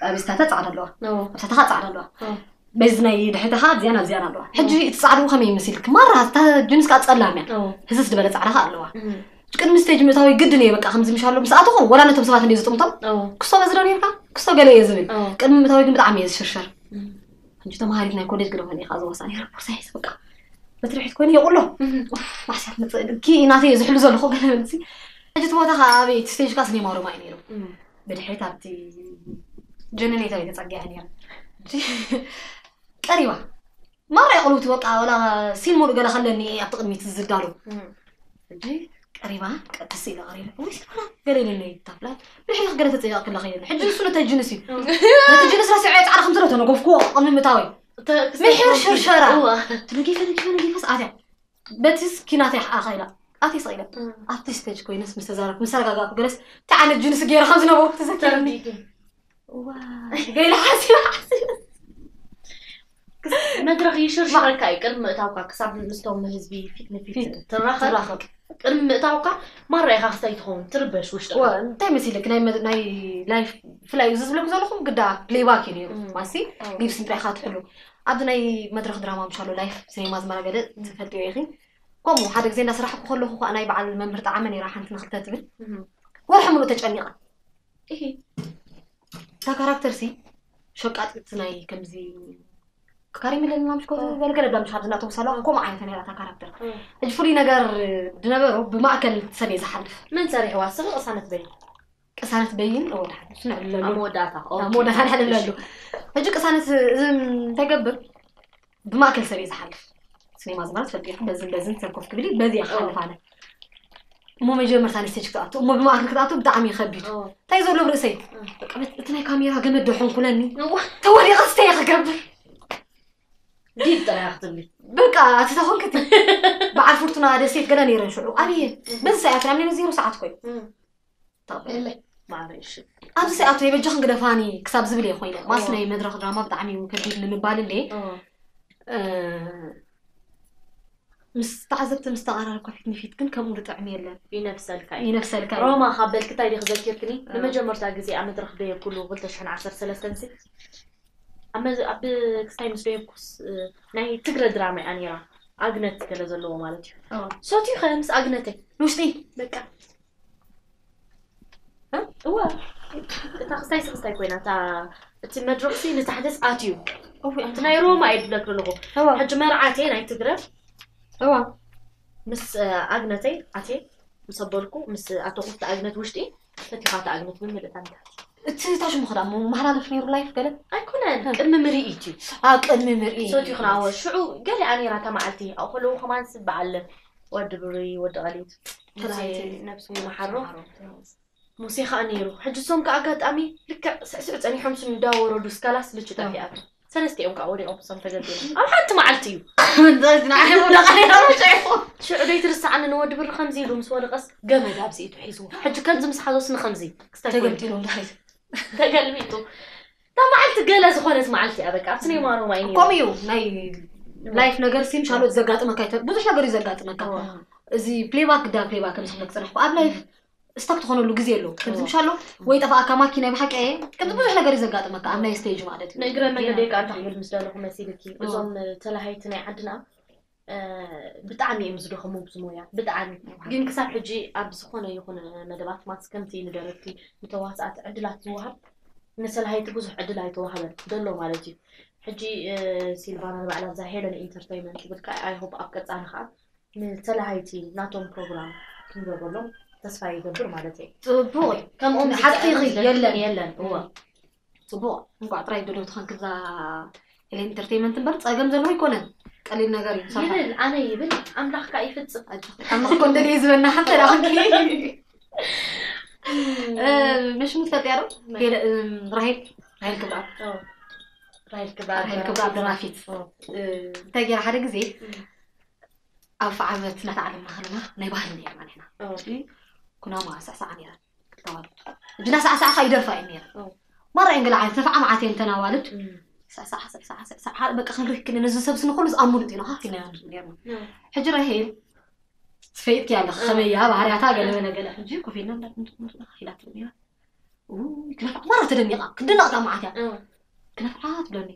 ኣብ ስታታ ፃዕዳ ኣለዋ ኣብ ታታኻ ፃዕዳ ኣለዋ በዚ ናይ ድሕተኻ እዚያን ኣብ ዝያን ኣለዋ ሕጂ እቲ ፃዕዱ ከመይ ይመስልክ ማራ እታ ጅንስ ከዓ ፀላም እያ ህዝስ ዝበለ ፃዕዳ ካ ኣለዋ ቅድሚ ስቴጅ ምእታዊ ግድን እየ በቃ ከምዚ ምሻሎ ምስኣትኹም ወላ ነቶም ሰባት እንደ ዝጥምቶም ክሶ በዝዶ ነርካ ክሶ ገለ እየ ዝብል ቅድሚ ምእታዊ ግን ብጣዕሚ እየ ዝሽርሸር ሕጂ ተምሃሪት ናይ ኮሌጅ ግደ ኮነ ኢኻ ዝወሳ ነራ ቦርሳይስ በቃ በትርሒት ኮይኑ የቁሎ ማስያት መፅእ ኪ እናተይ እየ ዝሕሉ ዘለኹ ገለ መልሲ ሕጂ እቲ ቦታ ከዓ ኣበይ እቲ ስቴጅ ካ ስኔማ ሮማ እዩ ነይሩ ብድሕሪት ኣብቲ ጀነሬተር እዩ ተፀጊዐ ነይሩ ቀሪባ ማራ ይቆልብቲ በቃ ወላ ሲን ሙሉእ ገለ ከለኒ እየ ኣብቲ ቅድሚት ዝዳሉ ሕጂ ቀሪባ ቀድስ ኢለ ቀሪበ ወይ ሲባና ገለ ኢለኒ ታፍላ ብድሕሪ ገለ ተፀይቕ ክለ ኸይለኒ ሕጂ ንሱ ነተ ጅንስ እዩ ነቲ ጅንስ ራሲዑ ፃዕዳ ከምቲ ዶ ተነገፍክዎ ቅድሚ ምእታወይ ምሕር ሽርሸራ ተነጊፈ ነጊፈ ነጊፈስ ኣትያ በቲስ ኪናተይ ኣኸኢላ ኣትይ ስኢለ ኣብቲ ስቴጅ ኮይነስ ምስ ተዛረብኩ ምስ ተረጋጋእኩ ገለስ እንታይ ዓይነት ጅንስ ገይረ ከም ዝነበሩ ተዘኪረኒ ገይለ ሓሲባ ሓሲባ መድረክ ይሽርሽረካ እዩ ቅድሚ ምእታውካ ክሳብ ምስቶም ህዝቢ ፊት ንፊት ትራኸብ ትራኸብ ቅድሚ ምእታውካ ማርኣይካ ክስታይ ትኸውን ትርበሽ ውሽጢ ወ እንታይ መሲለክ ናይ መ- ናይ ላይፍ ብፍላይ እዚ ዝብለኩ ዘለኹም ግዳ ፕሌይባክ እዩ ነይሩ ማሲ ሊብስ እንታይ ኢኻ ትሕሉ ኣብዚ ናይ መድረክ ድራማ ምሻሎ ላይፍ ሲኔማ ዝመረገለ ዝፈልጥዮ ኢኺ ከምኡ ሓደ ግዜ እናስራሕኩ ከለኹ ከዓ ናይ በዓል መምህር ጣዕመ ነይራ ሓንቲ ንክልተ ትብል ወርሒ ሙሉእ ተጨኒቓ እታ ካራክተር ሲ ሸቃጢት ናይ ከምዚ ካሪ ሚለና ምሽኮ ገለገለ ዳ ምሻ እናተወሳለ ከምኡ ዓይነት ነይራ እታ ካራክተር ሕጂ ፍሉይ ነገር ዝነበሮ ብማእከል ሰብ እየ ዝሓልፍ መን ሰሪሕዋ ስቕ ቅሳነት በይ ቅሳነት በይን እወዳሓ እሱ ንዕልለሉ ኣብ መወዳእታ መወዳእታ ንሕልለሉ ሕጂ ቅሳነት እዚ እንተገብር ብማእከል ሰብ እየ ዝሓልፍ ሲኔማ ዝማለት ፈልጢ በዝን በዝን ሰብ ኮፍ ክብል በዚ እየ ክሓልፍ ኣነ እሞ መጀመርታ ናይ ስቴጅ ክትኣቱ እሞ ብማእከል ክትኣቱ ብጣዕሚ ከቢድ እንታይ ዘሎ ብርእሰይ በቃ እቲ ናይ ካሜራ ገመድ ደሕንኩለኒ ተወዲቐ ስተየ ክገብር ዲብ ጥራይ ክትብል በቃ ትተኾንክቲ በዓል ፍርቱና ደሴት ገለ ነይረን ሽዑ ኣብየ በዚ ሰዓት ናብ ነነ ዜሮ ሰዓት ኮይኑ ማርሽ ኣብዚ ሰዓቱ የበጃ ክንግደፋኒ ክሳብ ዝብል እየ ኮይነ ማስ ናይ መድረክ ድራማ ብጣዕሚ እዩ ከቢድ ንምባል እንዴ ምስ ተዓዘብቲ ምስ ተቐራርብካ ፊት ንፊት ግን ከምኡ ጥዕሚ የለን ይነብሰልካ እዩ ይነፍሰልካ እዩ ሮማ ካብ በልክታይ ዲ ክዘኪርክኒ ንመጀመርታ ግዜ ኣብ መድረክ ደየ ኩሉ 213 ሲ ኣብ መዝ- ኣብ ክስታይ ምስ ደየኩስ ናይ ትግረ ድራማ እያ ነራ ኣግነት ገለ ዘለዎ ማለት እዩ ሰትዩ ኸ ምስ ኣግነተይ ንውሽጢ በቃ እዋ እታ ክስታይ ሲ ክስታይ ኮይና እታ እቲ መድረክ ሲ ንታሕደስ ኣትዩ እቲ ናይ ሮማ እየ ድብለክ ኣለኹ እዋ ሕጂ መርዓቴ ናይ ትግረ እዋ ምስ ኣግነተይ ኣቴ ምስ ኣበልኩ ምስ ኣተኹፍቲ ኣግነት ውሽጢ ፈቲኻቲ ኣግነት ብምልእታ ንታሕቲ እቲ ታሽሙ ክዳ እሞ መሓላለፍ ነይሩ ላይፍ ገለ ኣይኮነን ቅድሚ ምርኢት እዩ ኣብ ቅድሚ ምርኢ ሰትዩ ክናወ ሽዑ ገሊኣ ነራ እታ መዓልቲ ኣብኡ ከለዉ ከማንስ በዓል ወዲ ብሪ ወዲ ቀሊት ተላሃይቲ ነብሱ ይመሓሮ ሙሴ ከዓ ነይሩ ሕጂ እሶም ከዓ ኣጋጣሚ ልክዕ ስዕስዕ ፀኒሖም ስ እንዳወረዱ ስካላስ ልች ጠፊኣቱ ሰለስቲኦም ከዓ ወዲቖም ሶም ተገዲሎም ኣብ ሓንቲ መዓልቲ እዩ ሽዑ ደይትርስዓኒ ንወዲ ብሪ ከምዚ ኢሉ ምስ ወደቐስ ገመድ ኣብዚ ኢቱ ሒዝዎ ሕጂ ከምዚ ምስ ሓዞስ ንከምዚ ክስታይ ኮይኑ ተገልጢሎም ድሕሪት ተገልቢጡ እታ መዓልቲ ገለ ዝኾነት መዓልቲ እያ በቃ ኣብቲ ናይ ማሮማ እዩ ነይሩ። ከምኡ እዩ ናይ ላይፍ ነገር ሲ ምሻሎት ዘጋጥመካ ይተ ብዙሕ ነገር እዩ ዘጋጥመካ እዚ ፕሌባክ ዳ ፕሌባክ ምስ ክለክ ፅንሕኩ ኣብ ላይፍ ስታክ ትኾነሉ ግዜ ኣሎ ከምዚ ምሻሎ ወይ ጠፋእካ ማኪና ብሓቂ እየ ከምዚ ብዙሕ ነገር እዩ ዘጋጥመካ ኣብ ናይ ስቴጅ ማለት እዩ ንእግረ መንገዲ ቃ እንታይ ምስ ደለኹ መሲልኪ እዞም ተላሃይቲ ናይ ዓድና አ፣ ብጣዕሚ እዮም ዝደኸሙ ብዝሞያ ብጣዕሚ ግን ክሳብ ሕጂ ኣብ ዝኾነ ይኹን መደባት ማስ ከምቲ ንደረፍቲ ንተዋስኣት ዕድላት ዝወሃብ ንተላሃይቲ ብዙሕ ዕድል ኣይተዋሃበን ደሎ ማለት እዩ ሕጂ አ፣ ሲልቫና ንባዕላ ዛ ሄለን ኢንተርቴይንመንት ዝብልካ ኣይሆፕ ኣብ ቀፃሊ ከዓ ንተላሃይቲ ናቶም ፕሮግራም ክንገብረሎም ተስፋ ይገብር ማለት እዩ ፅቡቅ እዩ ከምኦም ሓቂ ኺ የለን የለን እወ ፅቡቅ እንኳዕ ጥራይ ደሎ ትኸን ክዛ ኤለ ኢንተርቴይንመንት እምበር ፀገም ዘለዎ ኣይኮነን ቀሊል ነገር እዩ ሰርሓ ይብል ኣነ ይብል ኣምላኽካ ይፍፅም ኣብ ንክኮን ደልየ ዝበና ሓንተ ዳኽንኪ ንሽሙ ትፈልጥያ ዶ ሄለ- እም፣ ራሄል ራሄል ክብርኣብ ራሄል ክባር ራሄል ክብርኣብ ደራፊት እንታይ ገይራ ሓደ ግዜ ኣብ ፈዓበት እናተዓለምና ከለና ናይ ባህሊ ነርና ንሕና ኩናማ ሳዕሳዓ ነረን ክልተዋልድ እጅና ሳዕሳዓ ካ ይደርፋ እየ ነረን ማርአየን ገለ ዓይነት ነፍዓ ማዓትየን ተናዋልድ ሳዕሳዓ ሳዕሳዓ ሳዕሳዓ በቃ ክንርክን ነዚ ሰብ ስንኩሉ ዝኣምኑጥ ኢና ሃፍ ኢና ነርና ሕጂ ራሄል ትፈይጥኪ ኣለኽ ከመያ ባህርያታ ገለ በለ ገለ ሕጂ ኮፍ ኢልና ኢላት ነራ ክነፍዓ ማራ ተደኒቓ ክድነቕካ መዓት እያ ክነፍዓ ትብለኒ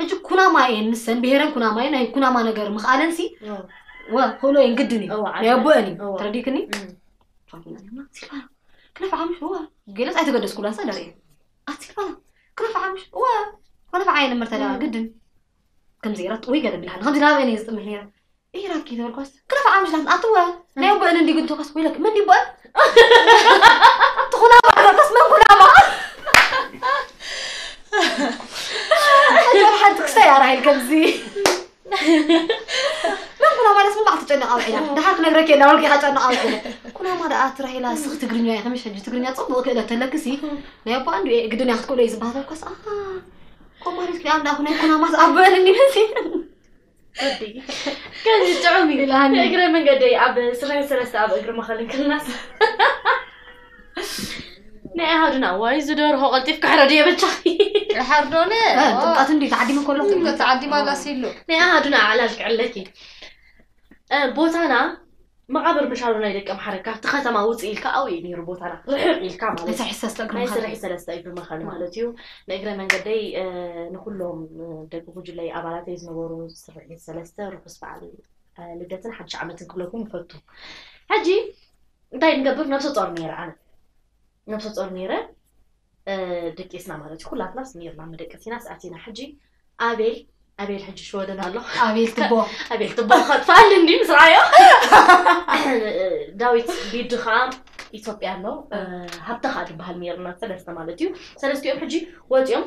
ሕጂ ኩናማ እየን ንሰን ብሄረን ኩናማ እየን ናይ ኩናማ ነገር ምኽኣለን ሲ ወ ክብሎ እየን ግድን እዩ ናይ ኣቦአን እዩ ተረዲክኒ ትራፊና ሲልፋና ክነፍ ዓምሽ እዋ ገለፅ ኣይተገደስኩላ ሰ ደርኢ وأنا أنا بعين مرتلا جدا كم زيرة ويجا بالحال خمسة لا بين يزم هي إيه راك كذا القص كل فعام جلاد أتوا لا يوم أنا اللي قلت قص ويلك من دي بقى؟ تخونا بقى. قص من كنا بقى. حد كسيارة هاي الكمزي كنا ما نسمع بعض تجنا على عينا ده حق نقرأ كنا ولقي حاجة أنا على عينا كنا ما رأت رأي لا سخت تقرني يا خمسة جت تقرني تصبوا كده تلاقي لا يبقى عنده قدوني أخذ كل إيه. يزبها القص آه. كان يجعومي لهني اقرا من قد يعب سرين سلسة عب اقرا ما خلينك الناس نعم هادنا واي زدور هو قلتيف كحردية بتشاي حردونة تبقات اندي تعدي من كله تعدي ما لا سيلو نعم هادنا علاج علكي بوتانا مغابر مشارو ناي دكم حركة تخت ما وص إلك أو يعني ربوت أنا رحق إلك ما لسه حس أستلقى ما لسه حس أستلقى في المخان ما لتيو نقدر من قدي نقولهم دكم خج لي أبلات إذا نورو سرعي سلاستا رفس بعد لقيتنا حد شعمة كلكم فتو هجي داي نقبل نفس الطرنيرة أنا نفس الطرنيرة دك اسمه ما لتيو كل أطلس نير ما مدك تيناس أتينا حجي أبي ابي الحج شو هذا؟ الله ابي تبوخ ابي تبوخ تفعل إني مسرعية داويت بيد خام. إثيوبيا لو آه. هبت خاد بهالميرنا ثلاثة مالتيو ثلاثة يوم حجي وتيوم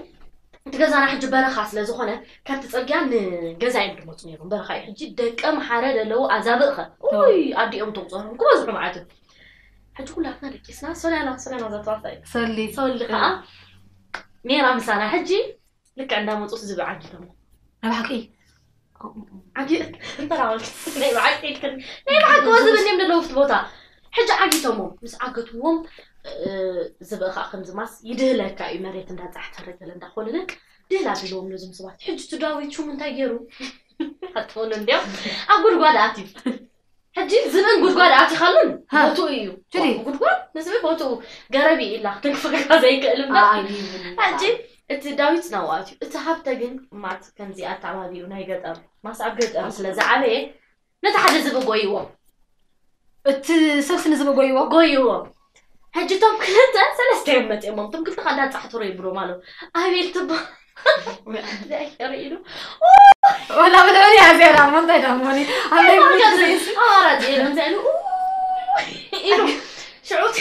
تجزانا حج برخة سلا زخنة كانت ترجع نجزا يمكن مطنيرهم برخة حجي. دك أم حارة لو عذابها أوي. أدي أم تبصرهم كم أزرع معته حج كلها كنا دكيسنا سلينا سلينا ذا طرفي سلي سلي قا آه. ميرا مسانا حجي. لك عندها مطوس زبعة جدا ربحك ايه ዓጊ እንተራወልቲ ናይ በዓል ከይድክን ናይ በዓል ክወዝብ እኒኦም ደለዉ ፍቲ ቦታ ሕጂ ዓጊቶሞም ምስ ዓገትዎም ዝብእ ከዓ ከምዝማስ ይድህለካ እዩ መሬት እንዳፃሕተረገለ እንዳኮልነ ድህላ ብለዎም ነዞም ሰባት ሕጂ እቲ ዳዊት ሹም እንታይ ገይሩ ኣትኾኑ እንዲኦም ኣብ ጉድጓድ ኣትዩ ሕጂ ዝብን ጉድጓድ ኣትይካሉን ها. ቦትኡ እዩ ጭሪ ጉድጓድ ንዝብል ቦትኡ ገረቢ ኢላ ክትንክፍካ ዘይክእል እምበር ሕጂ እቲ ዳዊት ናብኣት እዩ እቲ ሃብተ ግን ማት ከምዚኣ ተዓባቢኡ ናይ ገጠር ማስ ኣብ ገጠር ስለዝዓበየ ነቲ ሓደ ዝብ ጎይዎም እቲ ሰብሲ ንዝብ ጎይዎ ጎይዎም ሕጂ እቶም ክልተ ሰለስተ እዮም መፅኦሞም እቶም ክልተ ካዳ ፃሕትሮ ይብሎም ኣሎ ኣቤል ትባ ሪኢሉ ወላ ብድዕሪ እያ ዜና ምንታይ ዳሞኒ ኣበይ ኢሉ እንታይ ኢሉ ኢሉ ሽዑት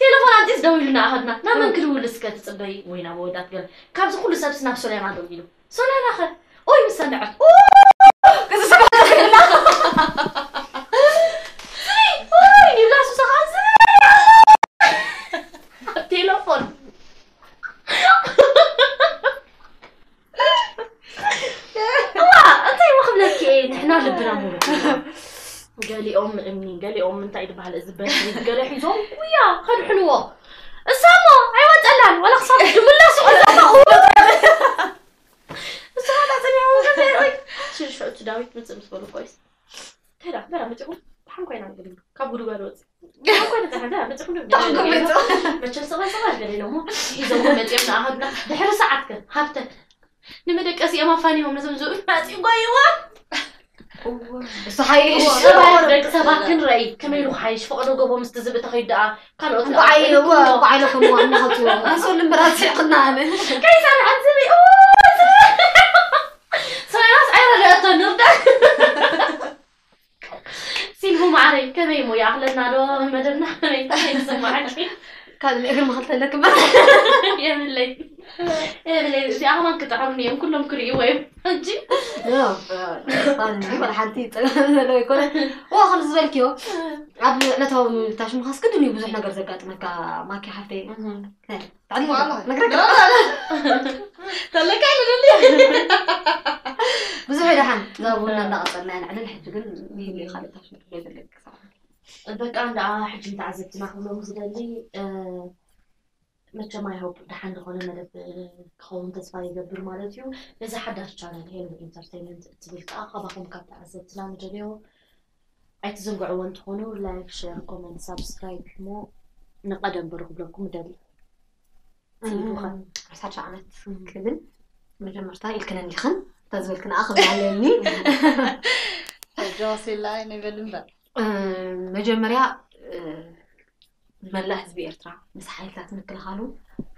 ቴሌፎን ኣንቲስ ደው ኢሉና ኣኸድና ናብ መን ክድውል እስከ ትፅበይ ወይ ናብ ወዳት ገለ ካብዚ ኩሉ ሰብስ ናብ ሶልያና ደው ኢሉ ሶልያና ኸ ኦይ ምስ ሰንዐት ይብላ جالي أم امي لي أم انت عيد بحال الزبان لي حيزوم ويا خد حلوة. أسامة ايوا ألان ولا خصها جملة سؤال أسامة أسامة تعطيني عوض شنو شفت داويت؟ من سمس بلو كويس. هلا بلا متعوب حنكو أنا نقول كابو دو قالوت حنكو أنا تحدا متعوب متعوب سبع سبع قال لهم إذا هم متعبنا اهبنا دحر ساعتك. هبتك نمدك اسي أما فاني هم نزم زوج ما تيقوا ايوا ሰባት ንርኢ ከመይ ኢሉ ሓይሽ ፍቕዶ ገቦ ምስ ዝብእ ተኸይዱ ድኣ ካልኦት ጓዓይለኩም ናኸትዎ ኣንሶ ልምራት ይቕናኣነ ከይሳ ንዓዝብ ሰማያስ ኣይረዳእቶ ንርዳ ሲልቡ ማዕረይ ከመይ ሞያ ክለና ዶ መደብና ከመይ ይሰማዓኪ كان ما خلطت لك بس. يا ملي يا ملي شي أهلا يوم كلهم كريوين هجي لا أنا حالتي لو يكون. واخر زبالكيو عاد نتو تاش مخاص. كدني بزح نقر زقات مكا ماكي حفتي تعلم نقرك تلك على اللي بزح يدحن زابونا نقصنا على الحج قل مين اللي خالد تاش نقر በቃ እንደ ሕጂ እንተዓዘብትና ክብሎም ዝደሊ መቸም ኣይሃብ ድሓ እንደኾነ መደብ ክኸውን ተስፋ ይገብር ማለት እዩ ነዚ ሓዳሽ ቻነል ሄሎ ኢንተርቴንመንት እትብል ከዓ ከባኹም ካብ ተዓዘብትና ንደልዮ ኣይትዘንግዕዎ እንትኾኑ ላይክ ሸር ኮመንት ሳብስክራይብ እሞ ንቐደም በሩ ክብለኩም ደሊ ዓሰርተ ዓመት ክብል መጀመርታ ኢልክነን ዲኽን እታ ዝበልክንኣ ክብላለኒ ጆሲላ ንብል እምበር መጀመሪያ ንመላእ ህዝቢ ኤርትራ ምስ ሓይልታት ምክልኻሉ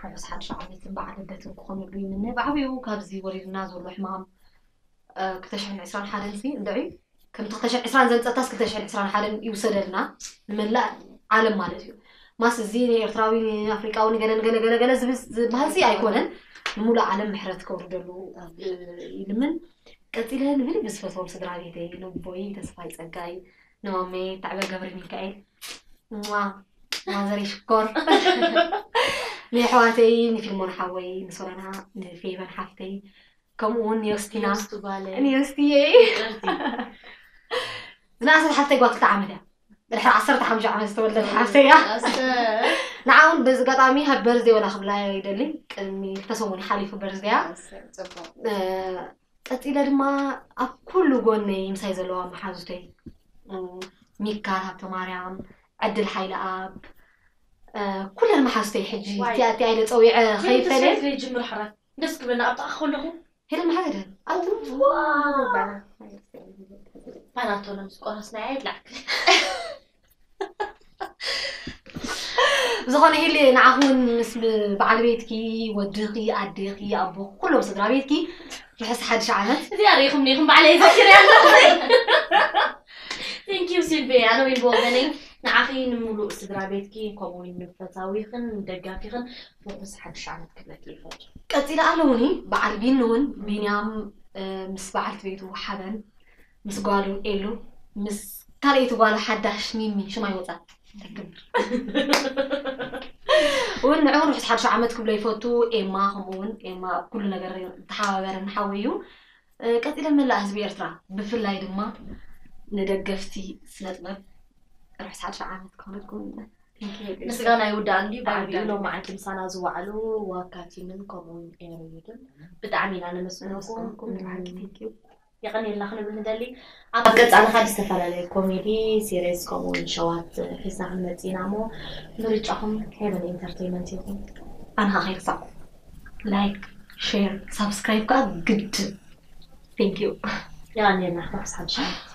ሕጉስ ሓድሽ ዓመትን በዓል ልደትን ክኾኑ ሉ ይምነ ብዓብኡ ካብዚ ወሪድና ዘሎ ሕማም 221 ሲ እንደዒ ከም 220 ዘንፀታስ 221 ይውሰደልና ንመላእ ዓለም ማለት እዩ ማስ እዚ ንኤርትራዊ ንኣፍሪቃዊ ንገለ ንገለ ገለ ገለ ዝበሃል ሲ ኣይኮነን ንሙሉእ ዓለም ምሕረት ከውርደሉ ይልምን ቀፂለ ንብል ብዝፈትዎም ስድራ ቤተይ ንቦይ ተስፋይ ፀጋይ ንማመይ ታዕበ ገብሪ ሚካኤል ዋ ማዘር ይሽኮር ንኣሕዋተይ ንፊልሞን ሓወይ ንሶረና ንፌበን ሓፍተይ ከምኡ እውን ንዮስቲና ንዮስትየ ዝናእሰት ሓፍተይ ጓ ክልተ ዓመት እያ ድሕሪ ዓሰርተ ሓሙሽተ ዓመት ዝተወለደ ሓፍተይ እያ ንዓ እውን በዚ ኣጋጣሚ ሃብ በርዝዴ ወላ ክብላ ይደሊ ቅድሚ ክልተ ሰሙን ሓሊፉ በርዝደያ ቀፂለ ድማ ኣብ ኩሉ ጎነይ ምሳይ ዘለዋ መሓዙተይ ሚካል ሃብተ ማርያም ዕድል ሓይለ ኣብ ኩለን መሓዙተይ ሕጂ እቲኣቲ ኣይለ ፀዊዐ ከይፈለ ጅምር ሕራት ደስ ክብለና ኣብጣ ከለኹ ሄደን መሓዝ ደን ባናቶሎ ምስ ቆረስና የብላዕ ዝኾነ ሄሊ ንዓኹን ምስ በዓል ቤትኪ ወድኺ ኣዴኺ ኣቦ ኩሎም ስድራ ቤትኪ ምሕስ ሓድሽ ዓመት እዚኣ ሪኢኹም ኒኹም ባዕለይ ዘኪር እያ ቴንኪዩ ሲልቤ ኣነ ወይ ብወገነይ ንዓኺ ንሙሉእ ስድራ ቤትኪ ከምኡውን ንፈታዊኽን ደጋፊኽን ፍሑስ ሓድሽ ዓመት ክብለክ ይፈል ቀፂለ ኣለውኒ በዓል ቢን እውን ቢንያም ምስ በዓልቲ ቤቱ ሓበን ምስ ጓሉ ኤሉ ምስ ካልአይቲ ጓሉ ሓዳሽ ሚሚ ሽማ ይወፃ ትግብር እውን ንዕኡ ርሑስ ሓድሽ ዓመት ክብሎ ይፈቱ ኤማ ከምኡውን ኤማ ኩሉ ነገር ተሓባበረ ንሓዊ እዩ ቀፂለ መላእ ህዝቢ ኤርትራ ብፍላይ ድማ ንደገፍቲ ስነ ጥበብ ርሑስ ሓድሽ ዓመት ክኾነልኩም ምስጋና ይውዳእ እንዲ ብዓብኡ ሎም መዓልቲ ምሳና ዝዋዕሉ ዋካቲምን ከምኡውን ኤሮዩድን ብጣዕሚ ኢና ነመስግነኩም የቀኒልና ክንብል ንደሊ ኣብ ቀፃሊ ካሊ ዝተፈላለየ ኮሜዲ ሲሪስ ከምኡውን ሸዋት ሒዝና ክንመፂ ኢና እሞ ምርጫኹም ሄቨን ኢንተርቴይመንት ይኹን ኣንኻ ከይርሳዕኩ ላይክ ሼር ሳብስክራይብ ከዓ ግድን ቴንክ ዩ ያኔና ሕሳብ ሓድሽ ዓመት